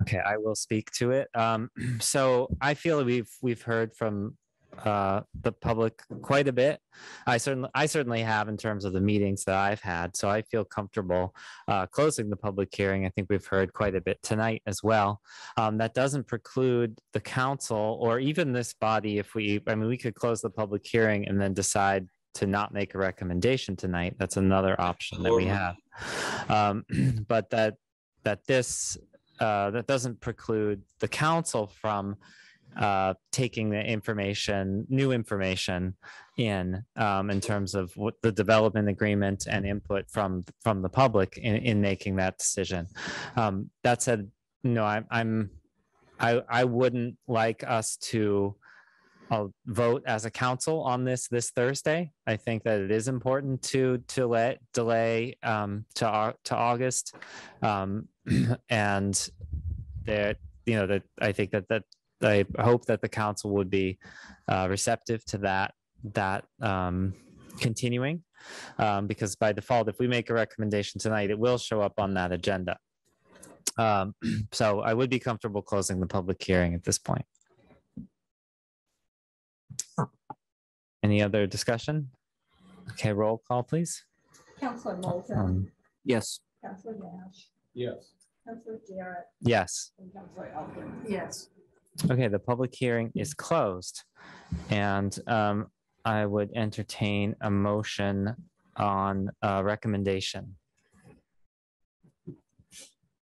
Okay, I will speak to it. Um, so I feel we've, we've heard from, uh, the public quite a bit. I certainly, I certainly have in terms of the meetings that I've had. So I feel comfortable, uh, closing the public hearing. I think we've heard quite a bit tonight as well. Um, that doesn't preclude the council or even this body if we, I mean, we could close the public hearing and then decide to not make a recommendation tonight. That's another option that we have. Um, but that, that this, uh, that doesn't preclude the council from uh, taking the information, new information in, um, in terms of what the development agreement and input from, from the public in, in making that decision. Um, that said, no, I'm, I'm, I, I wouldn't like us to uh, vote as a council on this this Thursday. I think that it is important to to let delay um, to to August, um, and that you know that I think that that I hope that the council would be uh, receptive to that that um, continuing, um, because by default, if we make a recommendation tonight, it will show up on that agenda. Um, so I would be comfortable closing the public hearing at this point. Any other discussion? Okay, roll call, please. Councilor Moulton. Um, Yes. Councilor Nash. Yes. Councilor Jarrett. Yes. And Councilor Elkins. Yes. Okay, the public hearing is closed. And um, I would entertain a motion on a recommendation.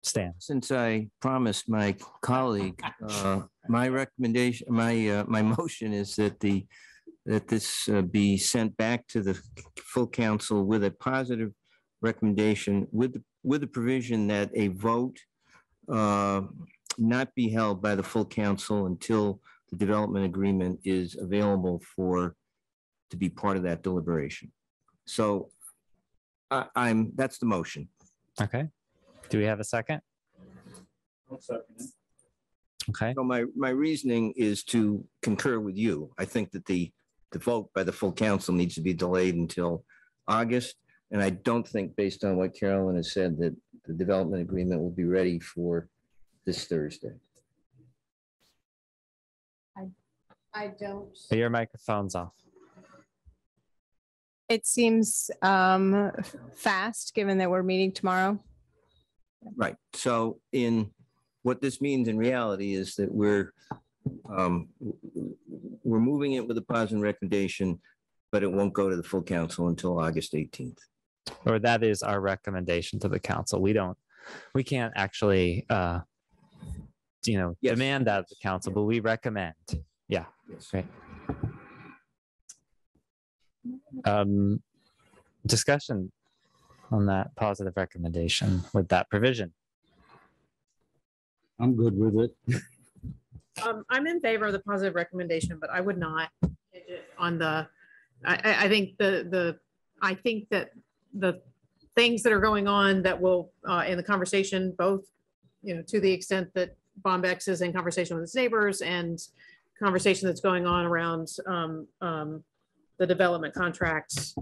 Stan. Since I promised my colleague, uh, my recommendation, my, uh, my motion is that the, that this uh, be sent back to the full council with a positive recommendation with, with the provision that a vote uh, not be held by the full council until the development agreement is available for, to be part of that deliberation. So I, I'm, that's the motion. Okay. Do we have a second? Okay. So my, my reasoning is to concur with you. I think that the, the vote by the full council needs to be delayed until August. And I don't think, based on what Carolyn has said, that the development agreement will be ready for this Thursday. I don't. Your microphone's off. It seems um, fast, given that we're meeting tomorrow. Right. So in, what this means in reality is that we're, um, w- w- we're moving it with a positive recommendation, but it won't go to the full council until August 18th. Or that is our recommendation to the council. We don't, we can't actually, uh, you know, demand that of the council, but we recommend. Yeah. Great. Um, discussion on that positive recommendation with that provision. I'm good with it. Um, I'm in favor of the positive recommendation, but I would not on the, I, I, I think the, the, I think that the things that are going on that will, uh, in the conversation, both, you know, to the extent that Bombyx is in conversation with its neighbors and conversation that's going on around, um, um, the development contracts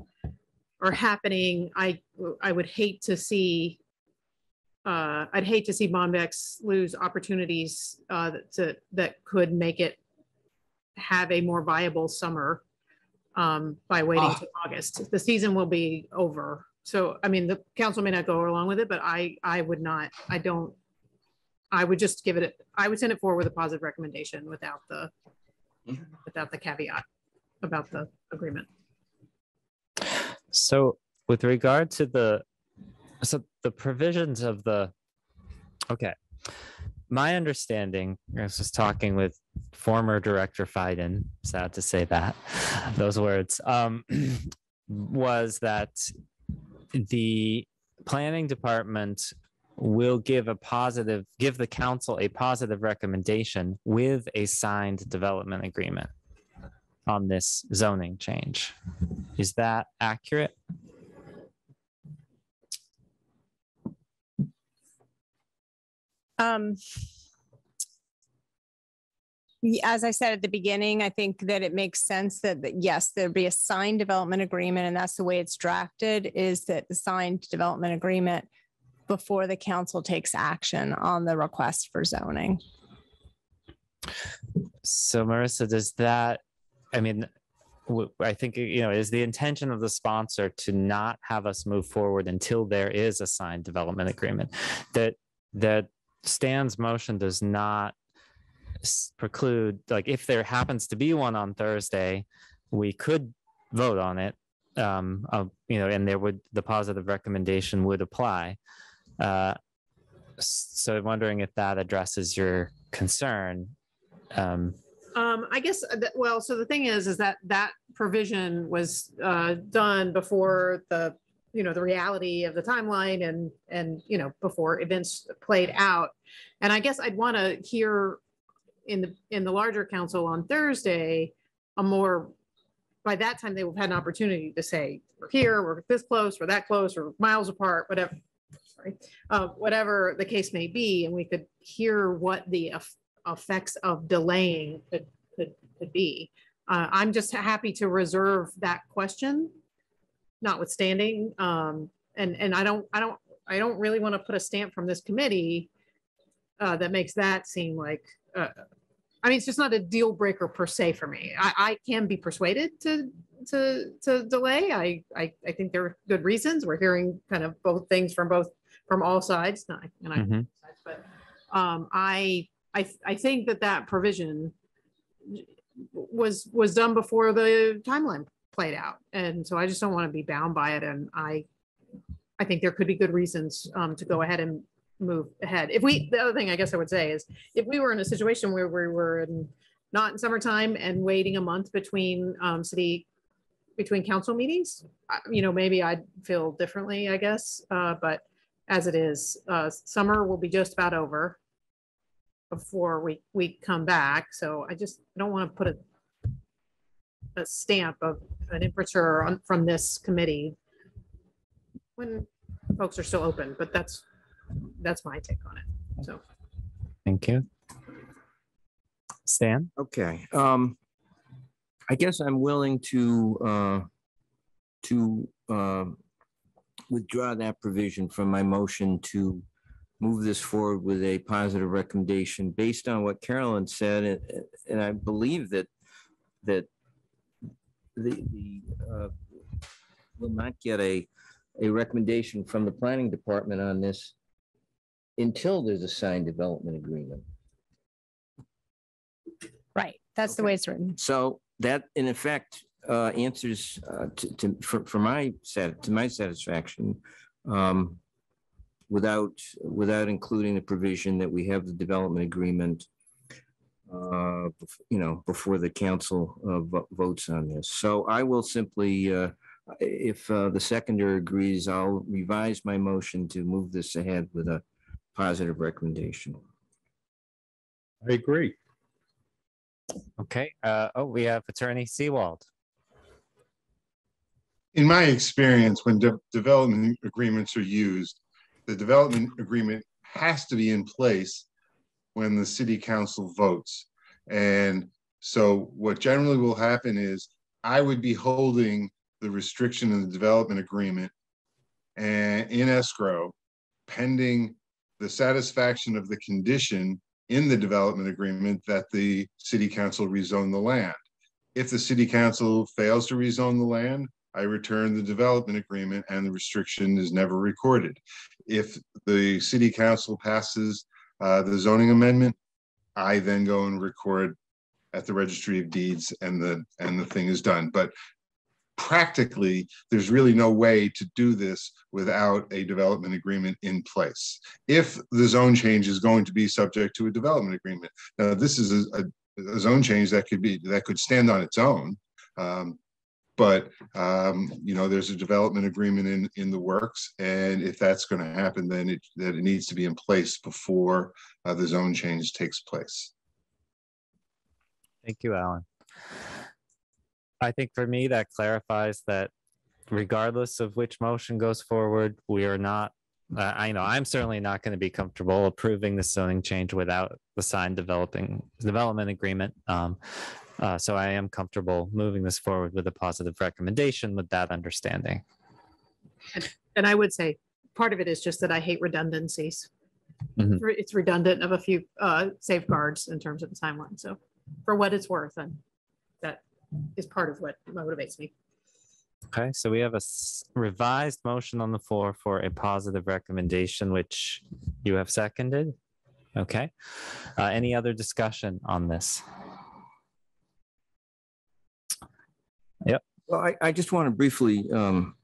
are happening. I, I would hate to see uh, I'd hate to see Bombyx lose opportunities uh, that- to, that could make it have a more viable summer um, by waiting Ah. to August. The season will be over. So, I mean, the council may not go along with it, but I, I would not, I don't, I would just give it, I would send it forward with a positive recommendation without the, without the caveat about the agreement. So with regard to the, so the provisions of the, okay. My understanding, I was just talking with former Director Feiden, sad to say that, those words, um, was that the planning department will give a positive, give the council a positive recommendation with a signed development agreement on this zoning change. Is that accurate? Um, As I said at the beginning, I think that it makes sense that, that yes, there'd be a signed development agreement, and that's the way it's drafted, is that the signed development agreement before the council takes action on the request for zoning. So Marissa, does that, I mean, I think, you know, is the intention of the sponsor to not have us move forward until there is a signed development agreement? That, that Stan's motion does not preclude, like, if there happens to be one on Thursday, we could vote on it. Um, uh, you know, and there would, the positive recommendation would apply. Uh, so I'm wondering if that addresses your concern. Um, Um, I guess, uh, well, so the thing is, is that that provision was, uh, done before the, you know, the reality of the timeline and, and, you know, before events played out. And I guess I'd want to hear in the, in the larger council on Thursday, a more, by that time, they will have had an opportunity to say, we're here, we're this close, we're that close, we're miles apart, whatever. Sorry, uh, whatever the case may be, and we could hear what the eff- effects of delaying could, could, could be. Uh, I'm just happy to reserve that question, notwithstanding. Um, and, and I don't, I don't, I don't really want to put a stamp from this committee uh, that makes that seem like, uh, I mean, it's just not a deal breaker per se for me. I, I can be persuaded to, to, to delay. I, I, I think there are good reasons. We're hearing kind of both things from both, from all sides, not, and I, Mhm. but um, I, I, I think that that provision was, was done before the timeline played out. And so I just don't want to be bound by it. And I, I think there could be good reasons um, to go ahead and move ahead. If we, the other thing I guess I would say is if we were in a situation where we were in, not in summertime and waiting a month between um, city, between council meetings, I- you know, maybe I'd feel differently, I guess. Uh, But as it is. Uh, summer will be just about over before we, we come back. So I just don't want to put a a stamp of an temperature on, from this committee when folks are still open, but that's, that's my take on it. So. Thank you. Stan? Okay, um, I guess I'm willing to, uh, to, um, withdraw that provision from my motion to move this forward with a positive recommendation based on what Carolyn said, and, and I believe that, that the, the, uh, will not get a, a recommendation from the planning department on this until there's a signed development agreement. Right, that's the way it's written. So that in effect uh, answers uh, to, to, for, for my sat, to my satisfaction. um, Without, without including the provision that we have the development agreement. uh, You know, before the council uh, votes on this. So I will simply, uh, if uh, the seconder agrees, I'll revise my motion to move this ahead with a positive recommendation. I agree. Okay, uh, oh, we have Attorney Seewald. In my experience, when de- development agreements are used, the development agreement has to be in place when the city council votes. And so what generally will happen is I would be holding the restriction in the development agreement and in escrow pending the satisfaction of the condition in the development agreement that the city council rezone the land. If the city council fails to rezone the land, I return the development agreement and the restriction is never recorded. If the city council passes uh, the zoning amendment, I then go and record at the registry of deeds and the, and the thing is done. But practically, there's really no way to do this without a development agreement in place. If the zone change is going to be subject to a development agreement. Now, this is a, a- a zone change that could be, that could stand on its own. Um, But, um, you know, there's a development agreement in, in the works. And if that's going to happen, then it, that it needs to be in place before uh, the zone change takes place. Thank you, Alan. I think for me, that clarifies that regardless of which motion goes forward, we are not, I know, I'm certainly not going to be comfortable approving the zoning change without the signed developing, development agreement. Um, uh, So I am comfortable moving this forward with a positive recommendation with that understanding. And I would say, part of it is just that I hate redundancies. Mhm. It's re- It's redundant of a few uh, safeguards in terms of the timeline. So for what it's worth, and that is part of what motivates me. Okay, so we have a s- revised motion on the floor for a positive recommendation, which you have seconded. Okay, Uh, any other discussion on this? Yep. Well, I, I just want to briefly um,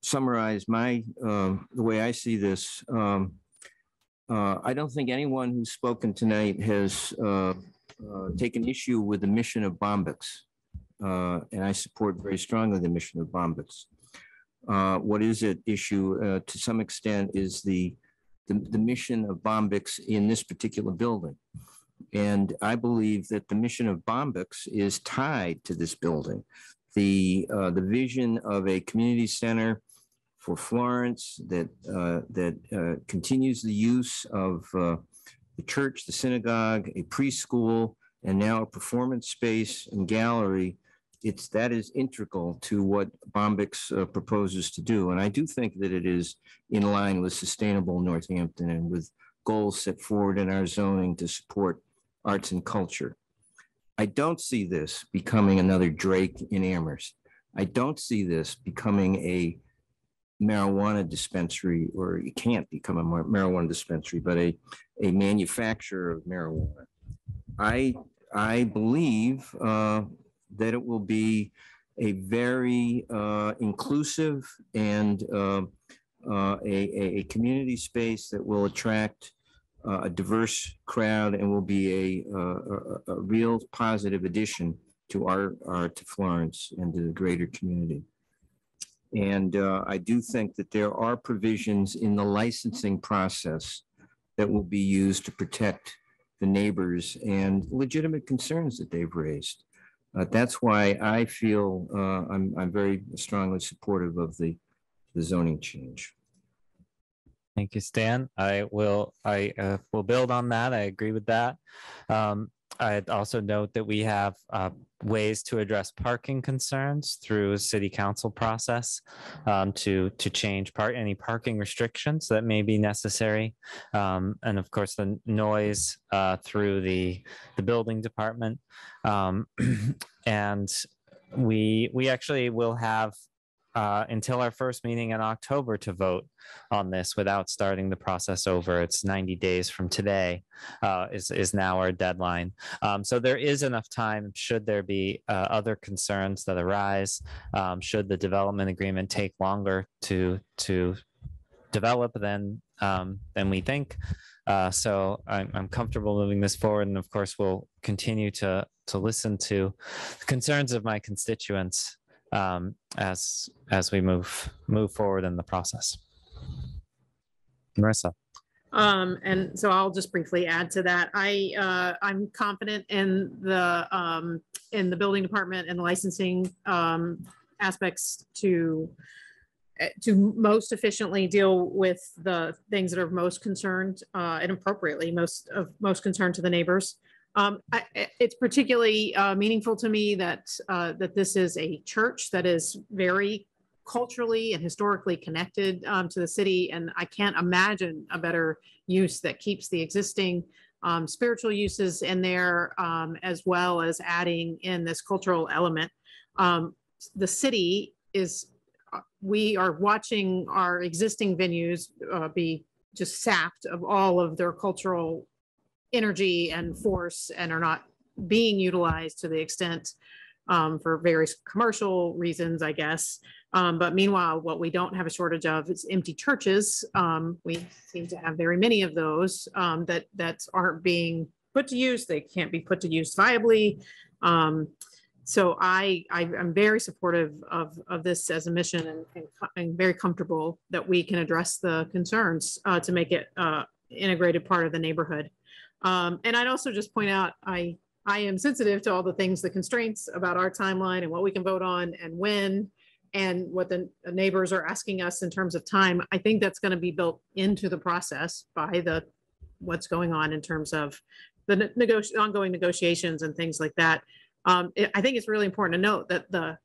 summarize my, um, the way I see this. Um, uh, I don't think anyone who's spoken tonight has uh, uh, taken issue with the mission of Bombyx. Uh, And I support very strongly the mission of Bombyx. Uh, What is at issue uh, to some extent is the, the, the mission of Bombyx in this particular building. And I believe that the mission of Bombyx is tied to this building the, uh, the vision of a community center for Florence that, uh, that uh, continues the use of uh, the church, the synagogue, a preschool, and now a performance space and gallery. It's, that is integral to what Bombyx uh, proposes to do. And I do think that it is in line with sustainable Northampton and with goals set forward in our zoning to support arts and culture. I don't see this becoming another Drake in Amherst. I don't see this becoming a marijuana dispensary, or it can't become a mar- marijuana dispensary, but a, a manufacturer of marijuana. I, I believe uh, that it will be a very uh, inclusive and uh, uh, a, a community space that will attract uh, a diverse crowd and will be a, uh, a, a- real positive addition to our, our, to Florence and to the greater community. And uh, I do think that there are provisions in the licensing process that will be used to protect the neighbors and legitimate concerns that they've raised. Uh, That's why I feel uh, I'm, I'm very strongly supportive of the the zoning change. Thank you, Stan. I will, I uh, will build on that. I agree with that. Um, I'd also note that we have uh, ways to address parking concerns through city council process um, to to change part any parking restrictions that may be necessary, um, and of course the noise uh, through the the building department, um, and we we actually will have uh, until our first meeting in October to vote on this without starting the process over. It's 90 days from today uh, is, is now our deadline. Um, so there is enough time should there be uh, other concerns that arise, um, should the development agreement take longer to, to develop than, um, than we think. Uh, so I'm, I'm comfortable moving this forward. And of course, we'll continue to, to listen to the concerns of my constituents um, as as we move move forward in the process. Marissa. Um, and so I'll just briefly add to that. I, uh, I'm confident in the, um, in the building department and the licensing, um, aspects to, eh, to most efficiently deal with the things that are most concerned, uh, and appropriately most of, most concern to the neighbors. Um, I, it's particularly, uh, meaningful to me that, uh, that this is a church that is very culturally and historically connected um, to the city. And I can't imagine a better use that keeps the existing um, spiritual uses in there, um, as well as adding in this cultural element. Um, the city is, uh, we are watching our existing venues uh, be just sapped of all of their cultural energy and force and are not being utilized to the extent um, for various commercial reasons, I guess. Um, but meanwhile, what we don't have a shortage of is empty churches. Um, we seem to have very many of those um, that that aren't being put to use. They can't be put to use viably. Um, so I, I am very supportive of of this as a mission and, and, and very comfortable that we can address the concerns uh, to make it uh, integrated part of the neighborhood. Um, and I'd also just point out I I am sensitive to all the things, the constraints about our timeline and what we can vote on and when and what the neighbors are asking us in terms of time, I think that's going to be built into the process by the, what's going on in terms of the ongoing negotiations and things like that. Um, it- I think it's really important to note that the,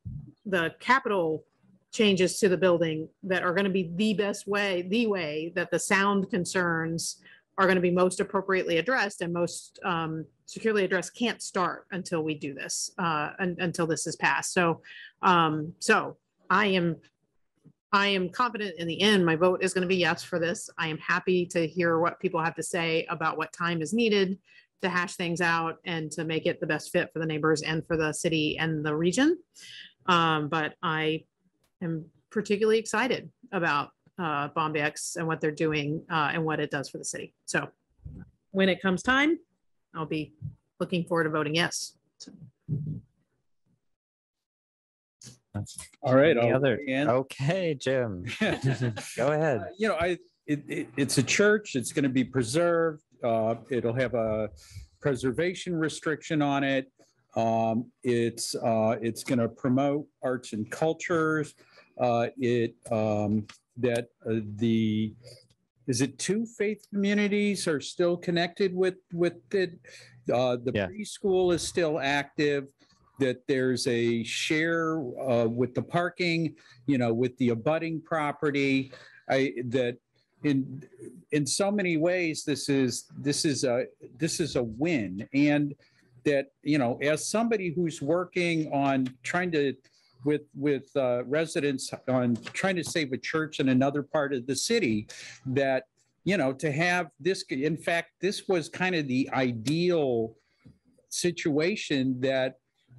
the capital changes to the building that are going to be the best way, the way that the sound concerns are going to be most appropriately addressed and most um, securely addressed can't start until we do this, uh, un- until this is passed. So, um, so I am, I am confident in the end, my vote is going to be yes for this. I am happy to hear what people have to say about what time is needed to hash things out and to make it the best fit for the neighbors and for the city and the region. Um, but I am particularly excited about uh, Bombyx and what they're doing uh, and what it does for the city. So when it comes time, I'll be looking forward to voting yes. All right. Any I'll other- weigh. Okay, Jim. Go ahead. Uh, You know, I, it, it, it's a church, it's gonna be preserved, uh, it'll have a preservation restriction on it. Um, it's, uh, it's gonna promote arts and cultures. Uh, it, um, that, uh, the, is it two faith communities are still connected with, with it? Uh, the Yeah. preschool is still active, that there's a share, uh, with the parking, you know, with the abutting property. I, that in, in so many ways, this is, this is a, this is a win. And that, you know, as somebody who's working on trying to, with, with uh, residents on trying to save a church in another part of the city, that, you know, to have this, in fact, this was kind of the ideal situation that,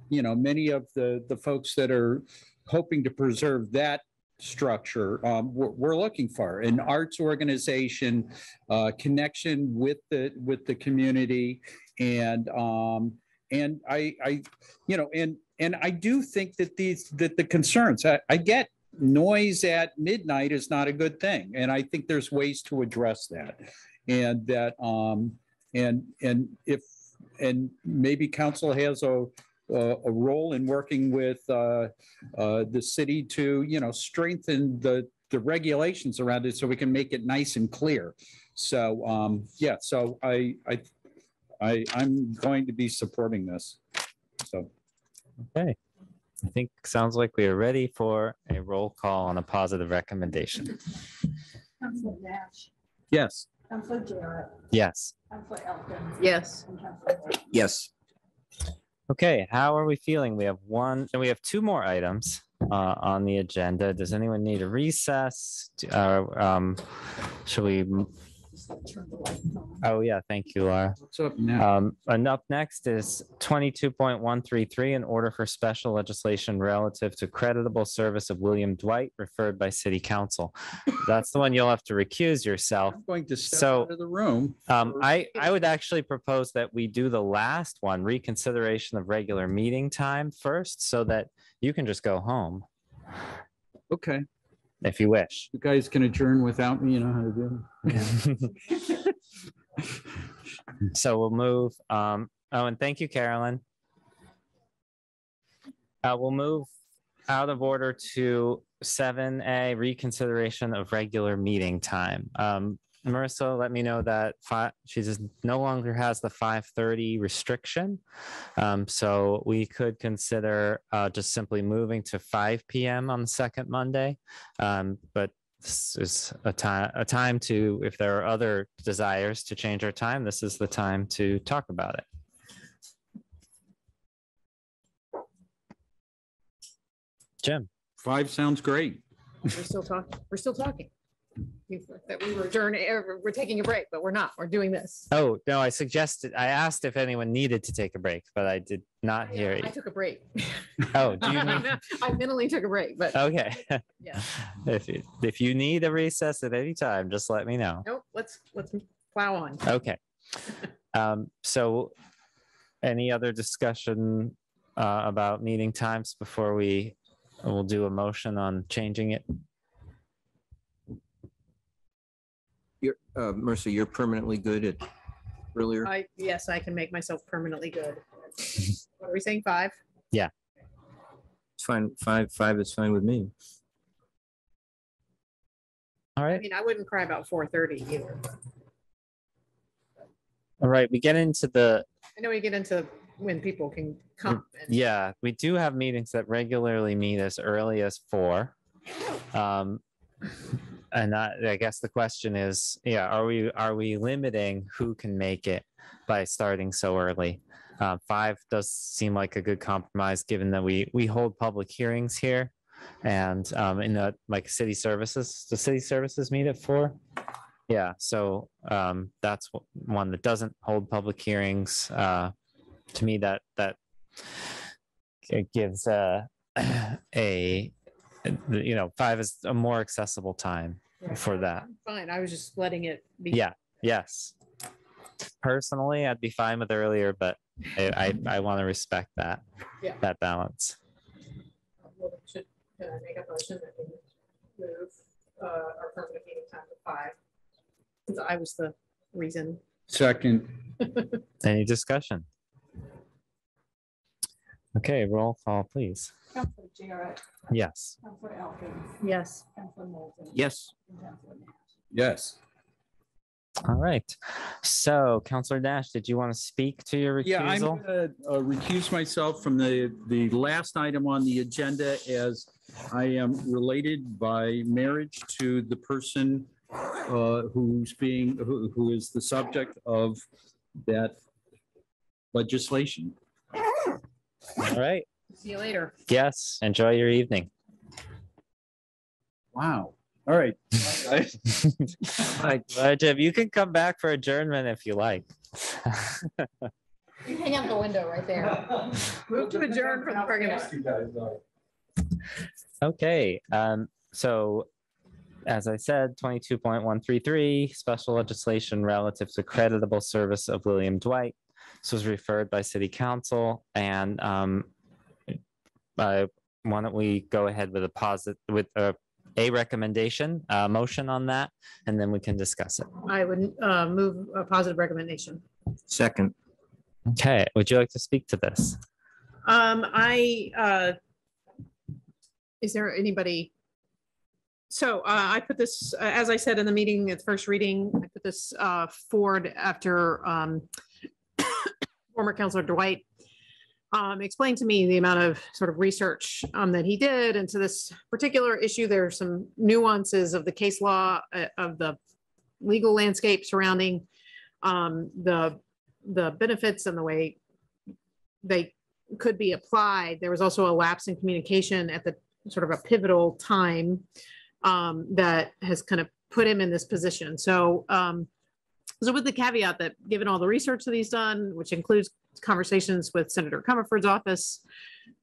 you know, many of the, the folks that are hoping to preserve that structure um, we're, we're looking for. An arts organization uh, connection with the with the community and um, and I I you know and and I do think that these that the concerns I, I get noise at midnight is not a good thing. And I think there's ways to address that. And that, um, and, and if, and maybe council has a, a, role in working with, uh, uh, the city to, you know, strengthen the, the regulations around it so we can make it nice and clear. So, um, yeah, so I, I, I, I'm going to be supporting this. So. Okay. I think sounds like we are ready for a roll call on a positive recommendation. Councilor Nash, Yes. Councilor Jarrett, Yes. Councilor Elkins. Yes. And Councilor Nash. Yes. Okay, how are we feeling? We have one, and we have two more items uh, on the agenda. Does anyone need a recess? Do- Uh, um, should we? m- Oh, yeah, thank you, Laura. What's up now? Um, and up next is twenty-two point one three three, an order for special legislation relative to creditable service of William Dwight referred by city council. That's the one you'll have to recuse yourself. I'm going to step So- out of the room. Um, I, I would actually propose that we do the last one, reconsideration of regular meeting time first, so that you can just go home Okay, if you wish. you guys can adjourn without me, you know how to do. it. So we'll move, um, oh, and thank you, Carolyn. Uh, we'll move out of order to seven A reconsideration of regular meeting time. Um, Marissa, let me know that fi- she just no longer has the five thirty restriction. Um, so we could consider, uh, just simply moving to five PM on the second Monday. Um, but this is a time, a time to, if there are other desires to change our time, this is the time to talk about it. Jim, Five sounds great. We're still talking, we're still talking. That we were adjourning, er, we're taking a break, but we're not. We're doing this. oh, no, I suggested, I asked if anyone needed to take a break, but I did not hear I you. took a break. Oh, do you need, I mentally took a break, but okay. yeah. If, you- if you need a recess at any time, just let me know. Nope, let's, let's plow on. Okay. Um, so any other discussion uh, about meeting times before we, we'll do a motion on changing it? You're, uh, Mercy, you're permanently good at earlier? I, yes, I can make myself permanently good. What are we saying, five? Yeah. It's fine. Five, five is fine with me. All I right. mean, I wouldn't cry about four thirty either. All right. We get into the, I know we get into when people can come. and- yeah, we do have meetings that regularly meet as early as four. Um, and I, guess the question is, yeah, are we, are we limiting who can make it by starting so early? Uh, five does seem like a good compromise, given that we, we hold public hearings here. And, um, in the, like, city services, the city services meet at four? Yeah, so, um, that's one- one that doesn't hold public hearings. Uh, to me, that, that it gives, uh, a, you know, five is a more accessible time for that. Fine, I was just letting it be. Yeah, yes. Personally, I'd be fine with earlier, but I, I, I want to respect that, Yeah. that balance. Well, Should, can I make a motion that we move, uh, our permanent meeting time to five? 'Cause I was the reason. Second, Any discussion? Okay, roll call, please. Councilor Jarrett, Yes. Councilor Elkins. Yes. Councilor Moulton. Yes. and Councilor Nash. yes. All right. So Councilor Dash, did you want to speak to your Yeah, I'm recusal? gonna uh, recuse myself from the, the last item on the agenda as I am related by marriage to the person uh, who's being, who, who is the subject of that legislation. All right. See you later. Yes, enjoy your evening. Wow. All right. Like, uh, Jim, you can come back for adjournment if you like. You hang out the window right there. Move to adjourn for the friggin'. Okay, um, so as I said, twenty-two point one three three, special legislation relative to creditable service of William Dwight. This was referred by city council and, um, I why don't we go ahead with a posit, with a, a recommendation, a motion on that, and then we can discuss it. I would uh, move a positive recommendation. Second. Okay, would you like to speak to this? Um, I, uh, is there anybody? So, uh, I put this, uh, as I said in the meeting at first reading, I put this, uh, forward after, um, former Councilor Dwight, um, explained to me the amount of sort of research, um, that he did into this particular issue. There are some nuances of the case law, uh, of the legal landscape surrounding, um, the, the benefits and the way they could be applied. There was also a lapse in communication at the sort of a pivotal time um, that has kind of put him in this position. So, um, so with the caveat that given all the research that he's done, which includes conversations with Senator Comerford's office,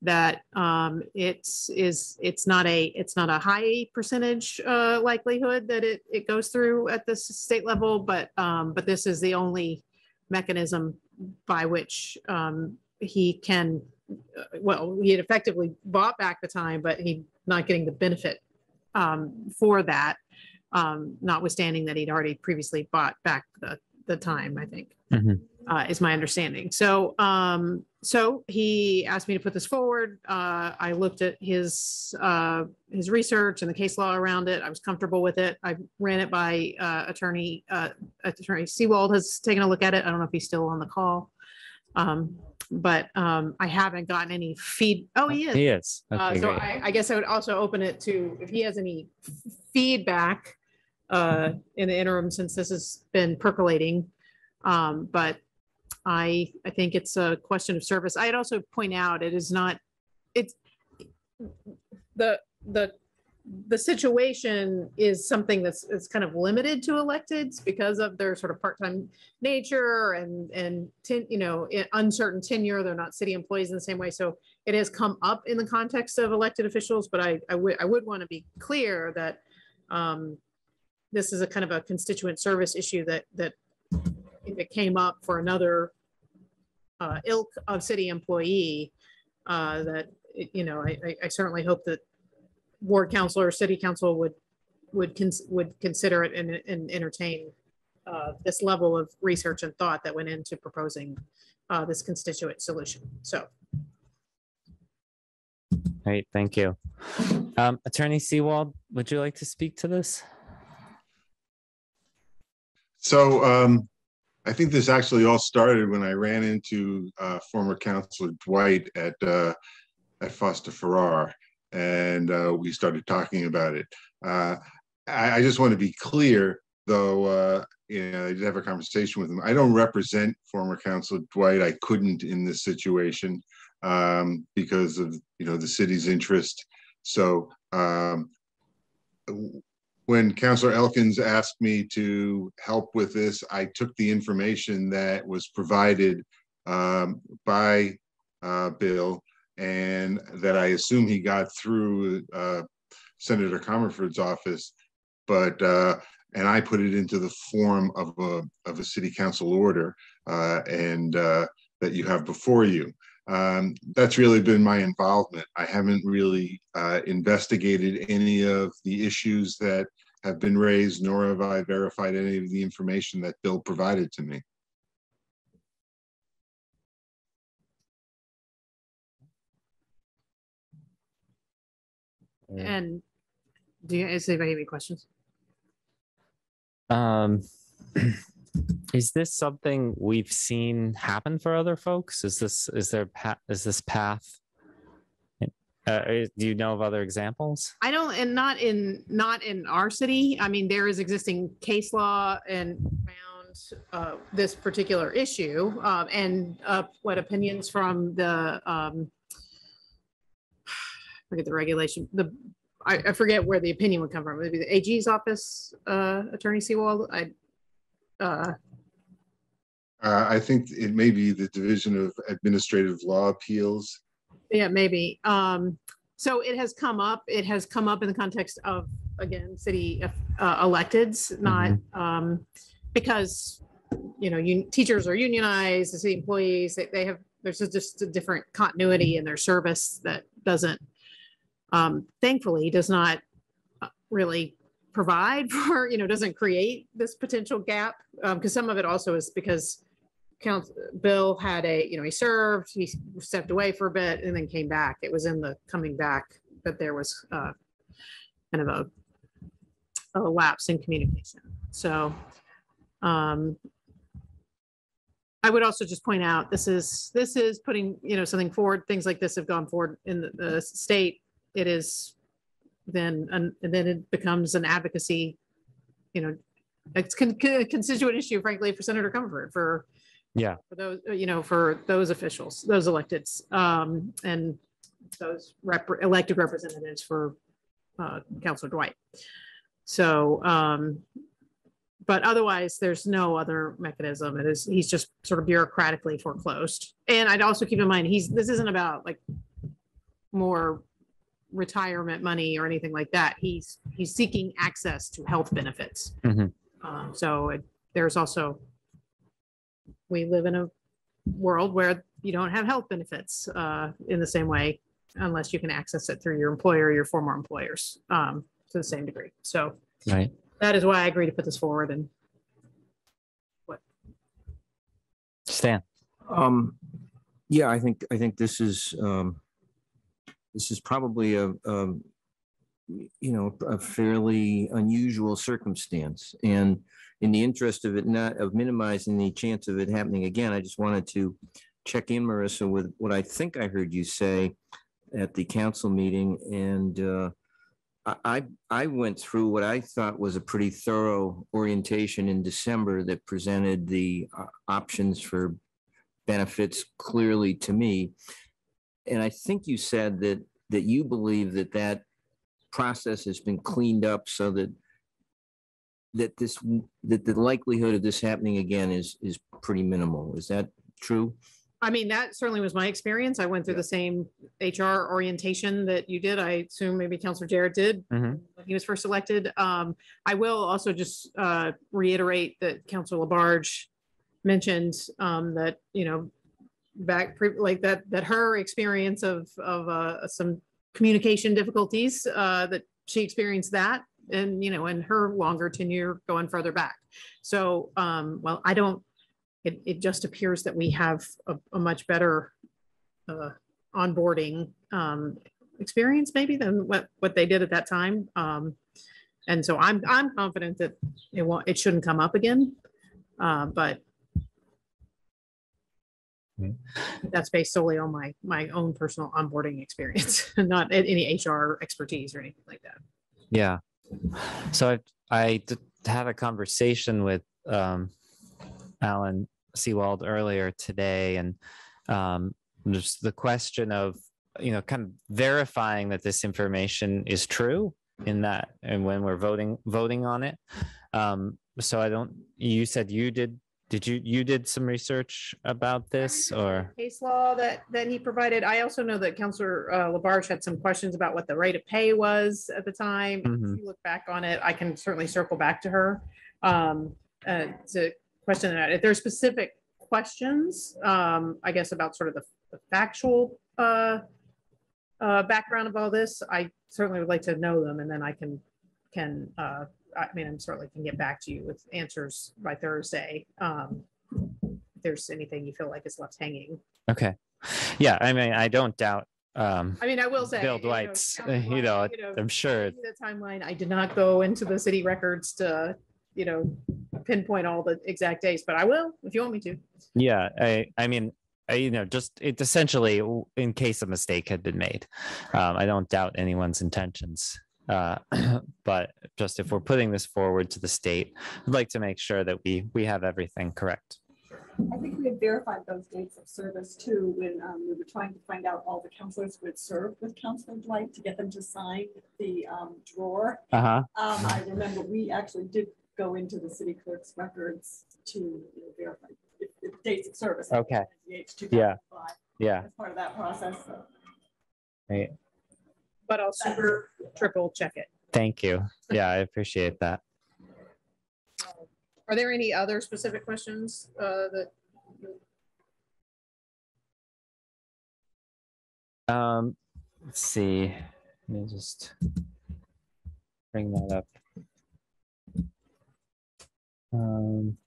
that um, it's is it's not a it's not a high percentage uh, likelihood that it it goes through at the state level, but um, but this is the only mechanism by which um, he can uh, well he had effectively bought back the time, but he not getting the benefit um, for that, um, notwithstanding that he'd already previously bought back the the time. I think uh, is my understanding. So, um, so he asked me to put this forward. Uh, I looked at his uh, his research and the case law around it. I was comfortable with it. I ran it by uh, attorney uh, attorney Seewald has taken a look at it. I don't know if he's still on the call, um, but um, I haven't gotten any feed. Oh, he is. He is. Uh, so. I, I guess I would also open it to if he has any f- feedback uh, in the interim since this has been percolating. Um, but I, I think it's a question of service. I'd also point out, it is not, it's the, the, the situation is something that's, is kind of limited to electeds because of their sort of part-time nature and, and, ten- you know, uncertain tenure. They're not city employees in the same way. So it has come up in the context of elected officials, but I, I would, I would want to be clear that um, this is a kind of a constituent service issue that, that if it came up for another uh, ilk of city employee, uh, that, you know, I, I- I certainly hope that ward council or city council would, would, cons- would consider it and, and entertain uh, this level of research and thought that went into proposing uh, this constituent solution. So Great, thank you. Um, Attorney Seewald, would you like to speak to this? So um, I think this actually all started when I ran into uh, former Councilor Dwight at uh, at Foster Farrar, and uh, we started talking about it. Uh, I, I just want to be clear, though. Uh, you know, I did have a conversation with him. I don't represent former Councilor Dwight. I couldn't in this situation um, because of you know the city's interest. So um, when Councillor Elkins asked me to help with this, I took the information that was provided um, by uh, Bill and that I assume he got through uh, Senator Comerford's office, but uh, and I put it into the form of a of a city council order uh, and uh, that you have before you. Um, that's really been my involvement. I haven't really uh, investigated any of the issues that have been raised, nor have I verified any of the information that Bill provided to me. And do you, is anybody have any questions? Um, is this something we've seen happen for other folks? Is this, is there, is this path? Uh, do you know of other examples? I don't, and not in, not in our city. I mean, there is existing case law and around uh, this particular issue. um, And uh, what opinions from the, um, forget the regulation, the, I, I forget where the opinion would come from. Maybe the AG's office, uh, Attorney Seewald, I, uh, Uh, I think it may be the Division of Administrative Law Appeals. Yeah, maybe. Um, so it has come up, it has come up in the context of, again, city uh, electeds, not, um, because, you know, you, teachers are unionized, the city employees, they, they have, there's just a different continuity in their service that doesn't, um, thankfully does not uh, really provide for, you know, doesn't create this potential gap. Um, because some of it also is because council, Bill had a, you know, he served, he stepped away for a bit and then came back. It was in the coming back that there was, uh, kind of a, a lapse in communication. So, um, I would also just point out, this is, this is putting, you know, something forward, things like this have gone forward in the, the state. It is then, and then it becomes an advocacy, you know, it's con- con- constituent issue frankly for Senator Comerford, for, Yeah. for those, you know, for those officials, those electeds, um, and those rep- elected representatives for, uh, Councilor Dwight. So, um, but otherwise, there's no other mechanism. It is, he's just sort of bureaucratically foreclosed. And I'd also keep in mind, he's, this isn't about like more retirement money or anything like that. He's, he's seeking access to health benefits. Mhm. Um, so it- there's also, we live in a world where you don't have health benefits, uh, in the same way unless you can access it through your employer, or your former employers, um, to the same degree. So Right. that is why I agree to put this forward and what Stan. Um, yeah, I think, I think this is, um, this is probably a, um, you know, a fairly unusual circumstance. And in the interest of it not, of minimizing the chance of it happening again, I just wanted to check in, Marissa, with what I think I heard you say at the council meeting. And, uh, I, I I went through what I thought was a pretty thorough orientation in December that presented the uh, options for benefits clearly to me. And I think you said that, that you believe that that process has been cleaned up so that that this, that the likelihood of this happening again is, is pretty minimal. Is that true? I mean, that certainly was my experience. I went through the same HR orientation that you did. I assume maybe Councilor Jarrett did Mhm. when he was first elected. Um, I will also just, uh, reiterate that Councilor LaBarge mentioned, um, that, you know, back, pre- like that, that her experience of, of, uh, some communication difficulties, uh, that she experienced that and, you know, in her longer tenure going further back. So, um, well, I don't, it, it just appears that we have a, a much better uh, onboarding um, experience maybe than what, what they did at that time. Um, and so I'm, I'm confident that it won't, it shouldn't come up again. Uh, but that's based solely on my, my own personal onboarding experience, not any HR expertise or anything like that. Yeah. So I I had a conversation with um, Alan Seewald earlier today and um, just the question of, you know, kind of verifying that this information is true in that and when we're voting, voting on it. Um, so I don't, you said you did, did you, you did some research about this or? Case law that, that he provided. I also know that Councilor uh, LaBarge had some questions about what the rate of pay was at the time. If Mhm. you look back on it, I can certainly circle back to her. Um, uh, to question that. If there's specific questions, um, I guess about sort of the the factual, uh, uh, background of all this, I certainly would like to know them and then I can, can, uh, I mean, I'm certainly can get back to you with answers by Thursday. Um, if there's anything you feel like is left hanging. Okay. Yeah, I mean, I don't doubt um, I mean, I will say. Bill you know, Dwight's, you know, you know, I'm sure. The timeline, I did not go into the city records to, you know, pinpoint all the exact dates, but I will if you want me to. Yeah, I, I mean, I, you know, just it's essentially in case a mistake had been made. Um, I don't doubt anyone's intentions. Uh, but just if we're putting this forward to the state, I'd like to make sure that we, we have everything correct. I think we had verified those dates of service too, when um, we were trying to find out all the councilors who had served with Councilor Dwight to get them to sign the um, drawer. Uh-huh. Um, I remember we actually did go into the city clerk's records to you know, verify the- the dates of service. Okay. Yeah. Yeah. As part of that process. so. Right. But I'll super triple check it. Thank you. Yeah, I appreciate that. Are there any other specific questions uh, that? Um, let's see. Let me just bring that up. Um,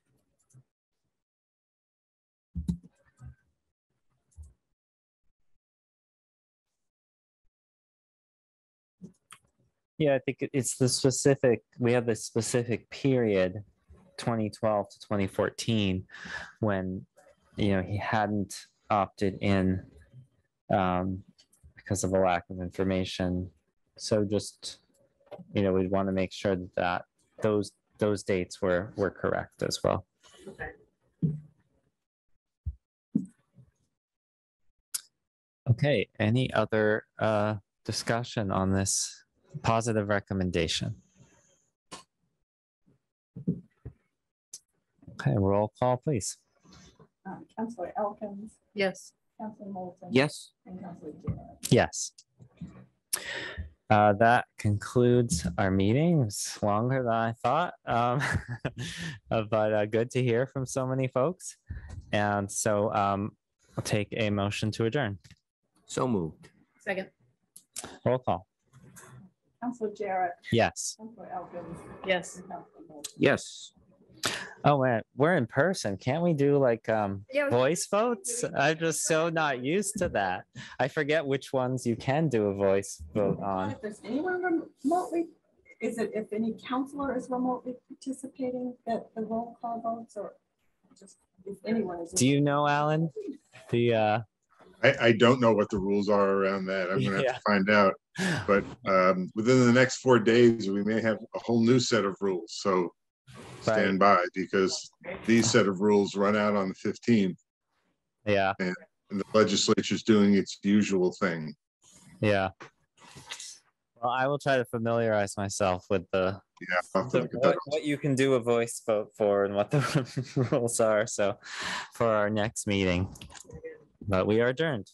Yeah, I think it- it's the specific, we have this specific period, twenty twelve to twenty fourteen, when, you know, he hadn't opted in um, because of a lack of information. So just, you know, we'd want to make sure that that those, those dates were, were correct as well. Okay, Okay, any other uh, discussion on this positive recommendation? Okay, roll call, please. Um, Councilor Elkins, Yes. Councilor Moulton. Yes. And Councilor Jarrett. Yes. Uh, that concludes our meeting. It's longer than I thought. Um, uh, but uh, good to hear from so many folks. And so um, I'll take a motion to adjourn. So moved. Second. Roll call. Councilor Jarrett. Yes. Councilor Elkins. Yes. and Councilor Moulton. Yes. Oh, man, we're in person. Can't we do like um, Yeah, we- voice votes? I'm just so not used to that. I forget which ones you can do a voice vote on. If there's anyone remotely, is it if any councilor is remotely participating, that the roll call votes or just if anyone is? Do you know, Alan? The uh, I, I don't know what the rules are around that. I'm gonna have to find out. But um, within the next four days, we may have a whole new set of rules. So stand by because these set of rules run out on the fifteenth yeah, and the legislature's doing its usual thing. yeah. Well, I will try to familiarize myself with the Yeah. I'll have to the- what, what you can do a voice vote for and what the rules are. So for our next meeting. But we are adjourned.